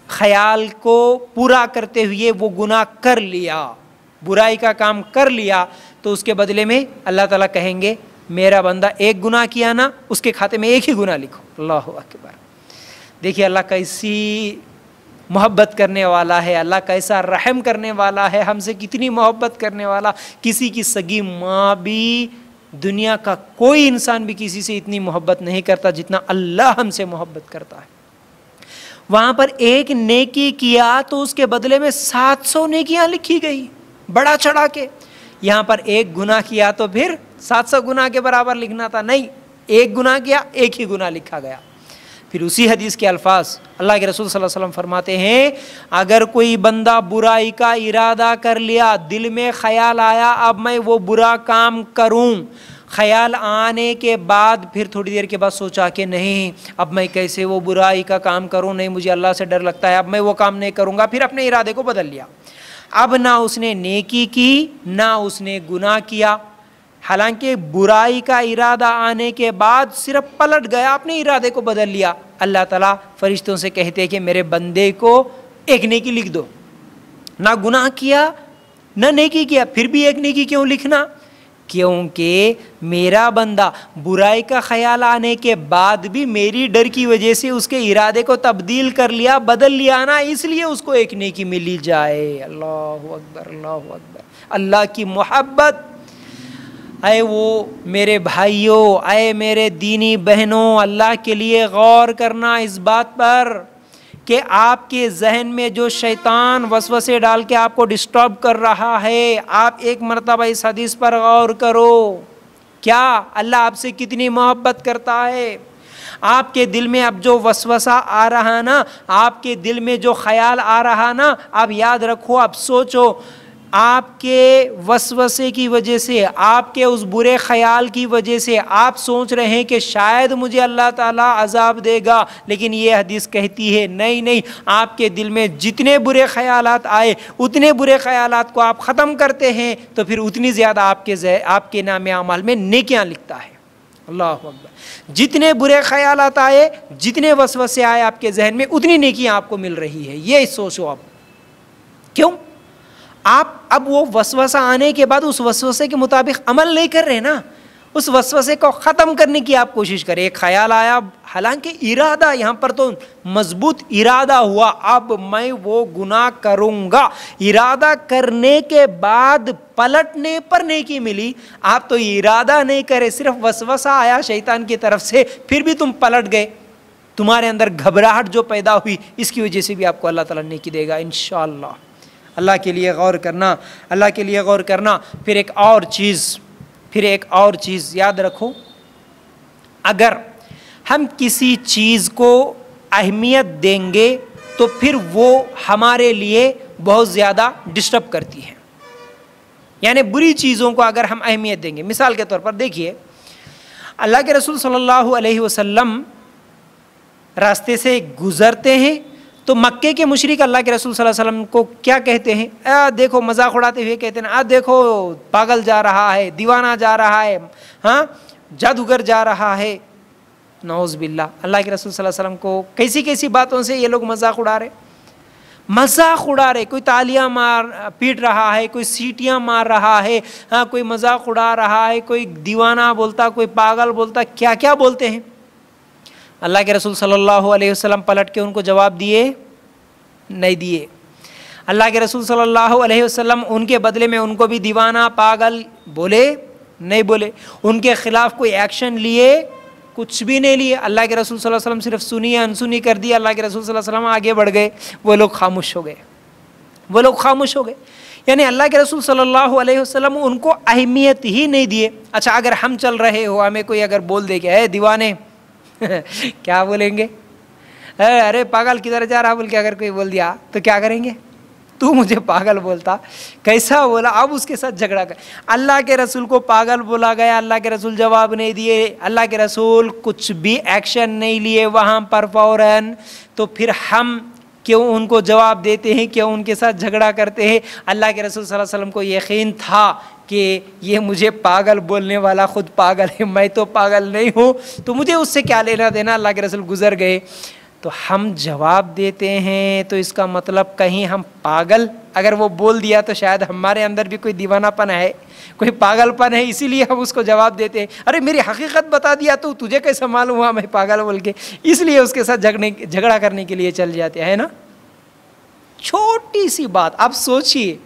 A: ख्याल को पूरा करते हुए वो गुनाह कर लिया, बुराई का काम कर लिया तो उसके बदले में अल्लाह ताला कहेंगे, मेरा बंदा एक गुनाह किया ना, उसके खाते में एक ही गुनाह लिखो। अल्लाह अकबर। देखिए, अल्लाह कैसी मोहब्बत करने वाला है, अल्लाह कैसा रहम करने वाला है, हमसे कितनी मोहब्बत करने वाला, किसी की सगी माँ भी दुनिया का कोई इंसान भी किसी से इतनी मोहब्बत नहीं करता जितना अल्लाह हमसे मोहब्बत करता है। वहाँ पर एक नेकी किया तो उसके बदले में सात सौ नेकियाँ लिखी गई, बड़ा चढ़ा के। यहाँ पर एक गुना किया तो फिर सात सौ गुना के बराबर लिखना था। नहीं, एक गुना किया, एक ही गुना लिखा गया। फिर उसी हदीस के अल्फाज अल्लाह के रसूल सल्लल्लाहु अलैहि वसल्लम फरमाते हैं, अगर कोई बंदा बुराई का इरादा कर लिया, दिल में ख्याल आया, अब मैं वो बुरा काम करूँ। ख्याल आने के बाद फिर थोड़ी देर के बाद सोचा कि नहीं, अब मैं कैसे वो बुराई का काम करूँ? नहीं, मुझे अल्लाह से डर लगता है, अब मैं वो काम नहीं करूँगा, फिर अपने इरादे को बदल लिया। अब ना उसने नेकी की, ना उसने गुनाह किया। हालाँकि बुराई का इरादा आने के बाद सिर्फ़ पलट गया, अपने इरादे को बदल लिया। अल्लाह ताला फरिश्तों से कहते हैं कि मेरे बंदे को एक नेकी लिख दो। ना गुनाह किया, ना नेकी किया, फिर भी एक नेकी क्यों लिखना? क्योंकि मेरा बंदा बुराई का ख्याल आने के बाद भी मेरी डर की वजह से उसके इरादे को तब्दील कर लिया, बदल लिया ना, इसलिए उसको एक नेकी मिली जाए। अल्लाह अकबर अल्लाह अकबर। अल्लाह की मोहब्बत। आए वो मेरे भाइयों, आए मेरे दीनी बहनों, अल्लाह के लिए गौर करना इस बात पर। कि आपके जहन में जो शैतान वसवसे डाल के आपको डिस्टर्ब कर रहा है, आप एक मरतबा इस हदीस पर गौर करो। क्या अल्लाह आपसे कितनी मोहब्बत करता है? आपके दिल में अब जो वसवसा आ रहा ना, आपके दिल में जो ख्याल आ रहा ना, आप याद रखो, आप सोचो आपके वसवसे की वजह से, आपके उस बुरे ख्याल की वजह से आप सोच रहे हैं कि शायद मुझे अल्लाह ताला अजाब देगा, लेकिन ये हदीस कहती है, नहीं नहीं, आपके दिल में जितने बुरे ख्याल आए, उतने बुरे ख्याल को आप ख़त्म करते हैं तो फिर उतनी ज़्यादा आपके आपके नाम अमाल में नेकियाँ लिखता है। अल्लाह अकबर। जितने बुरे ख्याल आए, जितने वसवसे आए आपके जहन में, उतनी नेकियाँ आपको मिल रही है। ये सोचो आप। क्यों? आप अब वो वसवसा आने के बाद उस वसवसे के मुताबिक अमल नहीं कर रहे ना, उस वसवसे को ख़त्म करने की आप कोशिश करें। एक ख्याल आया, हालाँकि इरादा यहाँ पर तो मज़बूत इरादा हुआ। अब मैं वो गुनाह करूँगा। इरादा करने के बाद पलटने पर नहीं की मिली। आप तो इरादा नहीं करे, सिर्फ़ वसवसा आया शैतान की तरफ़ से, फिर भी तुम पलट गए। तुम्हारे अंदर घबराहट जो पैदा हुई, इसकी वजह से भी आपको अल्लाह ताला नेकी देगा इन अल्लाह के लिए गौर करना, अल्लाह के लिए गौर करना। फिर एक और चीज़, फिर एक और चीज़ याद रखो। अगर हम किसी चीज़ को अहमियत देंगे तो फिर वो हमारे लिए बहुत ज़्यादा डिस्टर्ब करती है। यानी बुरी चीज़ों को अगर हम अहमियत देंगे, मिसाल के तौर पर देखिए, अल्लाह के रसूल सल्लल्लाहु अलैहि वसल्लम रास्ते से गुज़रते हैं तो मक्के के मुशरक अल्लाह के रसूल सल्लल्लाहु अलैहि वसल्लम को क्या कहते हैं? आ देखो, मज़ाक उड़ाते हुए कहते हैं आ, देखो, पागल जा रहा है, दीवाना जा रहा है हाँ जादूगर जा रहा है। नौज बिल्ला अल्लाह के रसूल सल्लल्लाहु अलैहि वसल्लम को कैसी कैसी बातों से ये लोग मज़ाक उड़ा रहे मज़ाक उड़ा रहे कोई तालियाँ मार, पीट रहा है, कोई सीटियाँ मार रहा है हाँ कोई मज़ाक उड़ा रहा है, कोई दीवाना बोलता, कोई पागल बोलता क्या क्या बोलते हैं? अल्लाह के रसूल सल्लल्लाहु अलैहि वसल्लम पलट के उनको जवाब दिए, नहीं दिए। अल्लाह के रसूल सल्लल्लाहु अलैहि वसल्लम उनके बदले में उनको भी दीवाना पागल बोले, नहीं बोले। उनके ख़िलाफ़ कोई एक्शन लिए, कुछ भी नहीं लिए। अल्लाह के रसूल सल्लल्लाहु अलैहि वसल्लम सिर्फ़ सुनिए अनसुनी कर दिया अल्लाह के रसूल सल्लल्लाहु अलैहि वसल्लम आगे बढ़ गए। वो लोग खामोश हो गए। वो लोग खामोश हो गए। यानी अल्लाह के रसूल सल्लल्लाहु अलैहि वसल्लम उनको अहमियत ही नहीं दिए। अच्छा अगर हम चल रहे हो, हमें कोई अगर बोल दे कि है दीवाने क्या बोलेंगे? अरे अरे, पागल किधर जा रहा बोल के अगर कोई बोल दिया तो क्या करेंगे? तू मुझे पागल बोलता। कैसा बोला? अब उसके साथ झगड़ा कर। अल्लाह के रसूल को पागल बोला गया। अल्लाह के रसूल जवाब नहीं दिए। अल्लाह के रसूल कुछ भी एक्शन नहीं लिए। वहाँ पर फ़ौरन तो फिर हम क्यों उनको जवाब देते हैं? क्यों उनके साथ झगड़ा करते हैं? अल्लाह के रसूल सल्लल्लाहु अलैहि वसल्लम को यकीन था कि ये मुझे पागल बोलने वाला खुद पागल है, मैं तो पागल नहीं हूँ। तो मुझे उससे क्या लेना देना? अल्लाह के रसूल गुजर गए। तो हम जवाब देते हैं तो इसका मतलब कहीं हम पागल, अगर वो बोल दिया तो शायद हमारे अंदर भी कोई दीवानापन है, कोई पागलपन है, इसीलिए हम उसको जवाब देते हैं। अरे, मेरी हकीकत बता दिया तो तुझे कैसे मालूम हुआ मैं पागल बोल के? इसलिए उसके साथ झगड़ने, झगड़ा करने के लिए चल जाते हैं ना? छोटी सी बात, आप सोचिए।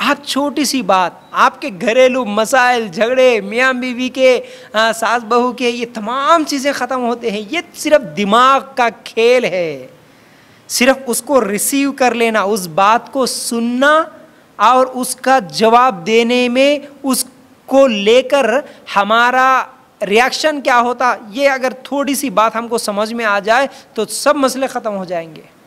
A: आप छोटी सी बात आपके घरेलू मसाइल झगड़े मियाँ बीवी के आ, सास बहू के ये तमाम चीज़ें ख़त्म होते हैं। ये सिर्फ़ दिमाग का खेल है। सिर्फ़ उसको रिसीव कर लेना उस बात को सुनना और उसका जवाब देने में उसको लेकर हमारा रिएक्शन क्या होता? ये अगर थोड़ी सी बात हमको समझ में आ जाए तो सब मसले ख़त्म हो जाएँगे।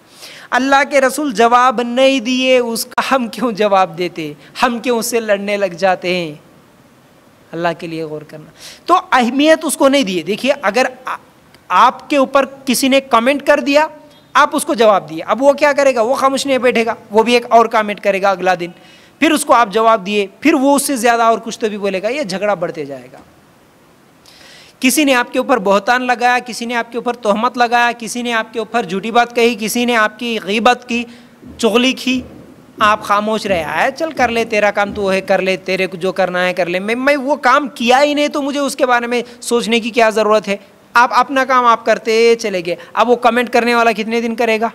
A: अल्लाह के रसूल जवाब नहीं दिए, उसका हम क्यों जवाब देते? हम क्यों उससे लड़ने लग जाते हैं? अल्लाह के लिए गौर करना। तो अहमियत उसको नहीं दिए। देखिए, अगर आपके ऊपर किसी ने कमेंट कर दिया, आप उसको जवाब दिए। अब वो क्या करेगा? वो खामोश नहीं बैठेगा। वो भी एक और कमेंट करेगा अगला दिन। फिर उसको आप जवाब दिए। फिर वो उससे ज़्यादा और कुछ तो भी बोलेगा। ये झगड़ा बढ़ते जाएगा। किसी ने आपके ऊपर बहतान लगाया, किसी ने आपके ऊपर तोहमत लगाया, किसी ने आपके ऊपर झूठी बात कही, किसी ने आपकी गीबत की, चुगली की, आप खामोश रहे आए चल कर ले, तेरा काम तो है, कर ले, तेरे को जो करना है कर ले। मैं मैं वो काम किया ही नहीं तो मुझे उसके बारे में सोचने की क्या ज़रूरत है? आप अपना काम आप करते चले गए। अब वो कमेंट करने वाला कितने दिन करेगा?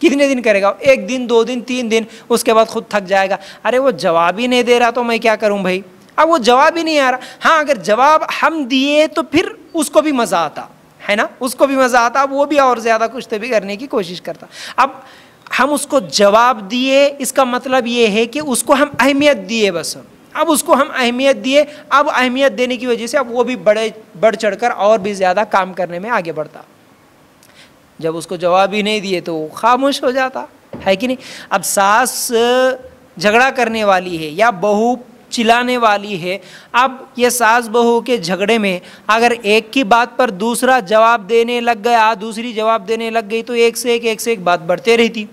A: कितने दिन करेगा? एक दिन, दो दिन, तीन दिन, उसके बाद खुद थक जाएगा। अरे वो जवाब ही नहीं दे रहा तो मैं क्या करूँ भाई? अब वो जवाब ही नहीं आ रहा। हाँ अगर जवाब हम दिए तो फिर उसको भी मज़ा आता, है ना? उसको भी मज़ा आता अब वो भी और ज़्यादा कुछ तो भी करने की कोशिश करता। अब हम उसको जवाब दिए, इसका मतलब ये है कि उसको हम अहमियत दिए बस। अब उसको हम अहमियत दिए, अब अहमियत देने की वजह से अब वो भी बड़े बढ़ चढ़कर और भी ज़्यादा काम करने में आगे बढ़ता। जब उसको जवाब ही नहीं दिए तो खामोश हो जाता, है कि नहीं? अब सास झगड़ा करने वाली है या बहू चिल्लाने वाली है। अब ये सास बहू के झगड़े में अगर एक की बात पर दूसरा जवाब देने लग गया, दूसरी जवाब देने लग गई तो एक से एक एक से एक बात बढ़ते रहती।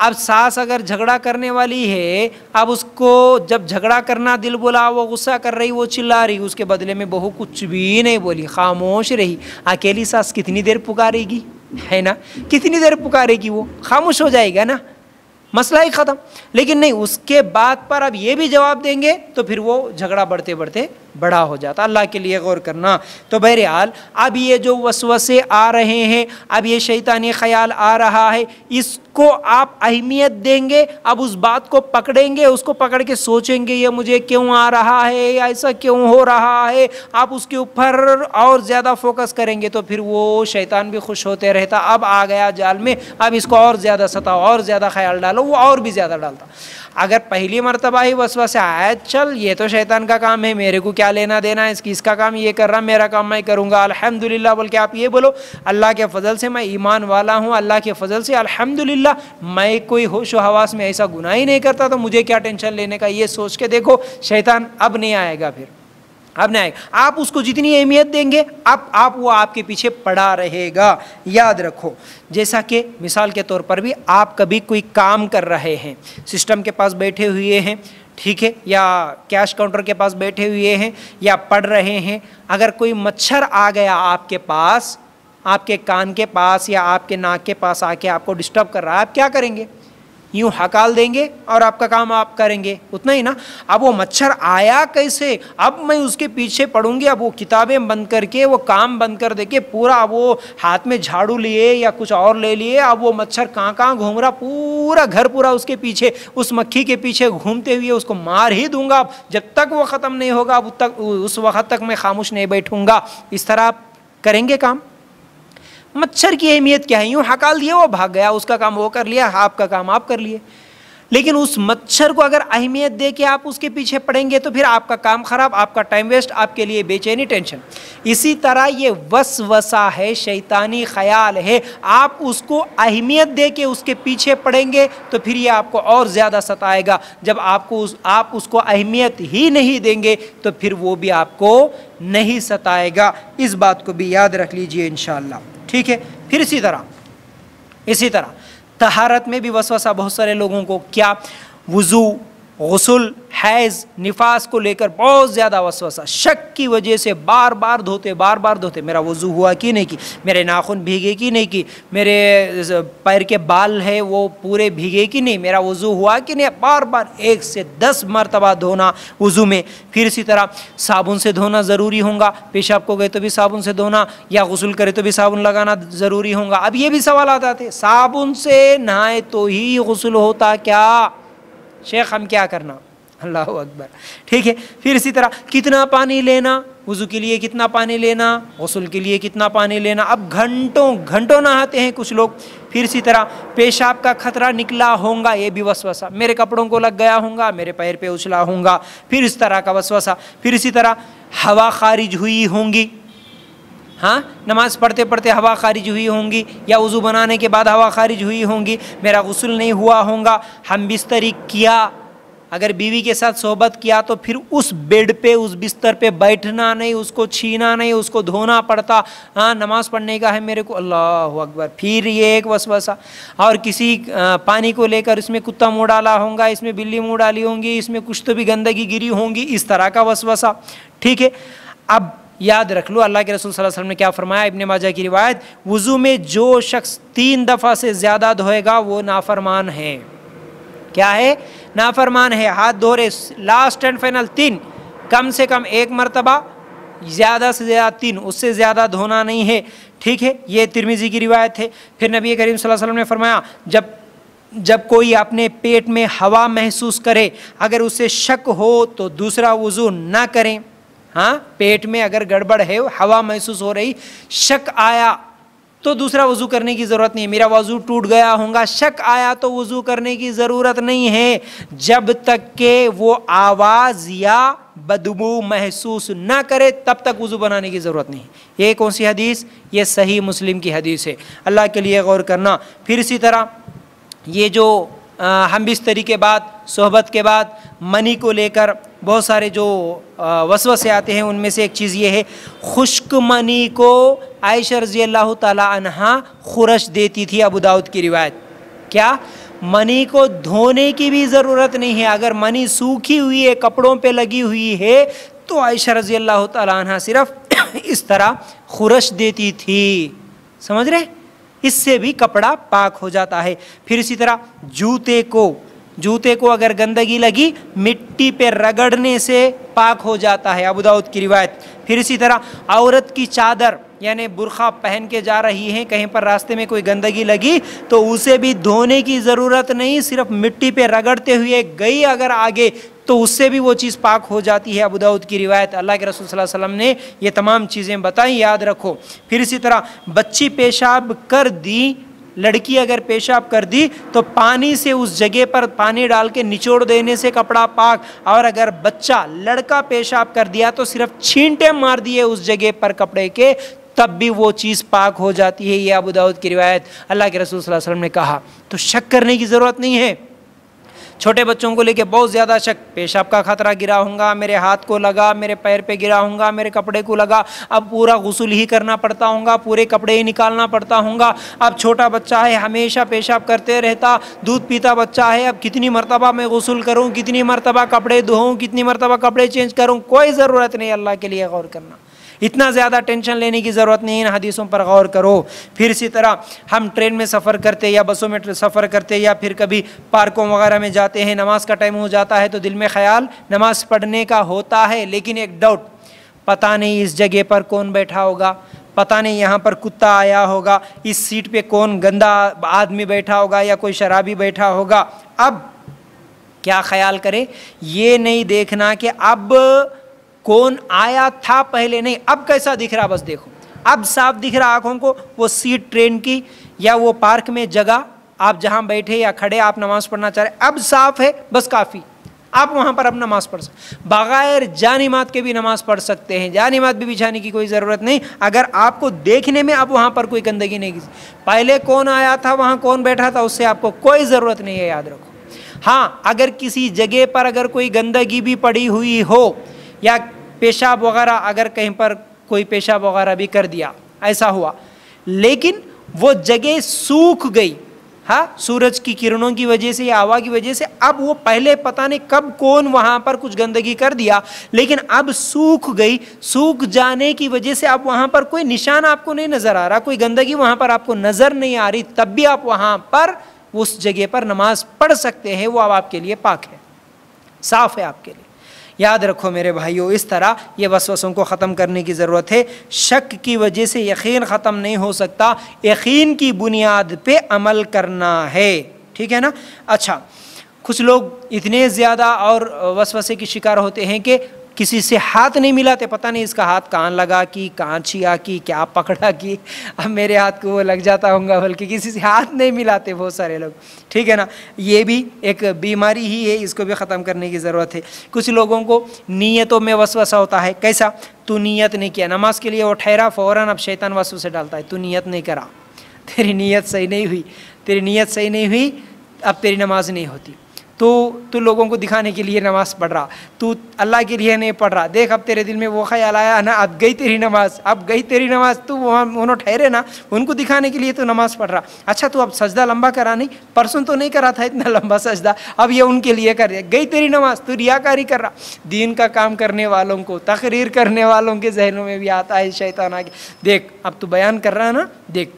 A: अब सास अगर झगड़ा करने वाली है, अब उसको जब झगड़ा करना दिल बोला, वो गुस्सा कर रही, वो चिल्ला रही, उसके बदले में बहू कुछ भी नहीं बोली, खामोश रही। अकेली सास कितनी देर पुकारेगी? है ना? कितनी देर पुकारेगी वो? खामोश हो जाएगा ना? मसला ही ख़त्म। लेकिन नहीं, उसके बाद पर अब ये भी जवाब देंगे तो फिर वो झगड़ा बढ़ते बढ़ते बड़ा हो जाता। अल्लाह के लिए गौर करना। तो बहरहाल, अब ये जो वसवसे आ रहे हैं, अब ये शैतानी ख्याल आ रहा है, इसको आप अहमियत देंगे, अब उस बात को पकड़ेंगे, उसको पकड़ के सोचेंगे, ये मुझे क्यों आ रहा है ऐसा क्यों हो रहा है, आप उसके ऊपर और ज़्यादा फोकस करेंगे तो फिर वो शैतान भी खुश होते रहता। अब आ गया जाल में, अब इसको और ज़्यादा सताओ, और ज़्यादा ख्याल डालो, वो और भी ज़्यादा डालता। अगर पहली मरतबा ही वसवा से आया चल, ये तो शैतान का काम है, मेरे को क्या लेना देना है, इसकी इसका काम ये कर रहा, मेरा काम मैं करूँगा। अल्हम्दुलिल्लाह बोल के आप ये बोलो, अल्लाह के फजल से मैं ईमान वाला हूँ, अल्लाह के फजल से अल्हम्दुलिल्लाह, मैं कोई होश हवास में ऐसा गुनाह ही नहीं करता तो मुझे क्या टेंशन लेने का? ये सोच के देखो, शैतान अब नहीं आएगा फिर। अब नहीं आएगा आप उसको जितनी अहमियत देंगे आप आप वो आपके पीछे पड़ा रहेगा। याद रखो, जैसा कि मिसाल के तौर पर भी आप कभी कोई काम कर रहे हैं, सिस्टम के पास बैठे हुए हैं, ठीक है, या कैश काउंटर के पास बैठे हुए हैं, या पढ़ रहे हैं, अगर कोई मच्छर आ गया आपके पास, आपके कान के पास या आपके नाक के पास आके आपको डिस्टर्ब कर रहा है, आप क्या करेंगे? यूँ हकाल देंगे और आपका काम आप करेंगे। उतना ही ना, अब वो मच्छर आया कैसे? अब मैं उसके पीछे पढ़ूँगी अब वो किताबें बंद करके, वो काम बंद कर दे के पूरा वो हाथ में झाड़ू लिए या कुछ और ले लिए, अब वो मच्छर कहाँ कहाँ घूम रहा? पूरा घर पूरा उसके पीछे, उस मक्खी के पीछे घूमते हुए उसको मार ही दूँगा। जब तक वो ख़त्म नहीं होगा, अब तक, उस वक्त तक मैं खामोश नहीं बैठूँगा। इस तरह आप करेंगे काम? मच्छर की अहमियत क्या है? यूँ हकाल दिया, वो भाग गया, उसका काम वो कर लिया, आपका काम आप कर लिए। लेकिन उस मच्छर को अगर अहमियत दे के आप उसके पीछे पड़ेंगे तो फिर आपका काम खराब, आपका टाइम वेस्ट आपके लिए बेचैनी टेंशन इसी तरह ये वस वसा है, शैतानी ख्याल है। आप उसको अहमियत दे के उसके पीछे पड़ेंगे तो फिर ये आपको और ज़्यादा सताएगा। जब आपको उस, आप उसको अहमियत ही नहीं देंगे तो फिर वो भी आपको नहीं सताएगा। इस बात को भी याद रख लीजिए इन ठीक है? फिर इसी तरह इसी तरह। तहारत में भी वसवसा बहुत सारे लोगों को क्या वज़ू गसल, हैज़, निफास को लेकर बहुत ज़्यादा वसवसा। शक की वजह से बार बार धोते बार बार धोते। मेरा वज़ू हुआ कि नहीं कि? मेरे नाखून भीगे कि नहीं कि? मेरे पैर के बाल है वो पूरे भीगे कि नहीं? मेरा वज़ू हुआ कि नहीं? बार बार एक से दस मरतबा धोना वज़ू में। फिर इसी तरह साबुन से धोना ज़रूरी होगा। पेशाब को गए तो भी साबुन से धोना, या गसल करे तो भी साबुन लगाना ज़रूरी होगा। अब ये भी सवाल आता थे साबुन से नहाए तो ही गसल होता क्या? शेख, हम क्या करना? अल्लाह अकबर। ठीक है, फिर इसी तरह, कितना पानी लेना? वज़ू के लिए कितना पानी लेना? गसल के लिए कितना पानी लेना? अब घंटों घंटों नहाते हैं कुछ लोग। फिर इसी तरह, पेशाब का खतरा निकला होगा, ये भी वसवसा। मेरे कपड़ों को लग गया होगा, मेरे पैर पे उछला होगा। फिर इस तरह का वसवसा। फिर इसी तरह, हवा खारिज हुई होंगी। हाँ नमाज़ पढ़ते पढ़ते हवा खारिज हुई होंगी या वज़ू बनाने के बाद हवा खारिज हुई होंगी, मेरा गसल नहीं हुआ होगा। हम बिस्तरी किया। अगर बीवी के साथ सोहबत किया तो फिर उस बेड पे, उस बिस्तर पे बैठना नहीं, उसको छीना नहीं, उसको धोना पड़ता। हाँ नमाज़ पढ़ने का है मेरे को। अल्लाह अकबर। फिर ये एक वसवसा। और किसी पानी को लेकर इसमें कुत्ता मुँह डाला होगा, इसमें बिल्ली मुँह डाली होंगी, इसमें कुछ तो भी गंदगी गिरी होंगी, इस तरह का वसवसा। ठीक है? अब याद रख लो, अल्लाह के रसूल सल्लल्लाहु अलैहि वसल्लम ने क्या फरमाया? इब्ने माजा की रिवायत, वज़ू में जो शख्स तीन दफ़ा से ज़्यादा धोएगा, वो नाफरमान है। क्या है? नाफरमान है। हाथ धो रहे लास्ट एंड फाइनल तीन, कम से कम एक मरतबा, ज़्यादा से ज़्यादा तीन, उससे ज़्यादा धोना नहीं है। ठीक है? ये तिरमिजी की रिवायत है। फिर नबी करीम सल्लल्लाहु अलैहि वसल्लम ने फरमाया, जब जब कोई अपने पेट में हवा महसूस करे, अगर उसे शक हो तो दूसरा वज़ू ना करें। हाँ पेट में अगर गड़बड़ है, हवा महसूस हो रही, शक आया तो दूसरा वज़ू करने की ज़रूरत नहीं है। मेरा वज़ू टूट गया होगा, शक आया तो वज़ू करने की ज़रूरत नहीं है। जब तक के वो आवाज़ या बदबू महसूस ना करे, तब तक वज़ू बनाने की ज़रूरत नहीं ये कौन सी हदीस? ये सही मुस्लिम की हदीस है। अल्लाह के लिए गौर करना। फिर इसी तरह, ये जो हम बिस्तरी के बाद, सोहबत के बाद, मनी को लेकर बहुत सारे जो वसवसे आते हैं, उनमें से एक चीज़ ये है, खुश्क मनी को आयशा रज़ी अल्लाह तहा खुरश देती थी अबू दाऊद की रिवायत। क्या? मनी को धोने की भी ज़रूरत नहीं है। अगर मनी सूखी हुई है, कपड़ों पे लगी हुई है तो आयशा रज़ी अल्लाह तहा सिर्फ़ इस तरह खुरश देती थी। समझ रहे? इससे भी कपड़ा पाक हो जाता है। फिर इसी तरह जूते को जूते को अगर गंदगी लगी, मिट्टी पे रगड़ने से पाक हो जाता है, अबू दाऊद की रिवायत। फिर इसी तरह औरत की चादर, यानी बुरखा पहन के जा रही हैं, कहीं पर रास्ते में कोई गंदगी लगी तो उसे भी धोने की ज़रूरत नहीं, सिर्फ़ मिट्टी पे रगड़ते हुए गई अगर आगे तो उससे भी वो चीज़ पाक हो जाती है, अबू दाऊद की रिवायत। अल्लाह के रसूल सल्लल्लाहु अलैहि वसल्लम ने ये तमाम चीज़ें बताई, याद रखो। फिर इसी तरह बच्ची पेशाब कर दी लड़की अगर पेशाब कर दी तो पानी से उस जगह पर पानी डाल के निचोड़ देने से कपड़ा पाक। और अगर बच्चा लड़का पेशाब कर दिया तो सिर्फ़ छींटे मार दिए उस जगह पर कपड़े के, तब भी वो चीज़ पाक हो जाती है, ये अबू दाऊद की रिवायत। अल्लाह के रसूल वसल्लम ने कहा। तो शक करने की ज़रूरत नहीं है। छोटे बच्चों को लेके बहुत ज़्यादा शक। पेशाब का खतरा गिरा होगा मेरे हाथ को लगा, मेरे पैर पे गिरा होगा मेरे कपड़े को लगा। अब पूरा गसल ही करना पड़ता होगा पूरे कपड़े ही निकालना पड़ता होगा अब छोटा बच्चा है, हमेशा पेशाब करते रहता। दूध पीता बच्चा है, अब कितनी मरतबा मैं गसल करूँ, कितनी मरतबा कपड़े धोऊँ, कितनी मरतबा कपड़े चेंज करूँ, कोई ज़रूरत नहीं, अल्लाह के लिए गौर करना। इतना ज़्यादा टेंशन लेने की ज़रूरत नहीं इन हदीसों पर गौर करो। फिर इसी तरह हम ट्रेन में सफ़र करते या बसों में सफ़र करते या फिर कभी पार्कों वगैरह में जाते हैं, नमाज़ का टाइम हो जाता है तो दिल में ख्याल नमाज़ पढ़ने का होता है, लेकिन एक डाउट पता नहीं इस जगह पर कौन बैठा होगा, पता नहीं यहाँ पर कुत्ता आया होगा, इस सीट पे कौन गंदा आदमी बैठा होगा या कोई शराबी बैठा होगा। अब क्या ख्याल करें? ये नहीं देखना कि अब कौन आया था पहले नहीं, अब कैसा दिख रहा, बस देखो। अब साफ़ दिख रहा आँखों को, वो सीट, ट्रेन की, या वो पार्क में जगह, आप जहाँ बैठे या खड़े, आप नमाज़ पढ़ना चाह रहे, अब साफ़ है, बस काफ़ी। आप वहाँ पर अब नमाज़ पढ़ सकते बग़ैर जानिमात के भी नमाज़ पढ़ सकते हैं, जानिमात भी बिछाने की कोई ज़रूरत नहीं, अगर आपको देखने में अब वहाँ पर कोई गंदगी नहीं पहले कौन आया था, वहाँ कौन बैठा था, उससे आपको कोई ज़रूरत नहीं है, याद रखो। हाँ अगर किसी जगह पर अगर कोई गंदगी भी पड़ी हुई हो, या पेशाब वगैरह अगर कहीं पर कोई पेशाब वगैरह भी कर दिया, ऐसा हुआ। लेकिन वो जगह सूख गई। हाँ सूरज की किरणों की वजह से या हवा की वजह से अब वो पहले पता नहीं कब कौन वहाँ पर कुछ गंदगी कर दिया, लेकिन अब सूख गई। सूख जाने की वजह से अब वहाँ पर कोई निशान आपको नहीं नज़र आ रहा, कोई गंदगी वहाँ पर आपको नज़र नहीं आ रही, तब भी आप वहाँ पर उस जगह पर नमाज़ पढ़ सकते हैं, वो अब आपके लिए पाक है, साफ़ है आपके लिए। याद रखो मेरे भाइयों, इस तरह ये वसवसों को ख़त्म करने की ज़रूरत है। शक की वजह से यकीन ख़त्म नहीं हो सकता। यकीन की बुनियाद पे अमल करना है। ठीक है ना? अच्छा कुछ लोग इतने ज़्यादा और वसवसे की शिकार होते हैं कि किसी से हाथ नहीं मिलाते, पता नहीं इसका हाथ कहाँ लगा कि कहाँ छिया कि, क्या पकड़ा कि। अब मेरे हाथ को वो लग जाता होगा, बल्कि किसी से हाथ नहीं मिलाते बहुत सारे लोग। ठीक है ना? ये भी एक बीमारी ही है, इसको भी ख़त्म करने की ज़रूरत है। कुछ लोगों को नीयतों में वसवसा होता है। कैसा? तू नीयत नहीं किया। नमाज़ के लिए वो ठहरा फ़ौर अब शैतान वसव से डालता है। तू नीयत नहीं करा। तेरी नीयत सही नहीं हुई। तेरी नीयत सही नहीं हुई, अब तेरी नमाज़ नहीं होती। तो तू लोगों को दिखाने के लिए नमाज़ पढ़ रहा। तू अल्लाह के लिए नहीं पढ़ रहा। देख, अब तेरे दिल में वो ख्याल आया ना, अब गई तेरी नमाज़, अब गई तेरी नमाज़। तू वहाँ उन्होंने ठहरे ना, उनको दिखाने के लिए तो नमाज़ पढ़ रहा। अच्छा तू अब सजदा लंबा करा नहीं, परसों तो नहीं करा था इतना लंबा सजदा, अब ये उनके लिए कर गई तेरी नमाज़, तू रियाकारी कर रहा। दीन का काम करने वालों को, तकरीर करने वालों के जहनों में भी आता है शैतान आगे। देख, अब तू बयान कर रहा है ना, देख,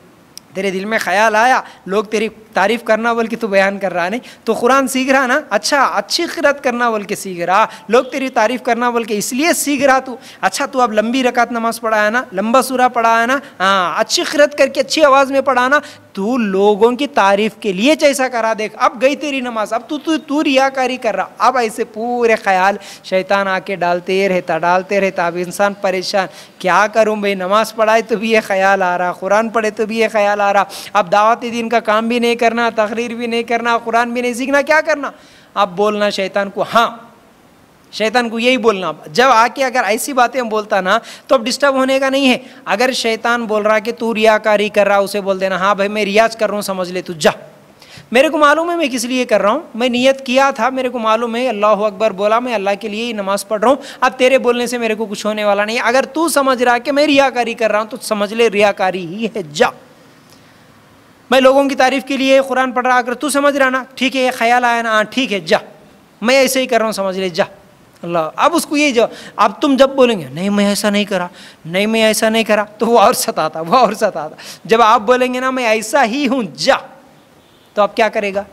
A: तेरे दिल में ख्याल आया, लोग तेरी तारीफ़ करना बोल के तू बयान कर रहा नहीं? तो कुरान सीख रहा ना? अच्छा अच्छी किरत करना बोल के सीख रहा। लोग तेरी तारीफ़ करना बोल के इसलिए सीख रहा तू। अच्छा तू अब लंबी रकात नमाज़ पढ़ा है ना? लंबा सूरा पढ़ा है ना? हाँ अच्छी किरत करके अच्छी आवाज़ में पढ़ा ना? तू लोगों की तारीफ़ के लिए जैसा करा, देख, अब गई तेरी नमाज़, अब तू तू तू रियाकारी कर रहा। अब ऐसे पूरे ख्याल शैतान आके डालते रहता डालते रहता। अब इंसान परेशान, क्या करूँ भाई? नमाज़ पढ़ाए तो भी ये ख्याल आ रहा, कुरान पढ़े तो भी ये ख्याल आ रहा। अब दावती दिन का काम भी नहीं करना, तकरीर भी नहीं करना, कुरान भी नहीं सीखना, क्या करना? अब बोलना शैतान को हाँ। शैतान को यही बोलना। जब आके अगर ऐसी बातें बोलता ना तो अब डिस्टर्ब होने का नहीं है। अगर शैतान बोल रहा कि तू रियाकारी कर रहा, उसे बोल देना हाँ भाई मैं रियाज कर रहा हूँ, समझ ले तू, जा। मेरे को मालूम है मैं किस लिए कर रहा हूँ। मैं नियत किया था, मेरे को मालूम है, अल्लाह अकबर बोला, मैं अल्लाह के लिए ही नमाज़ पढ़ रहा हूँ। अब तेरे बोलने से मेरे को कुछ होने वाला नहीं अगर तू समझ रहा कि मैं रियाकारी कर रहा हूँ तो समझ ले, रियाकारी ही है, जा। मैं लोगों की तारीफ़ के लिए कुरान पढ़ रहा, अगर तू समझ रहा ना, ठीक है, ये ख्याल आया ना हाँ ठीक है, जा। मैं ऐसे ही कर रहा हूँ, समझ ले, जा। अल्लाह, अब उसको ये जो, अब तुम जब बोलेंगे, नहीं, मैं ऐसा नहीं करा, नहीं, मैं ऐसा नहीं करा तो वो और सताता, वो और सताता। जब आप बोलेंगे ना, मैं ऐसा ही हूँ, जा। तो आप क्या करेगा?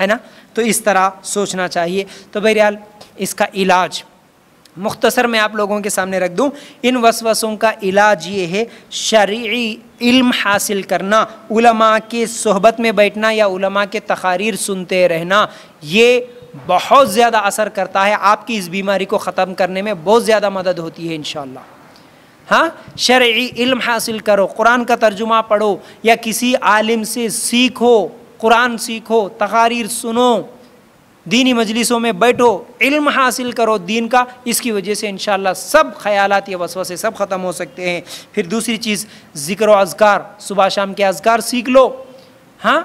A: है ना? तो इस तरह सोचना चाहिए। तो बहरहाल, इसका इलाज मुख्तसर मैं आप लोगों के सामने रख दूँ। इन वसवसों का इलाज ये है शर्य इल्म हासिल करना, उलमा के सोहबत में बैठना या उलमा के तकारीर सुनते रहना, ये बहुत ज़्यादा असर करता है। आपकी इस बीमारी को ख़त्म करने में बहुत ज़्यादा मदद होती है इन हाँ शर्य इल्म हासिल करो, कुरान का तर्जुमा पढ़ो या किसी आलिम से सीखो, कुरान सीखो तकारीर सुनो दीनी मजलिसों में बैठो, इल्म हासिल करो दीन का। इसकी वजह से इन सब ख्यालात या वसवसे सब ख़त्म हो सकते हैं। फिर दूसरी चीज़, ज़िक्र अज़कार। सुबह शाम के अज़कार सीख लो। हाँ?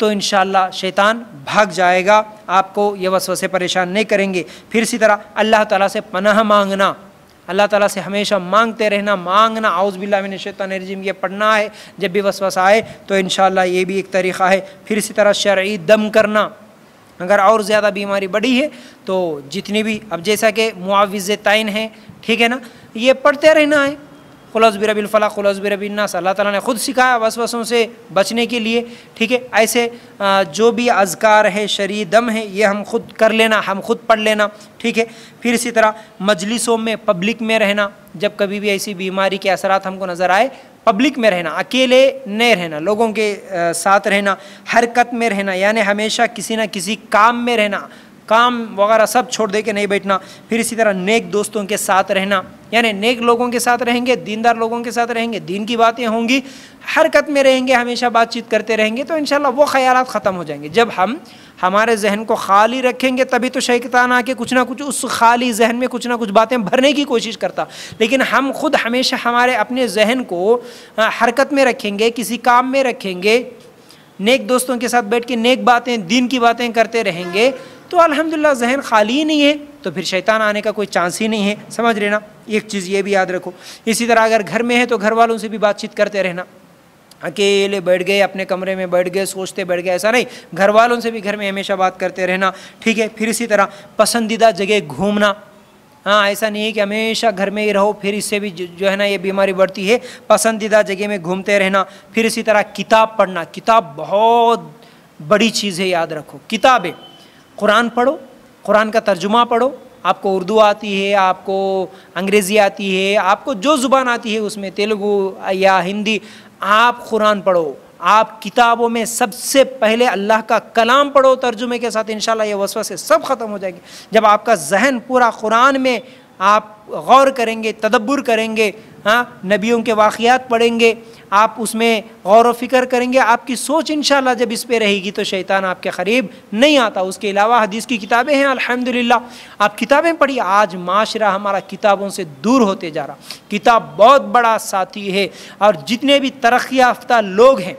A: तो इन शैतान भाग जाएगा। आपको ये वसवसे परेशान नहीं करेंगे। फिर इसी तरह अल्लाह ताला से पनाह मांगना। अल्लाह ताला से हमेशा मांगते रहना। मांगना आउज़ बिल्लामिन शैतानरजीम ये पढ़ना है। जब भी वसवसा आए तो इन ये भी एक तरीक़ा है। फिर इसी तरह शर्य दम करना। अगर और ज़्यादा बीमारी बढ़ी है तो जितनी भी, अब जैसा कि मुआवज़ तयन है, ठीक है ना? ये पढ़ते रहना है। खुलस बिरबिलफ़ला खुलस बिरबिन्नास अल्लाह ताला ने ख़ुद सिखाया वसवसों से बचने के लिए, ठीक है? ऐसे जो भी अज़कार है शरी दम है, ये हम खुद कर लेना, हम खुद पढ़ लेना, ठीक है? फिर इसी तरह मजलिसों में, पब्लिक में रहना, जब कभी भी ऐसी बीमारी के असरात हमको नज़र आए पब्लिक में रहना, अकेले नहीं रहना, लोगों के साथ रहना, हरकत में रहना, यानी हमेशा किसी न किसी काम में रहना। काम वगैरह सब छोड़ दे के नहीं बैठना, फिर इसी तरह नेक दोस्तों के साथ रहना। यानी नेक लोगों के साथ रहेंगे, दीनदार लोगों के साथ रहेंगे, दीन की बातें होंगी, हरकत में रहेंगे, हमेशा बातचीत करते रहेंगे तो इन वो ख्याल ख़त्म हो जाएँगे। जब हम हमारे जहन को खाली रखेंगे, तभी तो शैतान आके कुछ ना कुछ उस खाली जहन में कुछ ना कुछ बातें भरने की कोशिश करता। लेकिन हम खुद हमेशा हमारे अपने जहन को हरकत में रखेंगे, किसी काम में रखेंगे, नेक दोस्तों के साथ बैठ के नेक बातें, दिन की बातें करते रहेंगे तो अल्हम्दुलिल्लाह, जहन खाली ही नहीं है तो फिर शैतान आने का कोई चांस ही नहीं है। समझ लेना। एक चीज़ ये भी याद रखो। इसी तरह अगर घर में है तो घर वालों से भी बातचीत करते रहना। अकेले बैठ गए, अपने कमरे में बैठ गए, सोचते बैठ गए, ऐसा नहीं। घर वालों से भी घर में हमेशा बात करते रहना। ठीक है, फिर इसी तरह पसंदीदा जगह घूमना। हाँ ऐसा नहीं है कि हमेशा घर में ही रहो, फिर इससे भी जो है ना, ये बीमारी बढ़ती है। पसंदीदा जगह में घूमते रहना। फिर इसी तरह किताब पढ़ना। किताब बहुत बड़ी चीज़ है, याद रखो। किताबें। कुरान पढ़ो, कुरान का तर्जुमा पढ़ो। आपको उर्दू आती है, आपको अंग्रेज़ी आती है, आपको जो ज़ुबान आती है उसमें तेलुगु या हिंदी, आप कुरान पढ़ो। आप किताबों में सबसे पहले अल्लाह का कलाम पढ़ो, तर्जुमे के साथ इन ये वसवा से सब ख़त्म हो जाएगी। जब आपका जहन पूरा कुरान में आप गौर करेंगे, तदब्बर करेंगे हाँ नबियों के वाक़ात पढ़ेंगे, आप उसमें गौर फ़िक्र करेंगे, आपकी सोच इन जब इस पर रहेगी तो शैतान आपके करीब नहीं आता। उसके अलावा हदीस की किताबें हैं, अल्हम्दुलिल्लाह। आप किताबें पढ़िए, आज माशरा हमारा किताबों से दूर होते जा रहा। किताब बहुत बड़ा साथी है और जितने भी तरक्की याफ्ता लोग हैं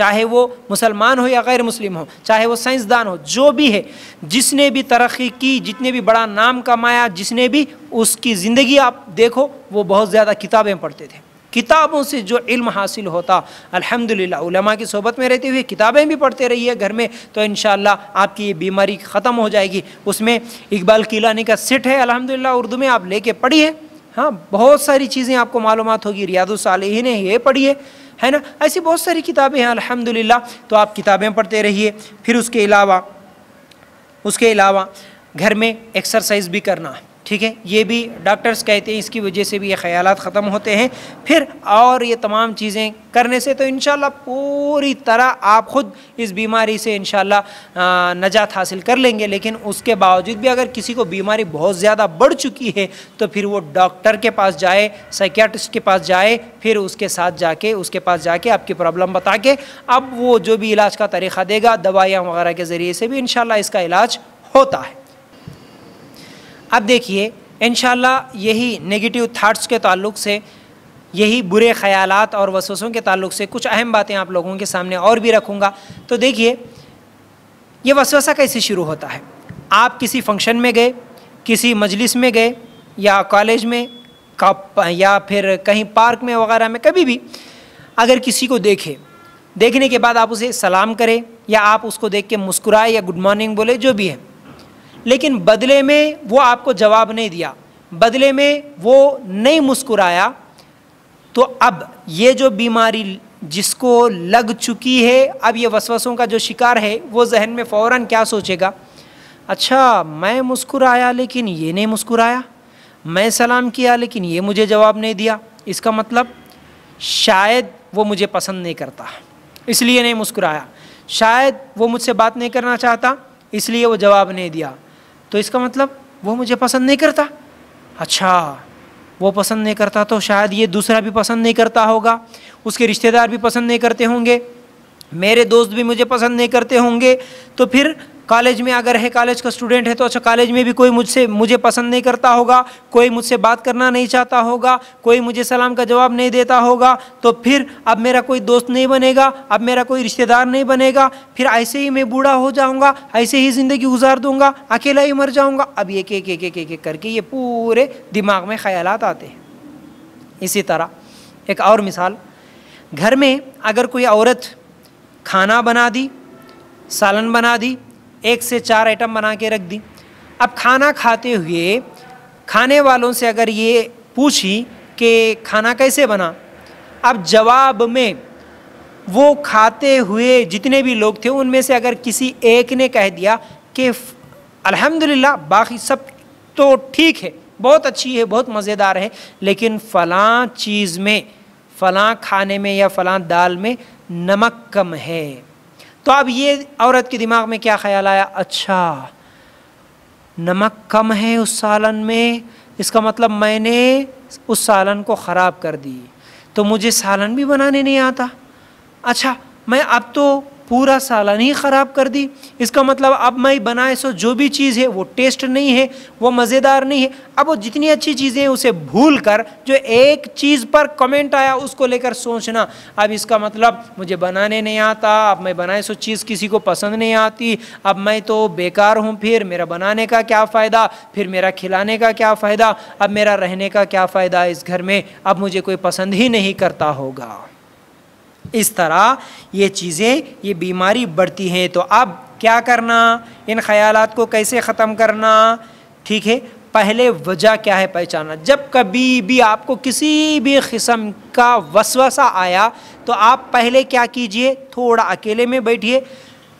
A: चाहे वो मुसलमान हो या गैर मुस्लिम हो, चाहे वो साइंसदान हो, जो भी है, जिसने भी तरक्की की, जितने भी बड़ा नाम कमाया, जिसने भी उसकी ज़िंदगी आप देखो, वो बहुत ज़्यादा किताबें पढ़ते थे। किताबों से जो इल्म हासिल होता, अल्हम्दुलिल्लाह की सोबत में रहते हुए किताबें भी पढ़ते रहिए घर में तो इन आपकी ये बीमारी ख़त्म हो जाएगी। उसमें इकबाल किलानी का सेट है, अल्हम्दुलिल्लाह, उर्दू में आप लेके पढ़िए। हाँ बहुत सारी चीज़ें आपको मालूम होगी रियादुसालहीन है ये पढ़िए है ना? ऐसी बहुत सारी किताबें हैं, अल्हम्दुलिल्लाह। तो आप किताबें पढ़ते रहिए। फिर उसके अलावा उसके अलावा घर में एक्सरसाइज भी करना। ठीक है, ये भी डॉक्टर्स कहते हैं, इसकी वजह से भी ये ख्याल ख़त्म होते हैं। फिर और ये तमाम चीज़ें करने से तो इन पूरी तरह आप ख़ुद इस बीमारी से इन नजात हासिल कर लेंगे। लेकिन उसके बावजूद भी अगर किसी को बीमारी बहुत ज़्यादा बढ़ चुकी है तो फिर वो डॉक्टर के पास जाए साइकियाट्रिस्ट के पास जाए, फिर उसके साथ जाके, उसके पास जाके आपकी प्रॉब्लम बता के अब वो जो भी इलाज का तरीक़ा देगा, दवाइयाँ वगैरह के ज़रिए से भी इन इसका इलाज होता है। अब देखिए इन यही नेगेटिव थाट्स के ताल्लुक से, यही बुरे ख़यालात और वसूसों के ताल्लुक से कुछ अहम बातें आप लोगों के सामने और भी रखूँगा। तो देखिए, ये वसवसा कैसे शुरू होता है? आप किसी फ़ंक्शन में गए, किसी मजलिस में गए, या कॉलेज में या फिर कहीं पार्क में वगैरह में, कभी भी, अगर किसी को देखें, देखने के बाद आप उसे सलाम करें, या आप उसको देख के मुस्कुराए, या गुड मॉर्निंग बोले, जो भी है। लेकिन बदले में वो आपको जवाब नहीं दिया। बदले में वो नहीं मुस्कुराया। तो अब ये जो बीमारी जिसको लग चुकी है, अब ये वसवसों का जो शिकार है, वो जहन में फ़ौर क्या सोचेगा? अच्छा मैं मुस्कुराया लेकिन ये नहीं मुस्कुराया। मैं सलाम किया लेकिन ये मुझे जवाब नहीं दिया। इसका मतलब शायद वो मुझे पसंद नहीं करता, इसलिए नहीं मुस्कुराया। शायद वो मुझसे बात नहीं करना चाहता, इसलिए वो जवाब नहीं दिया। तो इसका मतलब वो मुझे पसंद नहीं करता। अच्छा वो पसंद नहीं करता तो शायद ये दूसरा भी पसंद नहीं करता होगा, उसके रिश्तेदार भी पसंद नहीं करते होंगे, मेरे दोस्त भी मुझे पसंद नहीं करते होंगे तो फिर कॉलेज में अगर है, कॉलेज का स्टूडेंट है तो अच्छा कॉलेज में भी कोई मुझसे, मुझे पसंद नहीं करता होगा, कोई मुझसे बात करना नहीं चाहता होगा, कोई मुझे सलाम का जवाब नहीं देता होगा तो फिर अब मेरा कोई दोस्त नहीं बनेगा, अब मेरा कोई रिश्तेदार नहीं बनेगा, फिर ऐसे ही मैं बूढ़ा हो जाऊँगा, ऐसे ही ज़िंदगी गुजार दूँगा, अकेला ही मर जाऊँगा। अब एक एक एक एक एक करके ये पूरे दिमाग में ख्याल आते हैं। इसी तरह, एक और मिसाल, घर में अगर कोई औरत खाना बना दी, सालन बना दी एक से चार आइटम बना के रख दी। अब खाना खाते हुए खाने वालों से अगर ये पूछी कि खाना कैसे बना, अब जवाब में वो खाते हुए जितने भी लोग थे, उनमें से अगर किसी एक ने कह दिया कि अल्हम्दुलिल्लाह, बाकी सब तो ठीक है, बहुत अच्छी है, बहुत मज़ेदार है, लेकिन फ़लाँ चीज़ में, फ़लाँ खाने में या फ़लाँ दाल में नमक कम है। तो अब ये औरत के दिमाग में क्या ख्याल आया? अच्छा नमक कम है उस सालन में, इसका मतलब मैंने उस सालन को ख़राब कर दी तो मुझे सालन भी बनाने नहीं आता। अच्छा मैं अब तो पूरा सालन ख़राब कर दी। इसका मतलब अब मैं बनाए सो जो भी चीज़ है, वो टेस्ट नहीं है, वो मज़ेदार नहीं है। अब वो जितनी अच्छी चीज़ें हैं, उसे भूल कर जो एक चीज़ पर कमेंट आया, उसको लेकर सोचना। अब इसका मतलब मुझे बनाने नहीं आता, अब मैं बनाए सो चीज़ किसी को पसंद नहीं आती। अब मैं तो बेकार हूँ, फिर मेरा बनाने का क्या फ़ायदा? फिर मेरा खिलाने का क्या फ़ायदा? अब मेरा रहने का क्या फ़ायदा इस घर में? अब मुझे कोई पसंद ही नहीं करता होगा। इस तरह ये चीज़ें, ये बीमारी बढ़ती हैं। तो अब क्या करना? इन ख्यालात को कैसे ख़त्म करना? ठीक है, पहले वजह क्या है पहचाना जब कभी भी आपको किसी भी किस्म का वसवसा आया तो आप पहले क्या कीजिए? थोड़ा अकेले में बैठिए,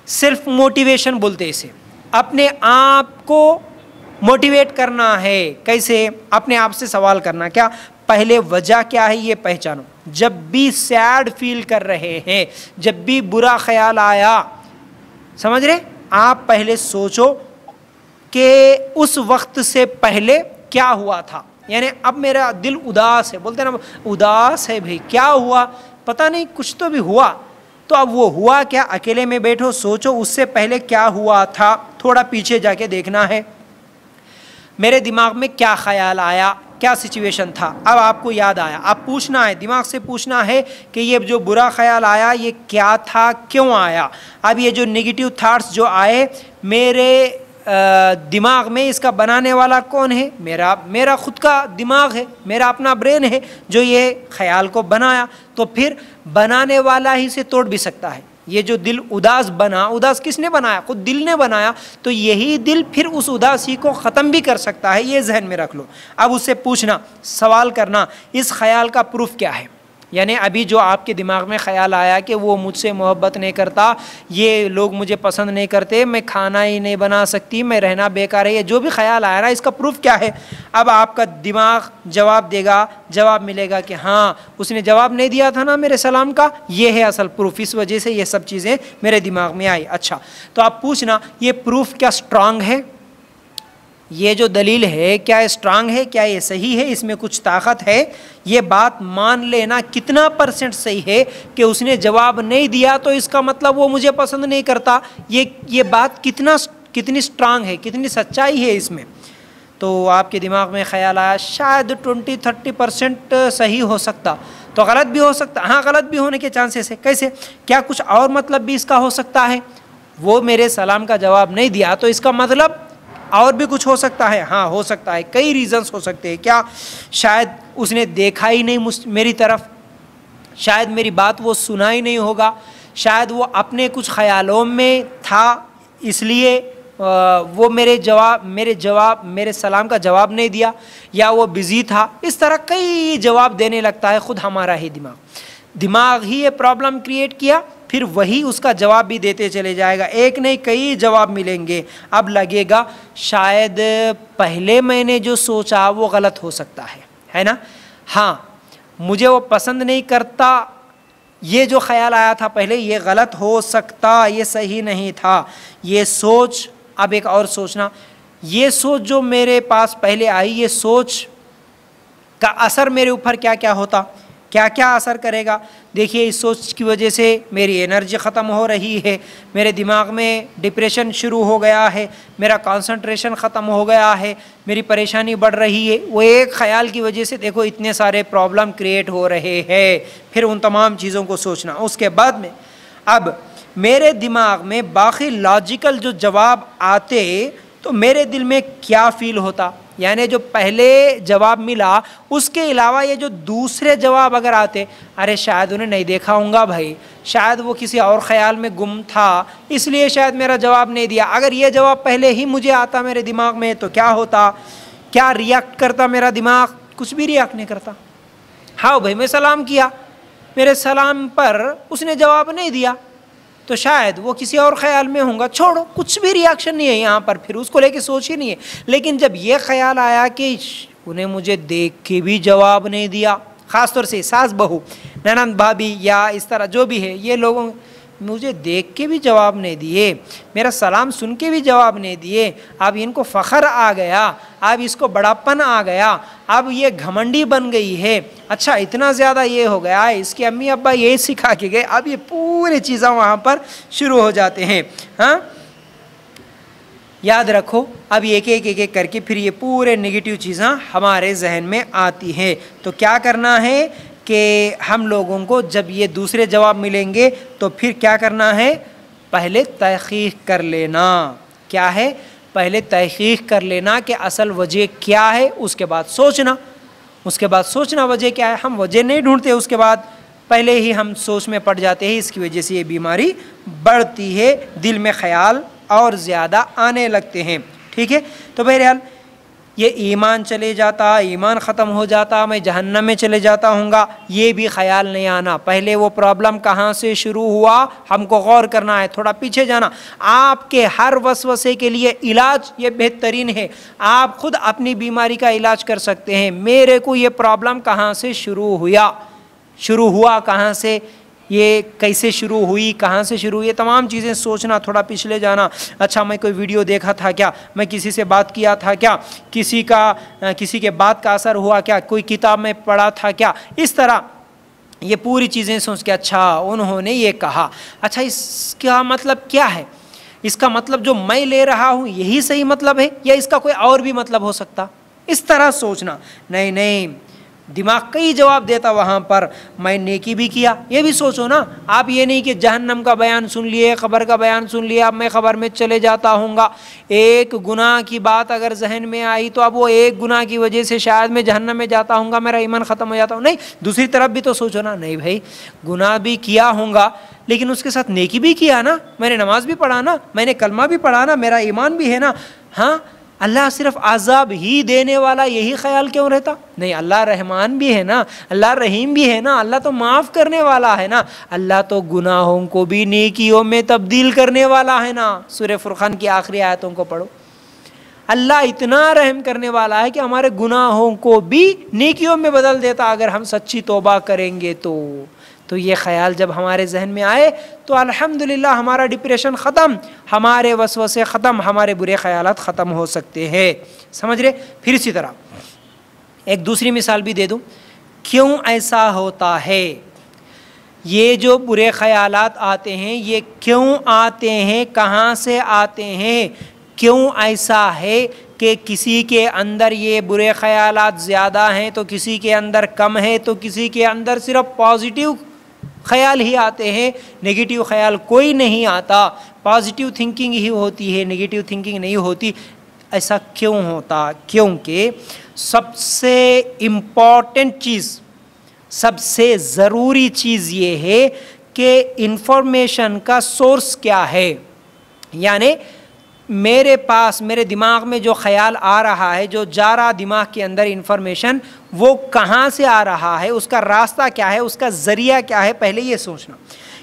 A: सिर्फ़ मोटिवेशन बोलते इसे। अपने आप को मोटिवेट करना है। कैसे? अपने आप से सवाल करना। क्या? पहले वजह क्या है ये पहचानो। जब भी सैड फील कर रहे हैं, जब भी बुरा ख्याल आया, समझ रहे? आप पहले सोचो कि उस वक्त से पहले क्या हुआ था। यानी अब मेरा दिल उदास है, बोलते ना उदास है भाई, क्या हुआ? पता नहीं, कुछ तो भी हुआ। तो अब वो हुआ क्या? अकेले में बैठो, सोचो उससे पहले क्या हुआ था। थोड़ा पीछे जाके देखना है। मेरे दिमाग में क्या ख्याल आया? क्या सिचुएशन था? अब आपको याद आया। अब पूछना है, दिमाग से पूछना है कि ये जो बुरा ख्याल आया, ये क्या था, क्यों आया? अब ये जो नेगेटिव थाट्स जो आए, मेरे दिमाग में इसका बनाने वाला कौन है? मेरा मेरा खुद का दिमाग है, मेरा अपना ब्रेन है जो ये ख्याल को बनाया। तो फिर बनाने वाला ही से तोड़ भी सकता है। ये जो दिल उदास बना, उदास किसने बनाया? खुद दिल ने बनाया तो यही दिल फिर उस उदासी को ख़त्म भी कर सकता है, ये जहन में रख लो। अब उससे पूछना, सवाल करना, इस ख्याल का प्रूफ क्या है? यानी अभी जो आपके दिमाग में ख्याल आया कि वो मुझसे मोहब्बत नहीं करता, ये लोग मुझे पसंद नहीं करते, मैं खाना ही नहीं बना सकती, मैं रहना बेकार है, ये जो भी ख्याल आया ना, इसका प्रूफ क्या है? अब आपका दिमाग जवाब देगा, जवाब मिलेगा कि हाँ उसने जवाब नहीं दिया था ना मेरे सलाम का, ये है असल प्रूफ इस वजह से ये सब चीज़ें मेरे दिमाग में आई। अच्छा तो आप पूछना, ये प्रूफ क्या स्ट्रांग है? ये जो दलील है, क्या स्ट्रांग है, क्या ये सही है, इसमें कुछ ताकत है? ये बात मान लेना कितना परसेंट सही है कि उसने जवाब नहीं दिया तो इसका मतलब वो मुझे पसंद नहीं करता। ये ये बात कितना, कितनी स्ट्रांग है, कितनी सच्चाई है इसमें? तो आपके दिमाग में ख्याल आया, शायद ट्वेंटी थर्टी परसेंट सही हो सकता। तो गलत भी हो सकता हाँ गलत भी होने के चांसेस है। कैसे? क्या कुछ और मतलब भी इसका हो सकता है? वो मेरे सलाम का जवाब नहीं दिया तो इसका मतलब और भी कुछ हो सकता है? हाँ हो सकता है। कई रीज़न्स हो सकते हैं। क्या शायद उसने देखा ही नहीं मेरी तरफ़? शायद मेरी बात वो सुना ही नहीं होगा। शायद वो अपने कुछ ख्यालों में था, इसलिए वो मेरे जवाब मेरे जवाब, मेरे सलाम का जवाब नहीं दिया, या वो बिज़ी था। इस तरह कई जवाब देने लगता है ख़ुद हमारा ही दिमाग। दिमाग ही ये प्रॉब्लम क्रिएट किया। फिर वही उसका जवाब भी देते चले जाएगा। एक नहीं, कई जवाब मिलेंगे। अब लगेगा, शायद पहले मैंने जो सोचा वो गलत हो सकता है। है ना? हाँ मुझे वो पसंद नहीं करता। ये जो ख्याल आया था पहले, ये गलत हो सकता, ये सही नहीं था। ये सोच, अब एक और सोचना। ये सोच जो मेरे पास पहले आई, ये सोच का असर मेरे ऊपर क्या क्या होता? क्या क्या असर करेगा? देखिए, इस सोच की वजह से मेरी एनर्जी ख़त्म हो रही है। मेरे दिमाग में डिप्रेशन शुरू हो गया है। मेरा कंसंट्रेशन ख़त्म हो गया है। मेरी परेशानी बढ़ रही है। वो एक ख्याल की वजह से देखो, इतने सारे प्रॉब्लम क्रिएट हो रहे हैं। फिर उन तमाम चीज़ों को सोचना। उसके बाद में, अब मेरे दिमाग में बाकी लॉजिकल जो जवाब आते तो मेरे दिल में क्या फ़ील होता? यानी जो पहले जवाब मिला, उसके अलावा ये जो दूसरे जवाब अगर आते, अरे शायद उन्हें नहीं देखा होगा भाई, शायद वो किसी और ख्याल में गुम था, इसलिए शायद मेरा जवाब नहीं दिया। अगर ये जवाब पहले ही मुझे आता मेरे दिमाग में तो क्या होता? क्या रिएक्ट करता मेरा दिमाग? कुछ भी रिएक्ट नहीं करता। हाँ भाई, मैं सलाम किया। मेरे सलाम पर उसने जवाब नहीं दिया। तो शायद वो किसी और ख्याल में होगा। छोड़ो, कुछ भी रिएक्शन नहीं है यहाँ पर, फिर उसको लेके सोच ही नहीं है। लेकिन जब ये ख्याल आया कि उन्हें मुझे देख के भी जवाब नहीं दिया, ख़ासतौर से सास बहू, ननंद भाभी या इस तरह जो भी है, ये लोगों मुझे देख के भी जवाब नहीं दिए, मेरा सलाम सुन के भी जवाब नहीं दिए। अब इनको फ़ख्र आ गया, अब इसको बड़ापन आ गया, अब ये घमंडी बन गई है। अच्छा इतना ज़्यादा ये हो गया, इसके अम्मी अब्बा ये सिखा के गए, अब ये पूरे चीज़ें वहाँ पर शुरू हो जाते हैं। हाँ? याद रखो, अब एक एक एक एक करके फिर ये पूरे नेगेटिव चीज़ें हमारे जहन में आती हैं। तो क्या करना है? कि हम लोगों को जब ये दूसरे जवाब मिलेंगे तो फिर क्या करना है? पहले तहकीक कर लेना। क्या है? पहले तहकीक कर लेना कि असल वजह क्या है, उसके बाद सोचना। उसके बाद सोचना वजह क्या है? हम वजह नहीं ढूंढते उसके बाद। पहले ही हम सोच में पड़ जाते हैं, इसकी वजह से ये बीमारी बढ़ती है, दिल में ख्याल और ज़्यादा आने लगते हैं। ठीक है? तो बहरहाल ये ईमान चले जाता, ईमान ख़त्म हो जाता, मैं जहन्नम में चले जाता हूँगा, ये भी ख्याल नहीं आना। पहले वो प्रॉब्लम कहाँ से शुरू हुआ, हमको गौर करना है, थोड़ा पीछे जाना। आपके हर वसवसे के लिए इलाज ये बेहतरीन है। आप खुद अपनी बीमारी का इलाज कर सकते हैं। मेरे को ये प्रॉब्लम कहाँ से शुरू हुआ शुरू हुआ कहाँ से? ये कैसे शुरू हुई, कहाँ से शुरू हुई, ये तमाम चीज़ें सोचना, थोड़ा पिछले जाना। अच्छा मैं कोई वीडियो देखा था क्या? मैं किसी से बात किया था क्या? किसी का किसी के बात का असर हुआ क्या? कोई किताब में पढ़ा था क्या? इस तरह ये पूरी चीज़ें सोच के अच्छा उन्होंने ये कहा। अच्छा इसका मतलब क्या है? इसका मतलब जो मैं ले रहा हूँ, यही सही मतलब है? या इसका कोई और भी मतलब हो सकता? इस तरह सोचना। नहीं नहीं दिमाग कई जवाब देता वहाँ पर, मैं नेकी भी किया। ये भी सोचो ना, आप ये नहीं कि जहन्नम का बयान सुन लिए, ख़बर का बयान सुन लिया अब मैं ख़बर में चले जाता हूँगा। एक गुनाह की बात अगर जहन में आई तो अब वो एक गुनाह की वजह से शायद मैं जहन्नम में जाता हूँगा, मेरा ईमान ख़त्म हो जाता हूँ। नहीं, दूसरी तरफ़ भी तो सोचो ना, नहीं भाई, गुनाह भी किया होगा, लेकिन उसके साथ नेकी भी किया ना? मैंने नमाज़ भी पढ़ा ना? मैंने कलमा भी पढ़ा ना? मेरा ईमान भी है ना? हाँ अल्लाह सिर्फ़ आज़ाब ही देने वाला यही ख्याल क्यों रहता? नहीं, अल्लाह रहमान भी है ना, अल्लाह रहीम भी है ना, अल्लाह तो माफ़ करने वाला है ना, अल्लाह तो गुनाहों को भी नेकियों में तब्दील करने वाला है ना। सुर फुरखान की आखिरी आयतों को पढ़ो। अल्लाह इतना रहम करने वाला है कि हमारे गुनाहों को भी नेकियों में बदल देता, अगर हम सच्ची तोबा करेंगे तो। तो ये ख्याल जब हमारे जहन में आए तो अल्हम्दुलिल्लाह हमारा डिप्रेशन ख़त्म, हमारे वसवसे ख़त्म, हमारे बुरे ख्याल ख़त्म हो सकते हैं। समझ रहे? फिर इसी तरह, एक दूसरी मिसाल भी दे दूँ। क्यों ऐसा होता है? ये जो बुरे ख्याल आते हैं, ये क्यों आते हैं, कहाँ से आते हैं? क्यों ऐसा है कि किसी के अंदर ये बुरे ख्याल ज़्यादा हैं तो किसी के अंदर कम है तो किसी के अंदर सिर्फ़ पॉजिटिव ख्याल ही आते हैं नेगेटिव ख्याल कोई नहीं आता। पॉजिटिव थिंकिंग ही होती है नेगेटिव थिंकिंग नहीं होती। ऐसा क्यों होता? क्योंकि सबसे इंपॉर्टेंट चीज़, सबसे ज़रूरी चीज़ ये है कि इन्फॉर्मेशन का सोर्स क्या है। यानी मेरे पास, मेरे दिमाग में जो ख्याल आ रहा है, जो जा रहा दिमाग के अंदर इंफॉर्मेशन वो कहाँ से आ रहा है, उसका रास्ता क्या है, उसका ज़रिया क्या है, पहले ये सोचना।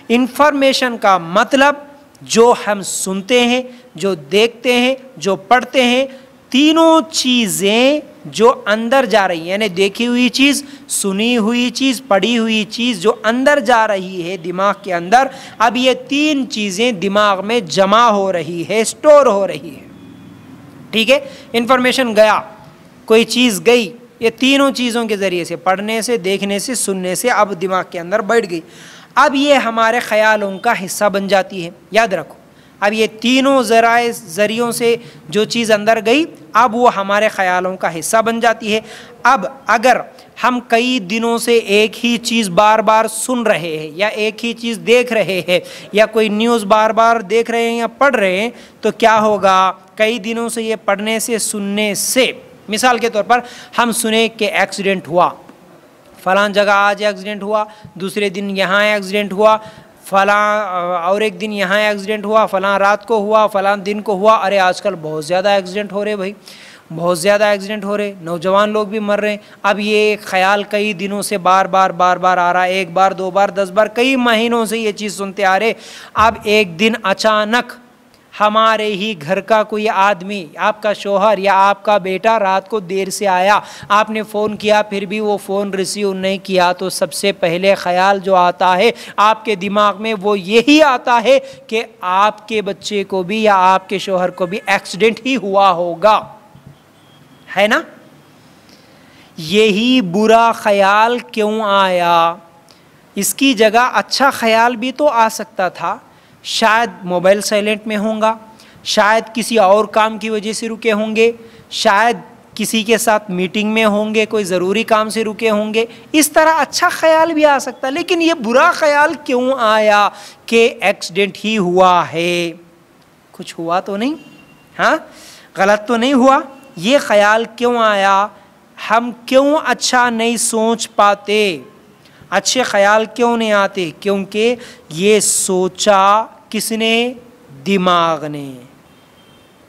A: इन्फॉर्मेशन का मतलब जो हम सुनते हैं, जो देखते हैं, जो पढ़ते हैं, तीनों चीज़ें जो अंदर जा रही है, यानी देखी हुई चीज़, सुनी हुई चीज़, पढ़ी हुई चीज़ जो अंदर जा रही है दिमाग के अंदर, अब ये तीन चीज़ें दिमाग में जमा हो रही है, स्टोर हो रही है। ठीक है? इन्फॉर्मेशन गया, कोई चीज़ गई ये तीनों चीज़ों के ज़रिए से, पढ़ने से, देखने से, सुनने से अब दिमाग के अंदर बैठ गई। अब ये हमारे ख्यालों का हिस्सा बन जाती है। याद रखो, अब ये तीनों ज़राए, ज़रियों से जो चीज़ अंदर गई, अब वो हमारे ख़यालों का हिस्सा बन जाती है। अब अगर हम कई दिनों से एक ही चीज़ बार बार सुन रहे हैं, या एक ही चीज़ देख रहे हैं, या कोई न्यूज़ बार बार देख रहे हैं या पढ़ रहे हैं तो क्या होगा? कई दिनों से ये पढ़ने से, सुनने से मिसाल के तौर पर हम सुने कि एक्सीडेंट हुआ। फ़लाँ जगह आज एक्सीडेंट हुआ, दूसरे दिन यहाँ एक्सीडेंट हुआ, फ़लाँ और एक दिन यहाँ एक्सीडेंट हुआ, फ़लाँ रात को हुआ, फ़लाँ दिन को हुआ, अरे आजकल बहुत ज़्यादा एक्सीडेंट हो रहे भाई, बहुत ज़्यादा एक्सीडेंट हो रहे नौजवान लोग भी मर रहे हैं। अब ये ख्याल कई दिनों से बार बार बार बार आ रहा है, एक बार, दो बार, दस बार, कई महीनों से ये चीज़ सुनते आ रहे अब एक दिन अचानक हमारे ही घर का कोई आदमी, आपका शोहर या आपका बेटा रात को देर से आया, आपने फ़ोन किया, फिर भी वो फ़ोन रिसीव नहीं किया तो सबसे पहले ख्याल जो आता है आपके दिमाग में, वो यही आता है कि आपके बच्चे को भी या आपके शोहर को भी एक्सीडेंट ही हुआ होगा। है ना? यही बुरा ख्याल क्यों आया? इसकी जगह अच्छा ख्याल भी तो आ सकता था शायद मोबाइल साइलेंट में होगा, शायद किसी और काम की वजह से रुके होंगे, शायद किसी के साथ मीटिंग में होंगे, कोई ज़रूरी काम से रुके होंगे। इस तरह अच्छा ख्याल भी आ सकता है, लेकिन ये बुरा ख्याल क्यों आया कि एक्सीडेंट ही हुआ है? कुछ हुआ तो नहीं? हाँ? गलत तो नहीं हुआ? ये ख्याल क्यों आया? हम क्यों अच्छा नहीं सोच पाते? अच्छे ख्याल क्यों नहीं आते? क्योंकि ये सोचा किसने? दिमाग ने।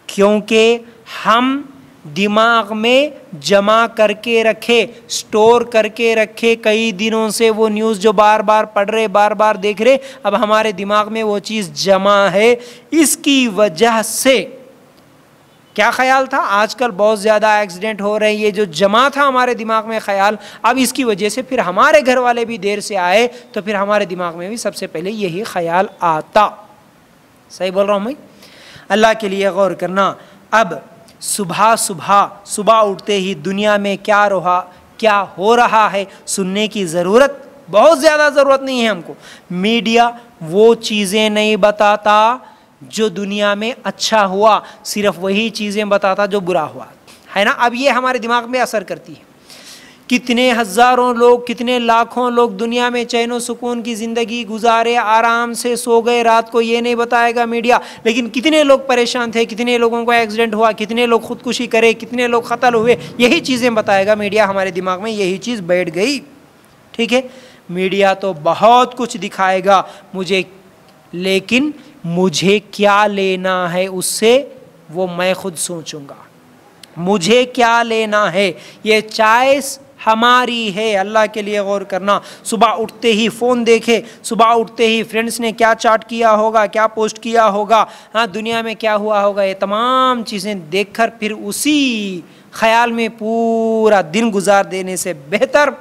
A: क्योंकि हम दिमाग में जमा करके रखे, स्टोर करके रखे कई दिनों से वो न्यूज़ जो बार बार पढ़ रहे बार बार देख रहे, अब हमारे दिमाग में वो चीज़ जमा है। इसकी वजह से क्या ख्याल था? आजकल बहुत ज़्यादा एक्सीडेंट हो रहे हैं, ये जो जमा था हमारे दिमाग में ख्याल, अब इसकी वजह से फिर हमारे घर वाले भी देर से आए तो फिर हमारे दिमाग में भी सबसे पहले यही ख्याल आता। सही बोल रहा हूँ मैं? अल्लाह के लिए गौर करना। अब सुबह सुबह सुबह उठते ही दुनिया में क्या रहा, क्या हो रहा है, सुनने की ज़रूरत, बहुत ज़्यादा ज़रूरत नहीं है हमको। मीडिया वो चीज़ें नहीं बताता जो दुनिया में अच्छा हुआ, सिर्फ़ वही चीज़ें बताता जो बुरा हुआ। है ना? अब ये हमारे दिमाग में असर करती है। कितने हज़ारों लोग, कितने लाखों लोग दुनिया में चैन सुकून की ज़िंदगी गुजारे, आराम से सो गए, रात को ये नहीं बताएगा मीडिया। लेकिन कितने लोग परेशान थे, कितने लोगों को एक्सीडेंट हुआ, कितने लोग खुदकुशी करे, कितने लोग कत्ल हुए, यही चीज़ें बताएगा मीडिया। हमारे दिमाग में यही चीज़ बैठ गई। ठीक है? मीडिया तो बहुत कुछ दिखाएगा मुझे, लेकिन मुझे क्या लेना है उससे, वो मैं खुद सोचूँगा। मुझे क्या लेना है? ये चॉइस हमारी है, अल्लाह के लिए गौर करना। सुबह उठते ही फ़ोन देखे, सुबह उठते ही फ्रेंड्स ने क्या चाट किया होगा, क्या पोस्ट किया होगा हाँ दुनिया में क्या हुआ होगा, ये तमाम चीज़ें देखकर फिर उसी ख्याल में पूरा दिन गुजार देने से बेहतर।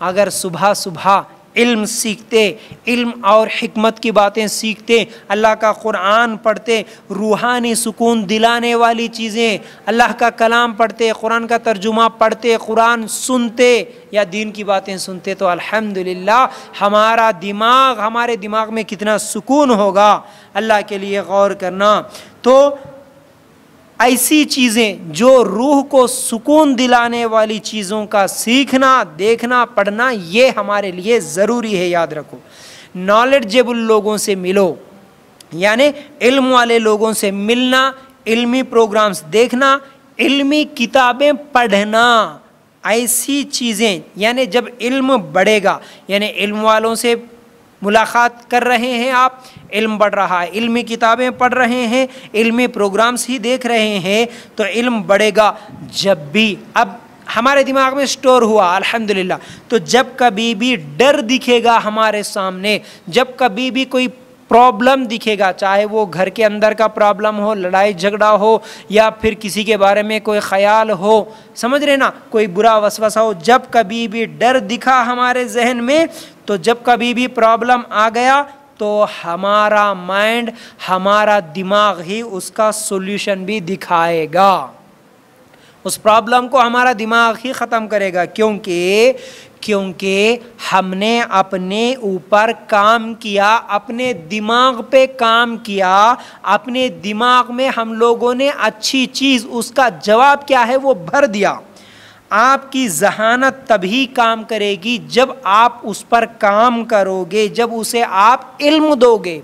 A: अगर सुबह सुबह इल्म सीखते, इल्म और हिकमत की बातें सीखते, अल्लाह का कुरान पढ़ते, रूहानी सुकून दिलाने वाली चीज़ें, अल्लाह का कलाम पढ़ते, कुरान का तर्जुमा पढ़ते, कुरान सुनते या दीन की बातें सुनते तो अल्हम्दुलिल्लाह हमारा दिमाग, हमारे दिमाग में कितना सुकून होगा। अल्लाह के लिए गौर करना। तो ऐसी चीज़ें जो रूह को सुकून दिलाने वाली चीज़ों का सीखना, देखना, पढ़ना, ये हमारे लिए ज़रूरी है, याद रखो। नॉलेजेबल लोगों से मिलो, यानी इल्म वाले लोगों से मिलना, इल्मी प्रोग्राम्स देखना, इल्मी किताबें पढ़ना, ऐसी चीज़ें, यानी जब इल्म बढ़ेगा, यानी इल्म वालों से मुलाकात कर रहे हैं आप। इल्म बढ़ रहा है। इल्मी किताबें पढ़ रहे हैं। इल्मी प्रोग्राम्स ही देख रहे हैं। तो इल्म बढ़ेगा जब भी। अब हमारे दिमाग में स्टोर हुआ, अल्हम्दुलिल्लाह। तो जब कभी भी डर दिखेगा हमारे सामने, जब कभी भी कोई प्रॉब्लम दिखेगा, चाहे वो घर के अंदर का प्रॉब्लम हो, लड़ाई झगड़ा हो, या फिर किसी के बारे में कोई ख्याल हो। समझ रहे ना? कोई बुरा वसवसा हो, जब कभी भी डर दिखा हमारे जहन में तो जब कभी भी प्रॉब्लम आ गया तो हमारा माइंड, हमारा दिमाग ही उसका सोल्यूशन भी दिखाएगा। उस प्रॉब्लम को हमारा दिमाग ही ख़त्म करेगा, क्योंकि क्योंकि हमने अपने ऊपर काम किया, अपने दिमाग पे काम किया, अपने दिमाग में हम लोगों ने अच्छी चीज़, उसका जवाब क्या है, वो भर दिया। आपकी जहानत तभी काम करेगी जब आप उस पर काम करोगे, जब उसे आप इल्म दोगे।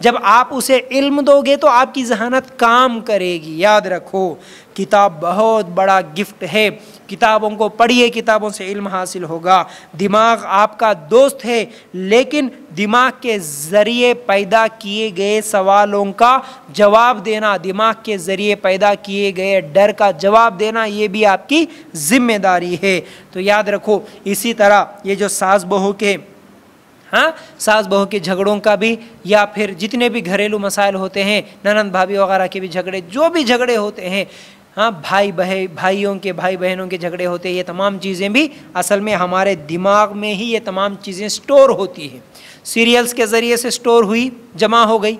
A: जब आप उसे इल्म दोगे तो आपकी जहानत काम करेगी, याद रखो। किताब बहुत बड़ा गिफ्ट है। किताबों को पढ़िए, किताबों से इल्म हासिल होगा। दिमाग आपका दोस्त है, लेकिन दिमाग के ज़रिए पैदा किए गए सवालों का जवाब देना, दिमाग के ज़रिए पैदा किए गए डर का जवाब देना, ये भी आपकी ज़िम्मेदारी है। तो याद रखो, इसी तरह ये जो सास बहू के हाँ सास बहू के झगड़ों का भी, या फिर जितने भी घरेलू मसाइल होते हैं, ननंद भाभी वगैरह के भी झगड़े, जो भी झगड़े होते हैं हाँ भाई बहे, भाइयों के, भाई बहनों के झगड़े होते हैं, ये तमाम चीज़ें भी असल में हमारे दिमाग में ही ये तमाम चीज़ें स्टोर होती हैं। सीरियल्स के ज़रिए से स्टोर हुई, जमा हो गई।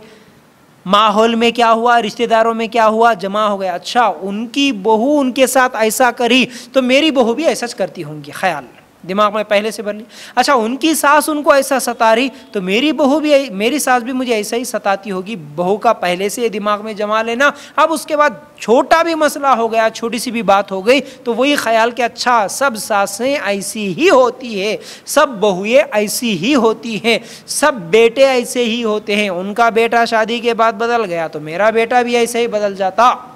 A: माहौल में क्या हुआ, रिश्तेदारों में क्या हुआ, जमा हो गया। अच्छा उनकी बहू उनके साथ ऐसा करी तो मेरी बहू भी ऐसा करती होंगी, ख्याल दिमाग में पहले से भर ली। अच्छा उनकी सास उनको ऐसा सता रही तो मेरी बहू भी मेरी सास भी मुझे ऐसा ही सताती होगी। बहू का पहले से दिमाग में जमा लेना। अब उसके बाद छोटा भी मसला हो गया, छोटी सी भी बात हो गई तो वही ख्याल कि अच्छा सब सासें ऐसी ही होती है, सब बहुएँ ऐसी ही होती हैं, सब बेटे ऐसे ही होते हैं। उनका बेटा शादी के बाद बदल गया तो मेरा बेटा भी ऐसे ही बदल जाता।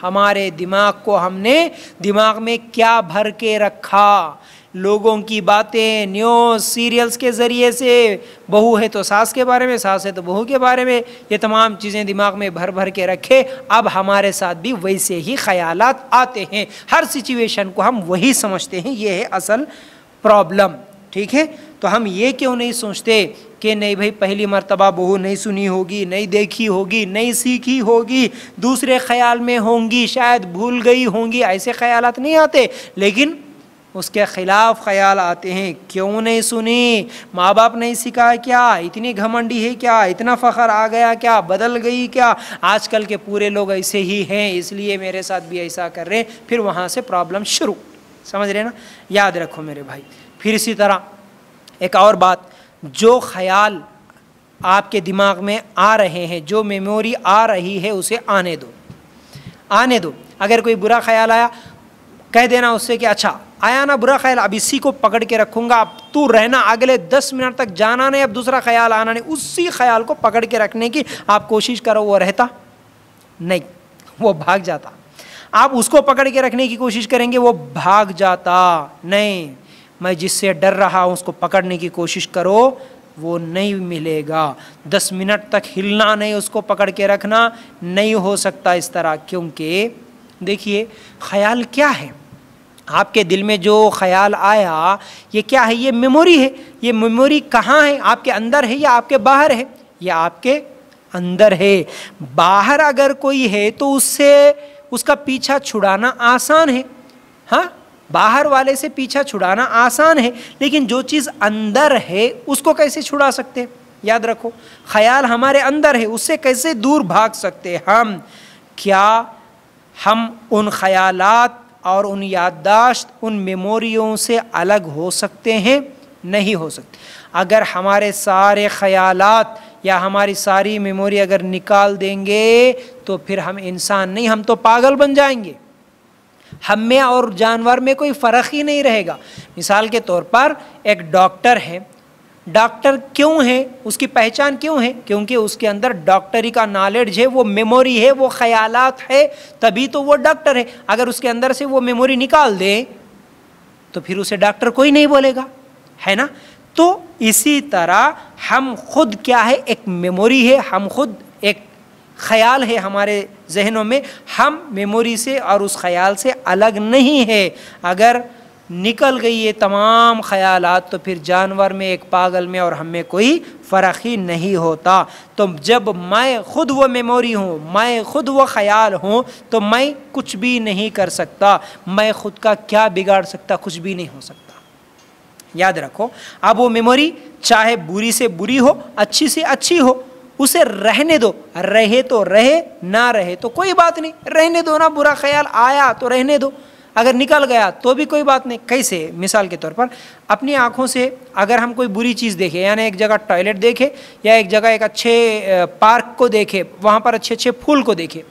A: हमारे दिमाग को हमने दिमाग में क्या भर के रखा? लोगों की बातें न्यूज़ सीरियल्स के ज़रिए से, बहू है तो सास के बारे में, सास है तो बहू के बारे में, ये तमाम चीज़ें दिमाग में भर भर के रखे। अब हमारे साथ भी वैसे ही ख्याल आते हैं। हर सिचुएशन को हम वही समझते हैं, ये है असल प्रॉब्लम ठीक है? तो हम ये क्यों नहीं सोचते कि नहीं भाई, पहली मरतबा बहू नहीं सुनी होगी, नहीं देखी होगी, नहीं सीखी होगी, दूसरे ख्याल में होंगी, शायद भूल गई होंगी, ऐसे ख्याल नहीं आते। लेकिन उसके ख़िलाफ़ ख्याल आते हैं। क्यों नहीं सुनी? माँ बाप नहीं सिखाया क्या? इतनी घमंडी है क्या? इतना फ़खर आ गया क्या? बदल गई क्या? आजकल के पूरे लोग ऐसे ही हैं, इसलिए मेरे साथ भी ऐसा कर रहे हैं। फिर वहाँ से प्रॉब्लम शुरू। समझ रहे ना? याद रखो मेरे भाई। फिर इसी तरह एक और बात, जो ख्याल आपके दिमाग में आ रहे हैं, जो मेमोरी आ रही है, उसे आने दो। आने दो। अगर कोई बुरा ख्याल आया कह देना उससे कि अच्छा आया ना बुरा ख्याल, अब इसी को पकड़ के रखूँगा। अब तू रहना अगले दस मिनट तक जाना नहीं, अब दूसरा ख्याल आना नहीं। उसी ख्याल को पकड़ के रखने की आप कोशिश करो, वो रहता नहीं, वो भाग जाता। आप उसको पकड़ के रखने की कोशिश करेंगे, वो भाग जाता नहीं। मैं जिससे डर रहा हूँ, उसको पकड़ने की कोशिश करो, वो नहीं मिलेगा। दस मिनट तक हिलना नहीं, उसको पकड़ के रखना नहीं हो सकता इस तरह, क्योंकि देखिए, ख्याल क्या है? आपके दिल में जो ख्याल आया, ये क्या है? ये मेमोरी है। ये मेमोरी कहाँ है? आपके अंदर है या आपके बाहर है? ये आपके अंदर है। बाहर अगर कोई है तो उससे उसका पीछा छुड़ाना आसान है। हाँ? बाहर वाले से पीछा छुड़ाना आसान है। लेकिन जो चीज़ अंदर है, उसको कैसे छुड़ा सकते हैं? याद रखो, ख्याल हमारे अंदर है, उससे कैसे दूर भाग सकते हम? क्या हम उन ख्यालात और उन याददाश्त उन मेमोरियों से अलग हो सकते हैं, नहीं हो सकते। अगर हमारे सारे ख़यालात या हमारी सारी मेमोरी अगर निकाल देंगे तो फिर हम इंसान नहीं, हम तो पागल बन जाएँगे। हम में और जानवर में कोई फ़र्क ही नहीं रहेगा। मिसाल के तौर पर एक डॉक्टर है डॉक्टर क्यों है? उसकी पहचान क्यों है? क्योंकि उसके अंदर डॉक्टरी का नॉलेज है, वो मेमोरी है, वो ख्यालात है, तभी तो वो डॉक्टर है। अगर उसके अंदर से वो मेमोरी निकाल दे तो फिर उसे डॉक्टर कोई नहीं बोलेगा, है ना? तो इसी तरह हम खुद क्या है? एक मेमोरी है, हम खुद एक ख्याल है हमारे जहनों में। हम मेमोरी से और उस ख्याल से अलग नहीं है। अगर निकल गई ये तमाम ख्यालात तो फिर जानवर में, एक पागल में और हम में कोई फ़र्क ही नहीं होता। तो जब मैं ख़ुद वो मेमोरी हूँ, मैं ख़ुद वो ख्याल हूँ तो मैं कुछ भी नहीं कर सकता। मैं ख़ुद का क्या बिगाड़ सकता, कुछ भी नहीं हो सकता। याद रखो, अब वो मेमोरी चाहे बुरी से बुरी हो, अच्छी से अच्छी हो, उसे रहने दो। रहे तो रहे, ना रहे तो कोई बात नहीं। रहने दो ना, बुरा ख्याल आया तो रहने दो। अगर निकल गया तो भी कोई बात नहीं। कैसे? मिसाल के तौर पर, अपनी आँखों से अगर हम कोई बुरी चीज़ देखें, यानी एक जगह टॉयलेट देखे, या एक जगह एक अच्छे पार्क को देखे, वहाँ पर अच्छे अच्छे फूल को देखे,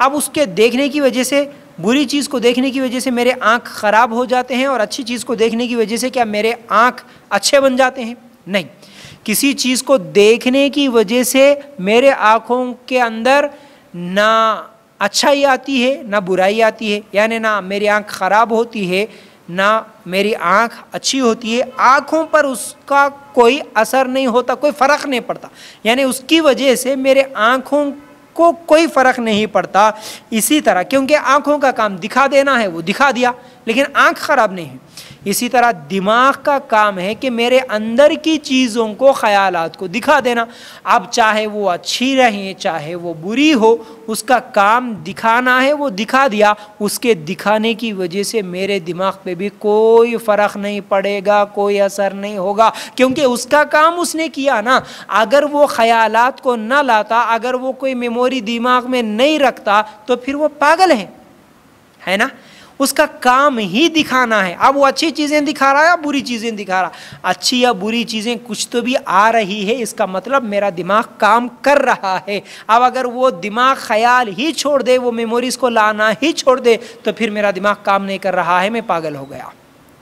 A: अब उसके देखने की वजह से, बुरी चीज़ को देखने की वजह से मेरे आँख ख़राब हो जाते हैं और अच्छी चीज़ को देखने की वजह से क्या मेरे आँख अच्छे बन जाते हैं? नहीं। किसी चीज़ को देखने की वजह से मेरे आँखों के अंदर ना अच्छाई आती है, ना बुराई आती है, यानी ना मेरी आँख ख़राब होती है, ना मेरी आँख अच्छी होती है, आँखों पर उसका कोई असर नहीं होता, कोई फ़र्क नहीं पड़ता। यानी उसकी वजह से मेरे आँखों को कोई फ़र्क नहीं पड़ता इसी तरह, क्योंकि आँखों का काम दिखा देना है, वो दिखा दिया। लेकिन आँख ख़राब नहीं है। इसी तरह दिमाग का काम है कि मेरे अंदर की चीज़ों को, ख्यालात को दिखा देना। अब चाहे वो अच्छी रहे, चाहे वो बुरी हो, उसका काम दिखाना है, वो दिखा दिया। उसके दिखाने की वजह से मेरे दिमाग पे भी कोई फ़र्क नहीं पड़ेगा, कोई असर नहीं होगा। क्योंकि उसका काम उसने किया ना। अगर वो ख्यालात को न लाता, अगर वो कोई मेमोरी दिमाग में नहीं रखता तो फिर वो पागल है। है ना? उसका काम ही दिखाना है। अब वो अच्छी चीज़ें दिखा रहा है या बुरी चीज़ें दिखा रहा अच्छी या बुरी चीज़ें कुछ तो भी आ रही है, इसका मतलब मेरा दिमाग काम कर रहा है। अब अगर वो दिमाग ख्याल ही छोड़ दे, वो मेमोरीज को लाना ही छोड़ दे तो फिर मेरा दिमाग काम नहीं कर रहा है, मैं पागल हो गया।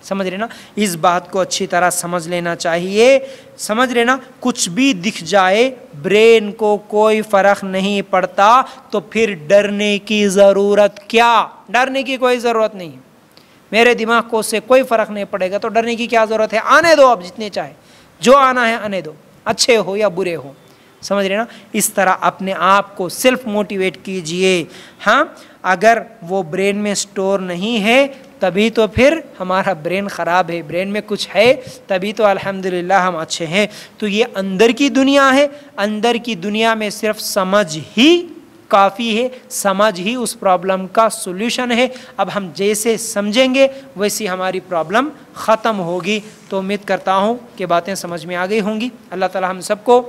A: समझ रहे ना इस बात को अच्छी तरह समझ लेना चाहिए। समझ रहे ना कुछ भी दिख जाए, ब्रेन को कोई फ़र्क नहीं पड़ता तो फिर डरने की ज़रूरत क्या? डरने की कोई ज़रूरत नहीं। मेरे दिमाग को उससे कोई फ़र्क नहीं पड़ेगा तो डरने की क्या ज़रूरत है? आने दो आप जितने चाहे। जो आना है, आने दो। अच्छे हो या बुरे हो। समझ रहे ना इस तरह अपने आप को सेल्फ मोटिवेट कीजिए। हाँ अगर वो ब्रेन में स्टोर नहीं है तभी तो फिर हमारा ब्रेन ख़राब है, ब्रेन में कुछ है, तभी तो अल्हम्दुलिल्लाह हम अच्छे हैं। तो ये अंदर की दुनिया है, अंदर की दुनिया में सिर्फ़ समझ ही काफ़ी है, समझ ही उस प्रॉब्लम का सोल्यूशन है। अब हम जैसे समझेंगे, वैसी हमारी प्रॉब्लम ख़त्म होगी। तो उम्मीद करता हूँ कि बातें समझ में आ गई होंगी। अल्लाह ताला हम सबको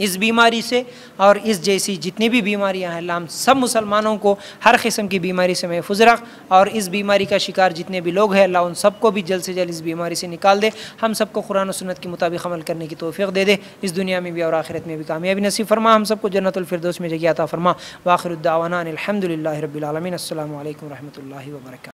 A: इस बीमारी से और इस जैसी जितनी भी बीमारियाँ हैं हम सब मुसलमानों को हर किस्म की बीमारी से महफूज रख और इस बीमारी का शिकार जितने भी लोग हैं, अल्लाह उन सबको भी जल्द से जल्द इस बीमारी से निकाल दे। हम सबको कुरान सुन्नत के मुताबिक अमल करने की तोफ़ी दे दे। इस दुनिया में भी और आखिरत में भी कामयाबी नसीब फरमा। हम सबको जन्नतफरदोस में जगह आता फरमा। वाखिरदावाना अलहमदिल्ला रबीआलमीन वरहमल वर्क